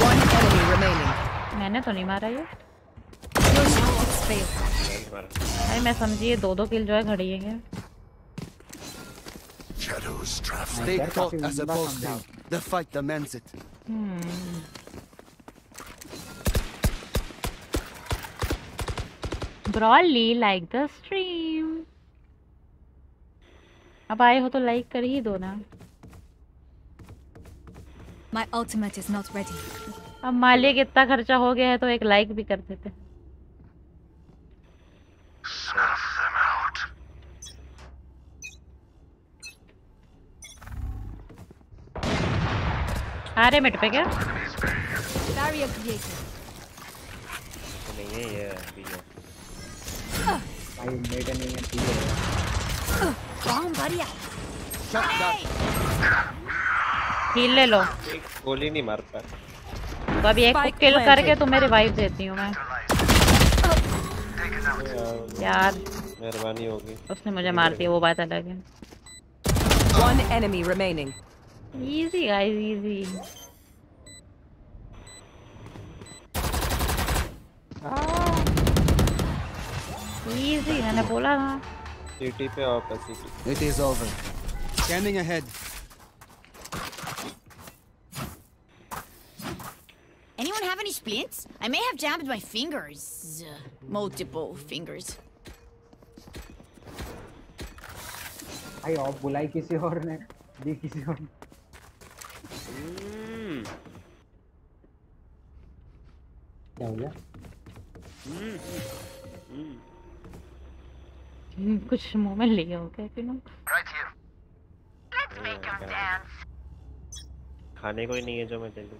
One enemy remaining. मैंने तो नहीं मारा ये नहीं भाई मैं समझी ये दो दो किल जो है घड़ी है Shadows travel. Stay taut as a bowstring. The fight demands it. Hmm. Broadly like the stream. अब आए हो तो लाइक कर ही दो ना My ultimate is not ready. अब मालिक इतना खर्चा हो गया है तो एक लाइक भी कर देते। अरे मिट पे क्या? तो नहीं है हील ले लो गोली नहीं मार पा तो अभी एक को किल करके planted. तुम्हें रिवाइव देती हूँ मैं यार मेहरबानी होगी उसने मुझे मार दिया वो बात अलग है One enemy remaining. Easy guys easy easy मैंने बोला ना सीटी पे ऑफ़ है सीटी It is over. Scanning ahead. Anyone have any splints? I may have jammed my fingers. Multiple fingers. भाई ऑफ बुलाई किसी और ने दी किसी और ने क्या हो गया हम्म, कुछ मुंह में लिए हो क्या कि ना Right here. Let's make them dance. खाने को ही नहीं है जो मैं दे दूँ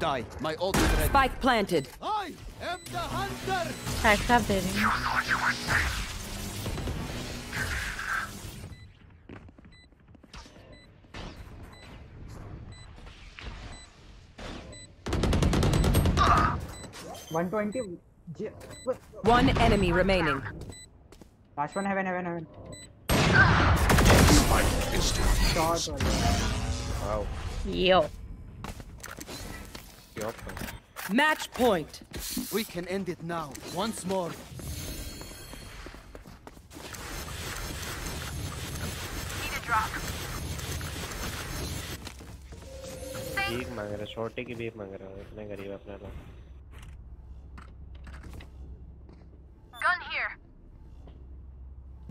Die. My ult. Spike planted. I am the hunter. Kaçta benim. One twenty. One enemy remaining. Last one heaven, heaven, heaven. Spike is down. Wow. Yo. Wow yo Match point. We can end it now. Once more. Need a drop. भीख मांग रहा है shorty की भीख मांग रहा है इतने गरीब है अपना लोग.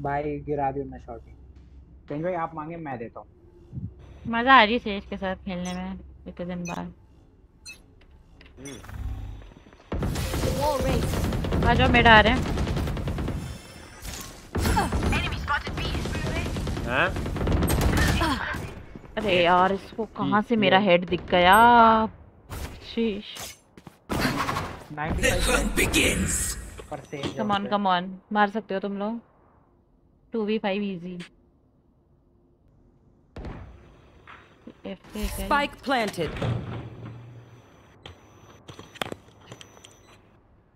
भाई गिरा दी मैं शॉट भाई आप मांगे मैं देता हूँ मज़ा आ रही सेज के साथ खेलने में इतने दिन बाद. आ जाओ मिड आ रहे हैं। Enemy हाँ? अरे यार इसको कहाँ से मेरा हेड दिख गया? शीश। The hunt begins. Come on come on मार सकते हो तुम लोग? Two v five easy Spike planted.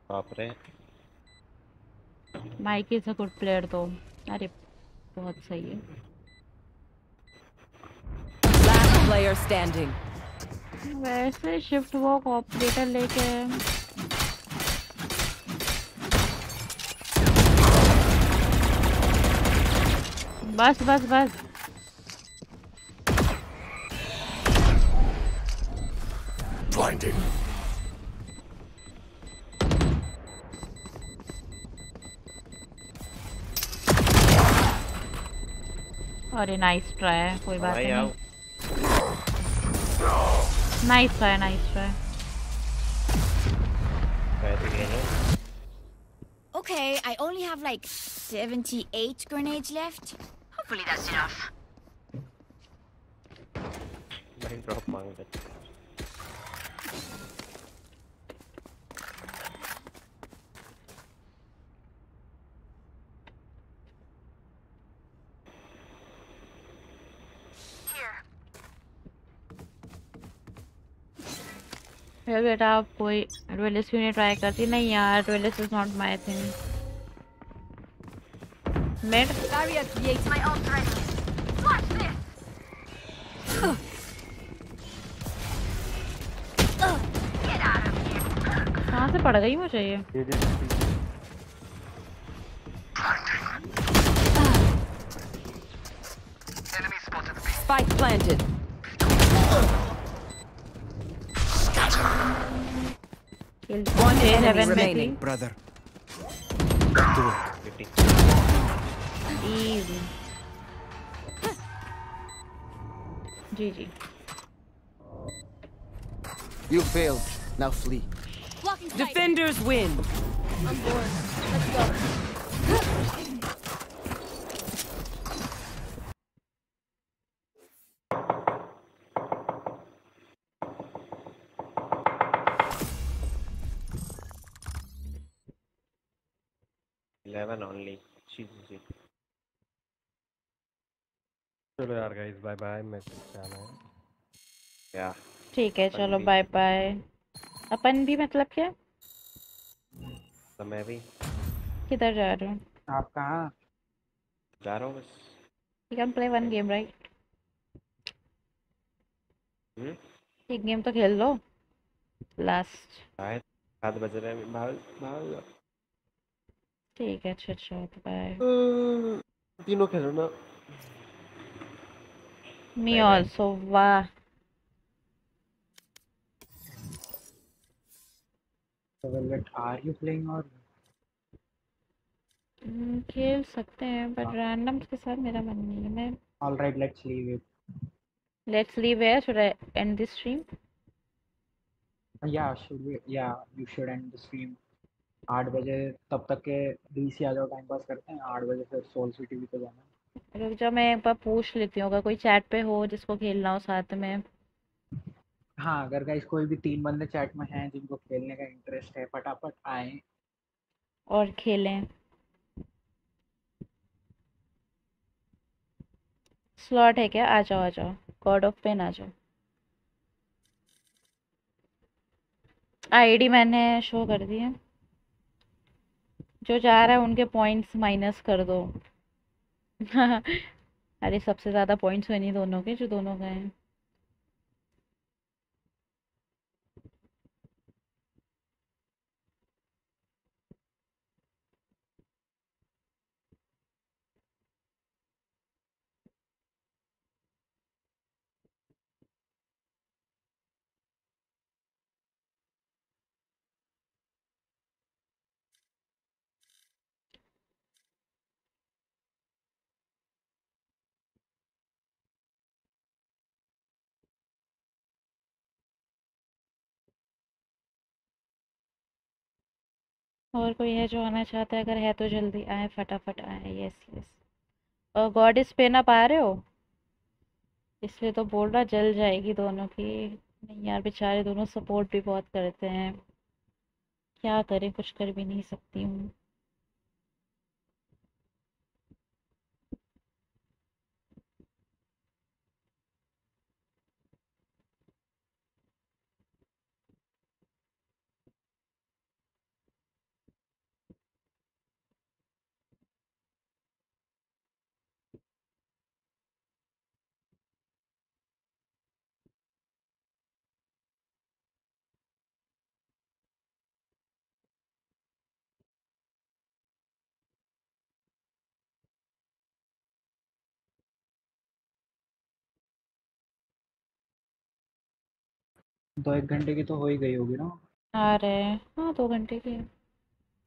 बाप रे। Mike is a good player तो। अरे बहुत सही है। Last player standing. वैसे शिफ्ट वॉक ऑपरेटर लेके। बस बस बस। Blinding. अरे नाइस ट्राई है कोई बात भाई आओ नहीं नाइस ट्राई नाइस ट्राई बैठ गए हैं Okay, I only have like 78 grenades left. Hopefully that's enough. भाई ड्रॉप मांग फिर बेटा आप कोई ट्वेल्स क्यों नहीं ट्राई करती। नहीं यार twelves is not my thing made कहाँ से पड़ गई मुझे ये? Fight planted. One enemy remaining. Brother. Easy. G G You failed. Now flee. Defenders win. On board. Let's go. Eleven only G G चलो यार गाइस बाय बाय मैं जाना है। क्या ठीक है चलो बाय बाय अपन भी मतलब क्या? तो मैं भी। किधर जा रहे हो? आप कहाँ? जा रहा हूँ बस। You can play one game, right? हम्म? एक गेम तो खेल लो। लास्ट सात बज रहे हैं। भाग भाग। ठीक है अच्छा अच्छा बाय तीनों खेलो ना मी. ऑल्सो वाह So Velvet, are you playing or hmm, खेल सकते हैं बट रैंडम के साथ मेरा मन नहीं है मैं all right? Let's leave it. Let's leave where should I end this stream Yeah, should we? Yeah, you should end the stream. आठ बजे तब तक के डीसी आ जाओ टाइम पास करते हैं। आठ बजे फिर सोल सिटी भी तो जाना रुक जाओ मैं एक बार पूछ लेती हूँ अगर कोई चैट पे हो जिसको खेलना हो साथ में। हाँ अगर गाइस कोई भी तीन बंदे चैट में हैं जिनको खेलने का इंटरेस्ट है फटाफट आए। और खेलें। स्लॉट है क्या? आ जाओ आ जाओ। गॉड ऑफ़ पेन आ जाओ। आईडी मैंने शो कर दी है। जो जा रहा है उनके पॉइंट्स माइनस कर दो। अरे सबसे ज़्यादा पॉइंट्स हुए नहीं दोनों के, जो दोनों गए हैं। और कोई है जो आना चाहता है, अगर है तो जल्दी आए, फटाफट आए। यस यस और गॉड इस पे ना पा रहे हो? इसलिए तो बोल रहा, जल जाएगी दोनों की। नहीं यार, बेचारे दोनों सपोर्ट भी बहुत करते हैं। क्या करें, कुछ कर भी नहीं सकती हूँ। दो एक घंटे की तो हो ही गई होगी ना। रहे हाँ दो घंटे की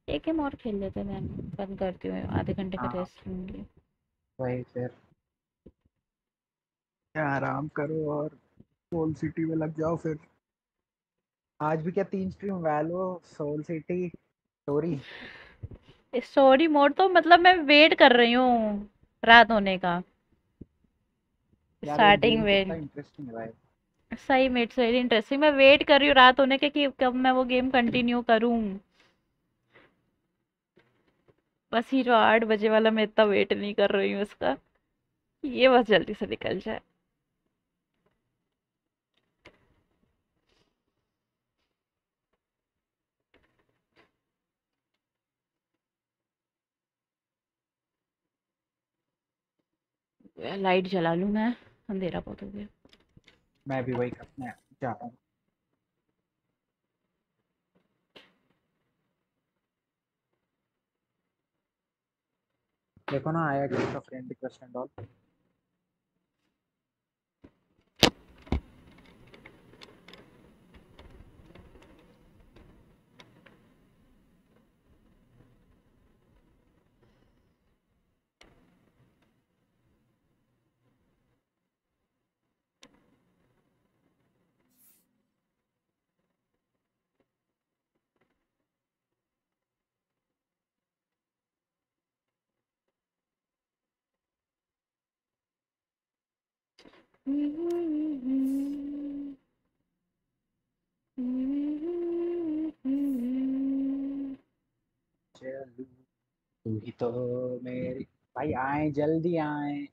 एक गेम और खेल लेते हैं then बंद करती हूँ आधे घंटे का हाँ। रेस्ट लूँगी। वही फिर। क्या आराम करो और सोल सिटी में लग जाओ फिर। आज भी क्या तीन stream Valo Soul City story story mode तो मतलब मैं वेट कर रही हूँ रात होने का। स्टार्टिंग वेट इंटरेस्टिंग है भाई। सही में इट्स वेरी इंटरेस्टिंग मैं वेट कर रही हूँ रात होने के कि कब मैं वो गेम कंटिन्यू करूँ। बस ही जो आठ बजे वाला मैं इतना वेट नहीं कर रही हूँ उसका। ये बस जल्दी से निकल जाए। लाइट जला लूँ मैं, अंधेरा बहुत हो गया। मैं भी वही करने जा रहा हूँ। देखो ना, आया किसी का फ्रेंड रिक्वेस्ट एंड ऑल तू ही तो मेरी भाई आए जल्दी आए।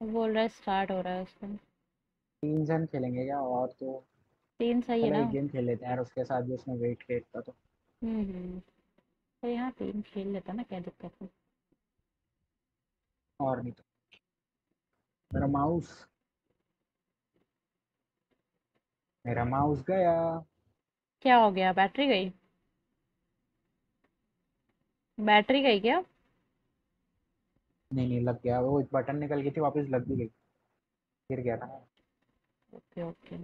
बोल रहा है स्टार्ट हो रहा है उसका तीन जन खेलेंगे क्या? और तो तीन सही है ना? गेम खेल लेते हैं यार उसके साथ भी उसने वेट किया इतना तो। हम्म हम्म। तो यहाँ तीन खेल लेता ना क्या दिक्कत है? और नहीं तो मेरा माउस। मेरा माउस गया। क्या हो गया? बैटरी गई? बैटरी गई क्या? नहीं नहीं लग गया। वो बटन निकल गई थी वापस लग भी गई। गिर गया था। Okay okay.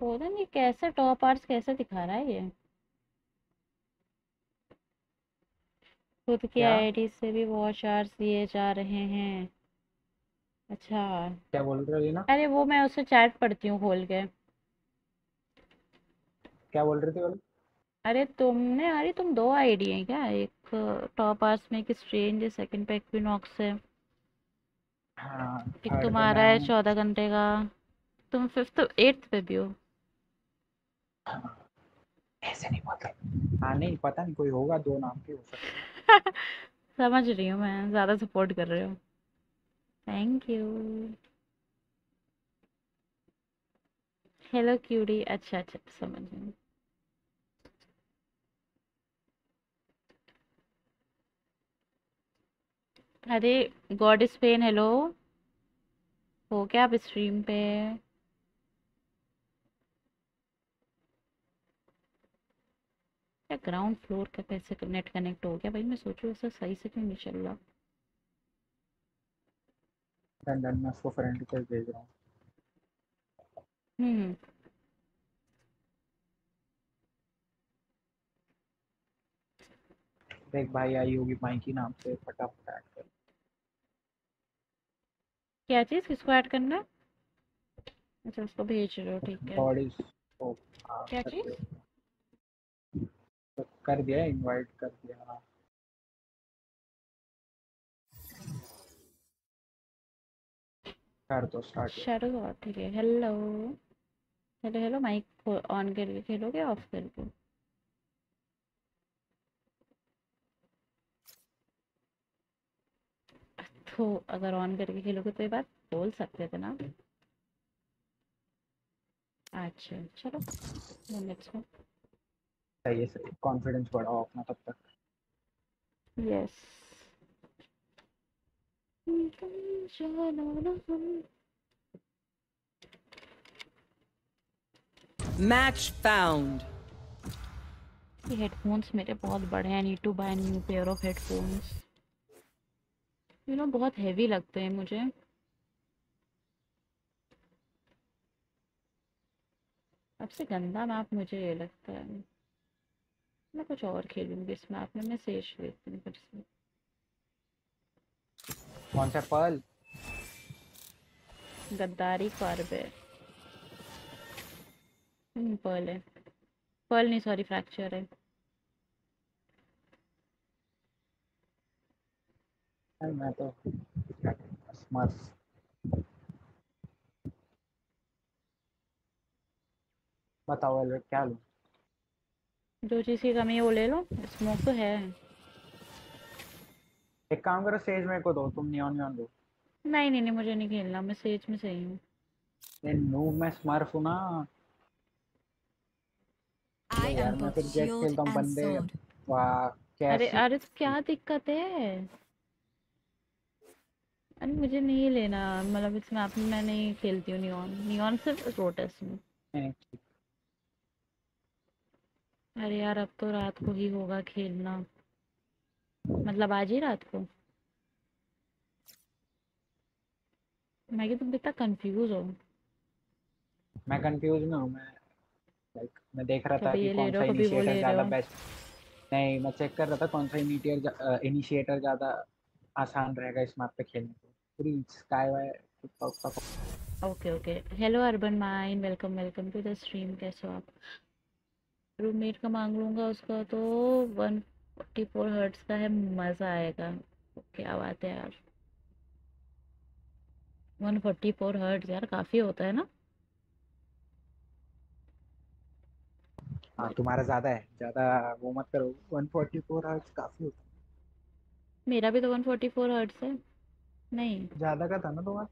पता नहीं कैसे टॉप आर्ट्स कैसे दिखा रहा है ये? खुद की क्या? आईडी से भी वॉच आवर्स दिए जा रहे हैं। अच्छा। क्या बोल रहे हो लीना अरे वो मैं उससे चैट पढ़ती हूँ खोल के। क्या बोल रहे थे बोल? अरे तुमने अरे तुम दो आईडी हैं क्या? एक टॉप आर्ट्स में एक स्ट्रेंज है सेकंड पे इक्विनॉक्स है हाँ एक पे तुम्हारा है चौदह घंटे का। तुम फिफ्थ एट्थ पे भी हो। ऐसे नहीं पता। हाँ नहीं पता नहीं कोई होगा दो नाम के हो सकते समझ रही हूँ मैं, ज़्यादा सपोर्ट कर रहे हो। थैंक यू हेलो क्यूडी अच्छा अच्छा समझ गई। अरे गॉड स्पेन हेलो हो क्या आप स्ट्रीम पे? क्या ग्राउंड फ्लोर का कैसे नेट कनेक्ट हो गया? भाई मैं सोचूं ऐसा सही से क्यों नहीं चल रहा? डन डन मैं उसको फ्रेंड रिक्वेस्ट भेज रहा हूँ। हम्म। देख भाई आई होगी माइकी नाम से फटाफट ऐड कर। क्या चीज़? किसको ऐड करना? अच्छा उसको भेज रहे हो ठीक है। हाँ, क्या चीज़। तो कर दिया इनवाइट कर दिया। कर दो स्टार्ट शरू और ठीक है। Hello hello hello mic on करके खेलोगे ऑफ़ करके तो अगर ऑन करके खेलोगे तो ये बात बोल सकते थे ना? अच्छा चलो गो सही है सही कॉन्फिडेंस बढ़ाओ अपना तब तक। Yes Match found. ये हेडफोन्स मेरे बहुत बड़े हैं need to buy new pair of headphones you know बहुत हैवी लगते हैं मुझे। सबसे गंदा मैप मुझे ये लगता है। मैं कुछ और खेलूँगी इस मैप में सेज लेती हूँ फिर से कौन सा पर्ल गद्दारी कार्ब हम्म पर्ल है। पर्ल नहीं सॉरी फ्रैक्चर है। मैं तो बताओ एलर्ट क्या लूँ? जो चीज़ की कमी है वो ले लो स्मोक तो है। एक काम करो सेज मेरे को दो तुम नियॉन नियॉन दो। नहीं नहीं नहीं मुझे नहीं खेलना मैं सेज में सही हूँ। ये नो मैं स्मर्फ हूँ ना। तो यार मैं फिर जेट खेलता हूँ बंदे। वाह अरे कैसे अरे तो क्या दिक्कत है? अरे मुझे नहीं लेना मतलब इस मैप में मैं नहीं खेलती हूँ नियॉन नियॉन सिर्फ़ रोटस में। नहीं, अरे यार अब तो रात को ही होगा खेलना। मतलब आज ही रात को? मैं कि तुम इतना कंफ्यूज हो? मैं कंफ्यूज में हूँ मैं लाइक मैं देख रहा था कि कौन सा इनिशिएटर ज़्यादा बेस्ट नहीं मैं चेक कर रहा था कौन सा इनिशिएटर इनिशिएटर ज़्यादा आसान रहेगा इस मैप पे खेलने को। पूरी स्काई Y okay okay hello urban mine welcome welcome to the stream कैसे हो आप? रूममेट का मांग लूँगा उसका तो वन फोर्टी फोर हर्ट्स का है मज़ा आएगा। क्या बात है यार। वन फोर्टी फोर हर्ट्स यार काफ़ी होता है ना? हाँ तुम्हारा ज़्यादा है ज़्यादा वो मत करो 144 हर्ट्ज काफ़ी होता है। मेरा भी तो वन फोर्टी फोर हर्ट्स है। नहीं। ज़्यादा का था ना तुम्हारा?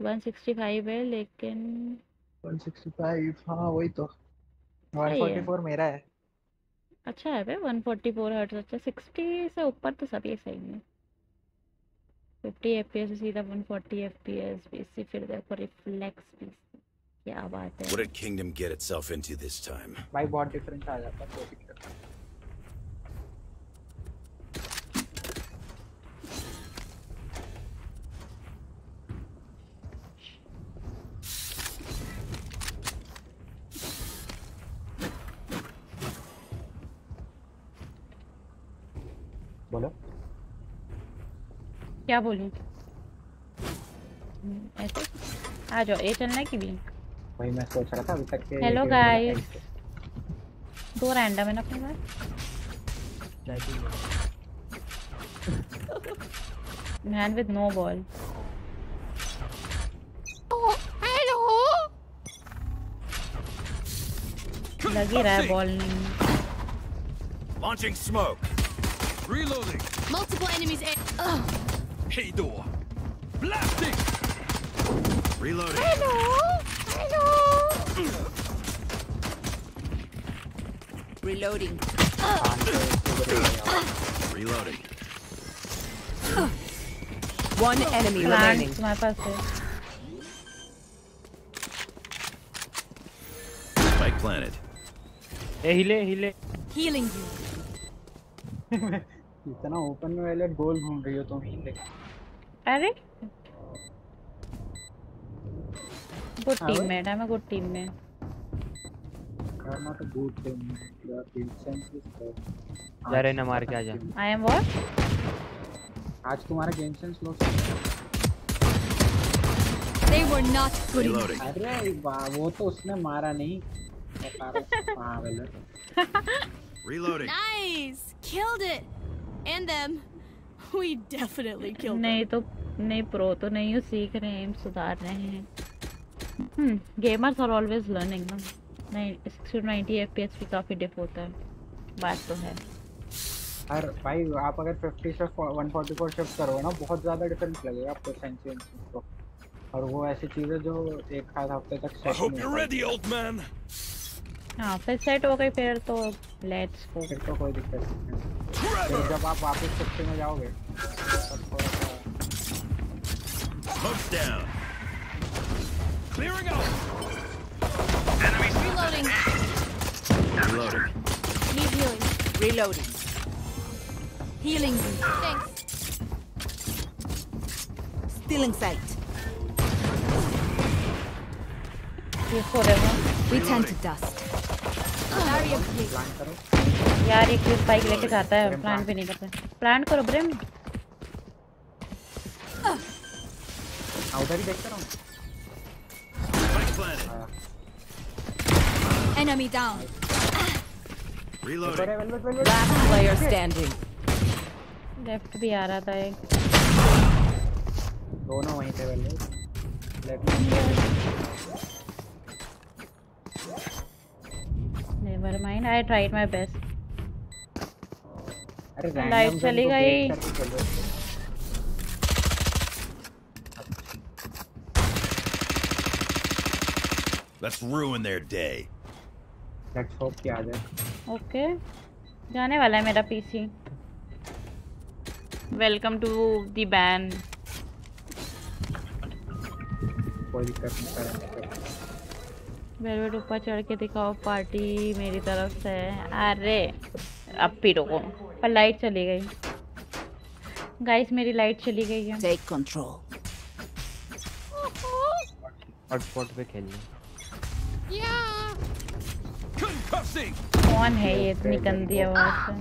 वन सिक्सटी फाइव है लेकिन 165 हाँ वही तो। 144 मेरा है। अच्छा है भाई वन फोर्टी फोर हर्ट्स अच्छा सिक्सटी से ऊपर तो सभी सही है। फिफ्टी एफ़ पी एस सीधा one forty F P S BC फिर देखो रिफ्लेक्स भी क्या बात है। What did Kingdom get itself into this time? भाई बहुत डिफरेंस आ जाता है क्या बोलूँ? हम्म, ऐसे? आ जाओ ये चलना है कि भी? वही मैं सोच रहा था अभी तक के हेलो गाइस दो रैंडम है ना अपने पास? मैन विद नो बॉल लग ही रहा है बॉल नहीं। Launching smoke. Reloading. Multiple enemies. Ugh. Hey door. Blasting. Reloading. Reloading. Reloading. One enemy remaining. Plant तुम्हारे पास है Spike planted. ए हिले हिले Healing you. इतना ओपन में वाले गोल घूम रही हो तुम हिले अरे। गुड टीममेट हाँ। है मैं गुड टीम में यार इन्हें मार के आ जा। आई एम व्हाट आज तुम्हारा game sense low they were not good अरे वो तो उसने मारा नहीं। पावेलर reloading nice killed it and them We definitely killed नहीं तो नहीं प्रो तो नहीं हो सीख रहे हैं सुधार रहे हैं। गेमर्स आर ऑलवेज लर्निंग ना। नहीं sixty ninety F P S भी काफ़ी डिफ होता है। बात तो है। और भाई आप अगर 50 से 144 शिफ्ट करो ना बहुत ज़्यादा डिफरेंस लगेगा आपको सेंस को और वो ऐसी चीज़ें जो एक आध हफ़्ते तक सेट नहीं you're हो ready, old man. हाँ फिर सेट हो गई फिर तो लेट्स गो फिर तो कोई दिक्कत नहीं है फिर जब आप वापस 50 में जाओगे तब थोड़ा सा Smoke's down. Clearing out. Reloading. Reloading. Need healing. Reloading. Healing you. Thanks. Stealing sight. ये सो रहे हो We turn to dust. यार एक स्पाइक लेके जाता है प्लान भी नहीं करते प्लान करो ब्रेम उधर ही देखता रहूँ Enemy down. Reloading. Last player standing. Left भी आ रहा था एक दोनों वहीं पे well let never mind I tried my best अरे लाइट चली गई। रहे हो। Let's ruin their day. Let's hope कि आ जाए। ओके जाने वाला है मेरा PC welcome to the ban कोई दिक्कत नहीं वेलवेट ऊपर चढ़ के दिखाओ पार्टी मेरी तरफ़ से। अरे अब भी रुको पर लाइट चली गई। गाइस मेरी लाइट चली गई है। टेक कंट्रोल हॉटस्पॉट पे खेलनी Concussing! कौन है ये इतनी गंदी आवाज़ से!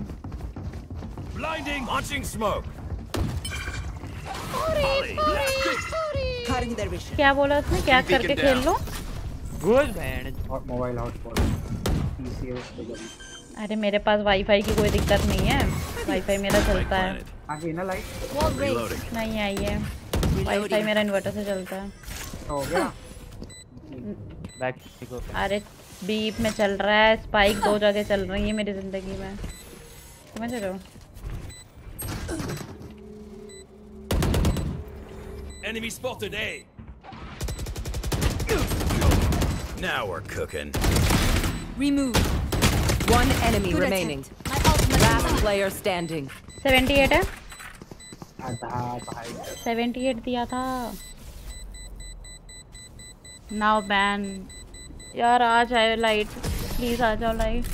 Cutting their vision. क्या बोला उसने? क्या करके खेल लो? Good band mobile hotspot PC अरे मेरे पास वाईफाई की कोई दिक्कत नहीं है। वाईफाई मेरा चलता है। आ गई ना लाइट. नहीं आई है। वाईफाई मेरा इन्वर्टर से चलता है। हो गया। बैक को अरे बीप में चल रहा है। स्पाइक दो जगह चल रही है मेरी ज़िंदगी में। समझ रहे हो? Enemy spotted A! Now we're cooking. Remove. One enemy Good remaining. attempt. My ultimate Last is player standing. 78 है आधा भाई 78 दिया था नाउ बैन यार आ जाए लाइट प्लीज आ जाओ light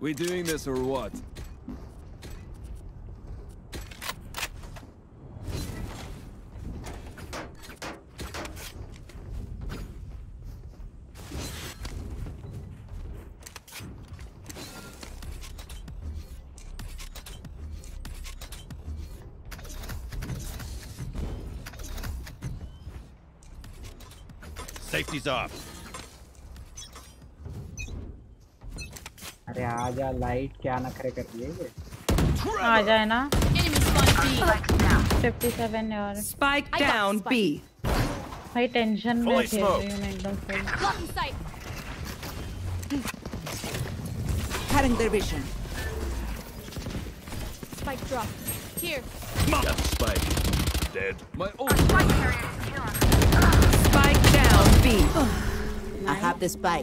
We doing this or what? Safety's off. अरे आ जा लाइट क्या नखरे कर रही है ये आ जाए ना enemy spawn B. 57 यार Spike I got down spike. B. भाई टेंशन में Fully खेल smoked. रही हूँ मैं एकदम full। Blocking sight. Cutting their vision. Spike drop. Here. Got the spike. Dead. My ult. Spike down B. I have the spike.